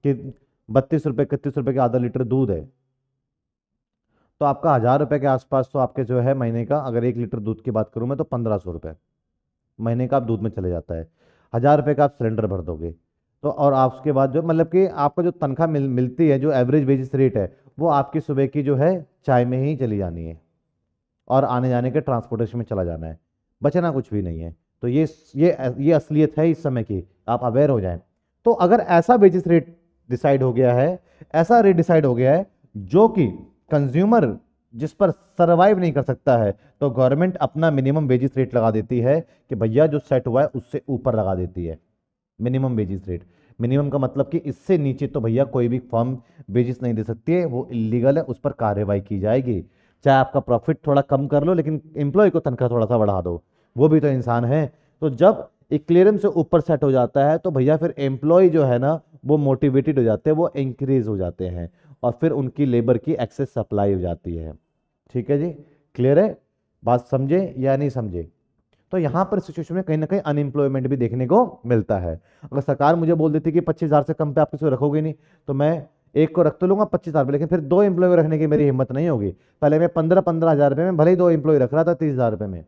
कि बत्तीस रुपये इकतीस रुपये के आधा लीटर दूध है तो आपका हज़ार रुपये के आसपास तो आपके जो है महीने का, अगर एक लीटर दूध की बात करूँ मैं तो पंद्रह सौ रुपये महीने का आप दूध में चले जाता है। हज़ार रुपये का आप सिलेंडर भर दोगे तो और आप उसके बाद जो मतलब कि आपका जो तनख्वाह मिल, मिलती है, जो एवरेज वेजिस रेट है, वो आपकी सुबह की जो है चाय में ही चली जानी है, और आने जाने के ट्रांसपोर्टेशन में चला जाना है। बचना कुछ भी नहीं है। तो ये ये ये असलियत है इस समय की, आप अवेयर हो जाएँ। तो अगर ऐसा वेजिस रेट डिसाइड हो गया है, ऐसा रेट डिसाइड हो गया है, जो कि कंज्यूमर जिस पर सरवाइव नहीं कर सकता है तो गवर्नमेंट अपना मिनिमम वेजिस रेट लगा देती है कि भैया जो सेट हुआ है, उससे ऊपर लगा देती है। मिनिमम वेजिस रेट मिनिमम का मतलब कि इससे नीचे तो भैया कोई भी फर्म वेजिस नहीं दे सकती है, वो इलीगल है, उस पर कार्रवाई की जाएगी। चाहे आपका प्रॉफिट थोड़ा कम कर लो, लेकिन एम्प्लॉय को तनख्वाह थोड़ा सा बढ़ा दो। वो भी तो इंसान है। तो जब एक क्लियरेंस से ऊपर सेट हो जाता है तो भैया फिर एम्प्लॉय जो है ना, वो मोटिवेटेड हो जाते हैं, वो इंक्रीज हो जाते हैं और फिर उनकी लेबर की एक्सेस सप्लाई हो जाती है। ठीक है जी? क्लियर है? बात समझे या नहीं समझे? तो यहाँ पर सिचुएशन में कहीं ना कहीं अनएम्प्लॉयमेंट भी देखने को मिलता है। अगर सरकार मुझे बोल देती कि पच्चीस हज़ार से कम पे आप किसी रखोगे नहीं तो मैं एक को रख तो लूँगा पच्चीस हज़ार लेकिन फिर दो एम्प्लॉय रखने की मेरी हिम्मत नहीं होगी। पहले मैं पंद्रह पंद्रह हज़ार रुपये में भले ही दो एम्प्लॉय रख रहा था, तीस हज़ार रुपये में।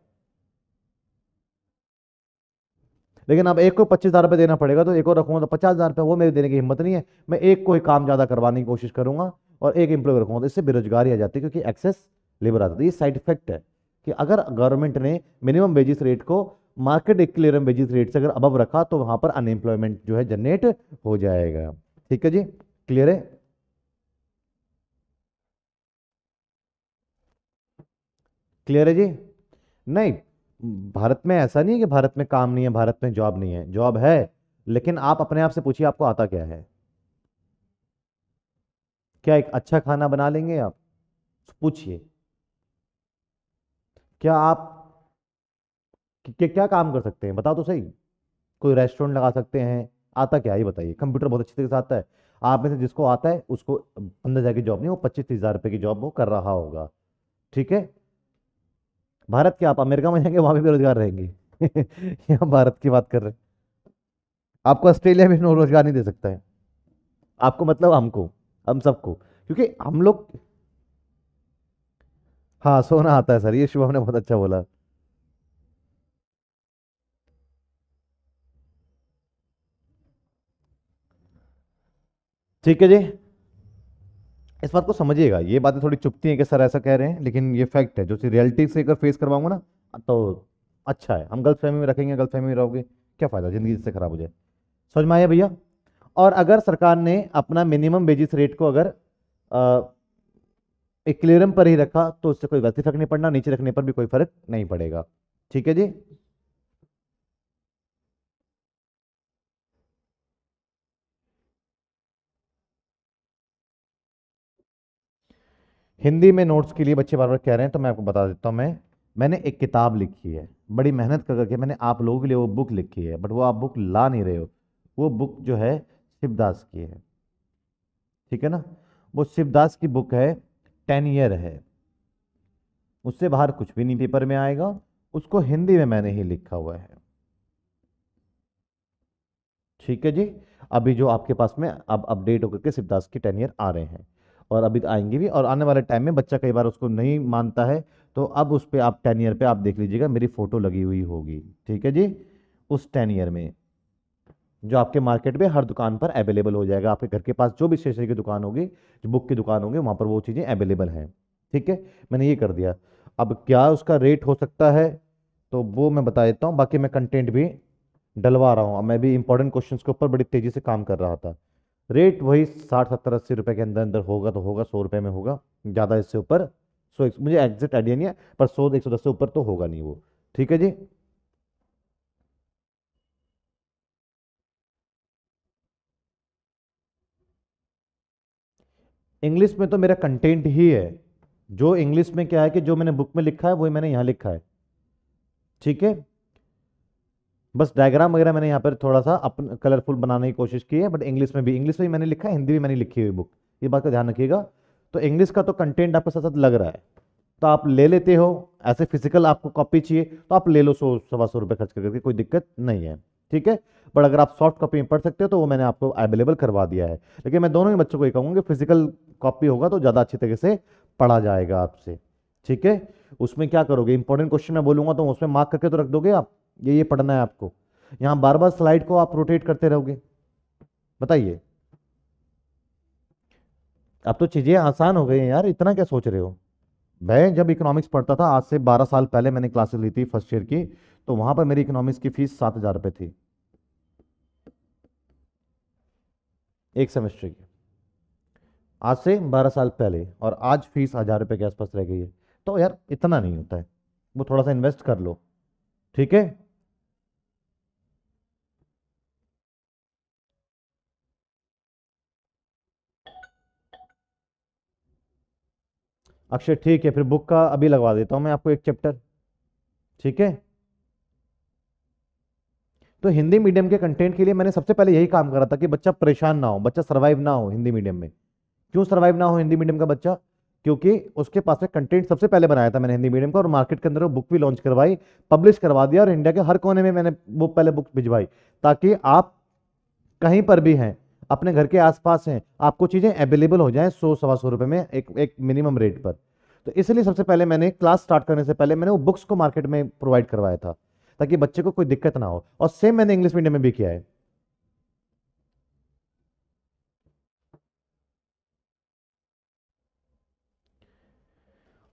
लेकिन अब एक को पच्चीस हज़ार रुपये देना पड़ेगा तो एक और रखूँगा तो पचास हज़ार रुपये, वो मेरे देने की हिम्मत नहीं है। मैं एक को ही काम ज़्यादा करवाने की कोशिश करूँगा और एक एम्प्लॉय रखूँगा तो इससे बेरोजगारी आ जाती है, क्योंकि एक्सेस लेबर आता है। ये साइड इफ़ेक्ट है कि अगर गवर्नमेंट ने मिनिमम वेजिस रेट को मार्केट इक्लेरम वेजिस रेट से अगर अबव रखा तो वहाँ पर अनएम्प्लॉयमेंट जो है जनरेट हो जाएगा। ठीक है जी? क्लियर है? क्लियर है जी? नहीं, भारत में ऐसा नहीं है कि भारत में काम नहीं है, भारत में जॉब नहीं है। जॉब है, लेकिन आप अपने आप से पूछिए, आपको आता क्या है? क्या एक अच्छा खाना बना लेंगे आप? पूछिए। क्या आप क्या क्या काम कर सकते हैं? बताओ तो सही। कोई रेस्टोरेंट लगा सकते हैं। आता क्या ही बताइए। कंप्यूटर बहुत अच्छी तरीके से आता है। आप में से जिसको आता है, उसको अंदर जाके जॉब नहीं, वो पच्चीस तीस हज़ार रुपये की जॉब वो कर रहा होगा। ठीक है? भारत के आप अमेरिका में जाएँगे, वहाँ भी बेरोजगार रहेंगे। यहाँ भारत की बात कर रहे हैं। आपको ऑस्ट्रेलिया नो रोज़गार नहीं दे सकता है। आपको मतलब हमको, हम सबको। क्योंकि हम लोग हाँ सोना आता है सर, ये शुभम ने बहुत अच्छा बोला। ठीक है जी। इस बात को समझिएगा। ये बातें थोड़ी चुपती हैं कि सर ऐसा कह रहे हैं, लेकिन ये फैक्ट है। जो रियलिटी से अगर फेस करवाऊँगा ना तो अच्छा है। हम गलत फहमी में रखेंगे, गलत फहमी में रहोगे, क्या फ़ायदा? ज़िंदगी इससे ख़राब हो जाए। समझ में आया भैया? और अगर सरकार ने अपना मिनिमम वेजिस रेट को अगर एक क्लियरम पर ही रखा तो उससे कोई वैसे फ़र्क नहीं पड़ना, नीचे रखने पर भी कोई फ़र्क नहीं पड़ेगा। ठीक है जी? हिंदी में नोट्स के लिए बच्चे बार बार कह रहे हैं तो मैं आपको बता देता हूँ, मैं, मैंने एक किताब लिखी है, बड़ी मेहनत कर करके मैंने आप लोगों के लिए वो बुक लिखी है, बट वो आप बुक ला नहीं रहे हो, वो बुक जो है शिवदास की है, ठीक है ना? वो शिवदास की बुक है, टेन ईयर है, उससे बाहर कुछ भी नहीं पेपर में आएगा, उसको हिंदी में मैंने ही लिखा हुआ है। ठीक है जी? अभी जो आपके पास में अब अपडेट होकर के शिवदास की टेन ईयर आ रहे हैं। और अभी आएँगे भी और आने वाले टाइम में बच्चा कई बार उसको नहीं मानता है तो अब उस पर आप टेन ईयर पर आप देख लीजिएगा, मेरी फ़ोटो लगी हुई होगी। ठीक है जी? उस टेन ईयर में, जो आपके मार्केट में हर दुकान पर अवेलेबल हो जाएगा। आपके घर के पास जो भी स्टेशनरी की दुकान होगी, जो बुक की दुकान होगी, वहाँ पर वो चीज़ें अवेलेबल हैं। ठीक है? मैंने ये कर दिया। अब क्या उसका रेट हो सकता है? तो वो मैं बता देता हूँ। बाकी मैं कंटेंट भी डलवा रहा हूँ। मैं भी इंपॉर्टेंट क्वेश्चन के ऊपर बड़ी तेज़ी से काम कर रहा था। रेट वही साठ सत्तर अस्सी रुपये के अंदर अंदर होगा तो होगा, सौ रुपये में होगा, ज़्यादा इससे ऊपर, सो मुझे एग्जैक्ट आइडिया नहीं है, पर सौ एक सौ दस से ऊपर तो होगा नहीं वो, ठीक है जी? इंग्लिश में तो मेरा कंटेंट ही है, जो इंग्लिश में क्या है कि जो मैंने बुक में लिखा है, वही मैंने यहाँ लिखा है, ठीक है? बस डायग्राम वगैरह मैंने यहाँ पर थोड़ा सा अपन कलरफुल बनाने की कोशिश की है बट इंग्लिश में भी इंग्लिश में भी मैंने लिखा है, हिंदी भी मैंने लिखी हुई बुक ये बात का ध्यान रखिएगा। तो इंग्लिश का तो कंटेंट आपके साथ साथ लग रहा है। तो आप ले लेते हो, ऐसे फ़िज़िकल आपको कॉपी चाहिए तो आप ले लो सौ, सवा सौ रुपये खर्च करके, कोई दिक्कत नहीं है। ठीक है? बट अगर आप सॉफ्ट कॉपी में पढ़ सकते हो तो वो मैंने आपको अवेलेबल करवा दिया है। लेकिन मैं दोनों ही बच्चों को ये कहूँगा कि फ़िज़िकल कॉपी होगा तो ज़्यादा अच्छी तरीके से पढ़ा जाएगा आपसे। ठीक है? उसमें क्या करोगे? इंपॉर्टेंट क्वेश्चन मैं बोलूँगा तो उसमें मार्क करके तो रख दोगे आप। ये ये पढ़ना है आपको। यहाँ बार बार स्लाइड को आप रोटेट करते रहोगे। बताइए। अब तो चीज़ें आसान हो गई हैं यार, इतना क्या सोच रहे हो? मैं जब इकोनॉमिक्स पढ़ता था, आज से 12 साल पहले मैंने क्लासेस ली थी फ़र्स्ट ईयर की तो वहाँ पर मेरी इकोनॉमिक्स की फ़ीस सात हज़ार रुपये थी। एक सेमेस्टर की। आज से 12 साल पहले, और आज फ़ीस हज़ार रुपये के आसपास रह गई है। तो यार, इतना नहीं होता है। वो थोड़ा सा इन्वेस्ट कर लो। ठीक है? अक्षय, ठीक है, फिर बुक का अभी लगवा देता हूँ मैं आपको एक चैप्टर। ठीक है? तो हिंदी मीडियम के कंटेंट के लिए मैंने सबसे पहले यही काम करा था कि बच्चा परेशान ना हो, बच्चा सर्वाइव ना हो हिंदी मीडियम में। क्यों सर्वाइव ना हो हिंदी मीडियम का बच्चा? क्योंकि उसके पास में कंटेंट सबसे पहले बनाया था मैंने हिंदी मीडियम का और मार्केट के अंदर वो बुक भी लॉन्च करवाई पब्लिश करवा दिया और इंडिया के हर कोने में मैंने वो पहले बुक भिजवाई, ताकि आप कहीं पर भी हैं अपने घर के आसपास हैं, आपको चीज़ें अवेलेबल हो जाएँ सौ, सवा सौ रुपये में एक एक मिनिमम रेट पर। तो इसलिए सबसे पहले मैंने क्लास स्टार्ट करने से पहले मैंने वो बुक्स को मार्केट में प्रोवाइड करवाया था, ताकि बच्चे को कोई दिक्कत ना हो। और सेम मैंने इंग्लिश मीडियम में भी किया है।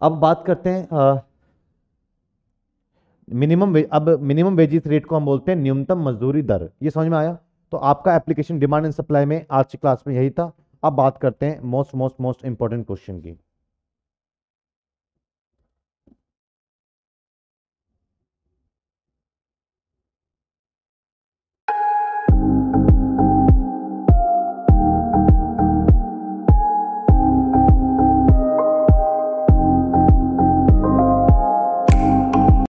अब बात करते हैं मिनिमम अब मिनिमम वेजिस रेट को हम बोलते हैं न्यूनतम मजदूरी दर। ये समझ में आया? तो आपका एप्लीकेशन डिमांड एंड सप्लाई में आज की क्लास में यही था। अब बात करते हैं most most most important question की।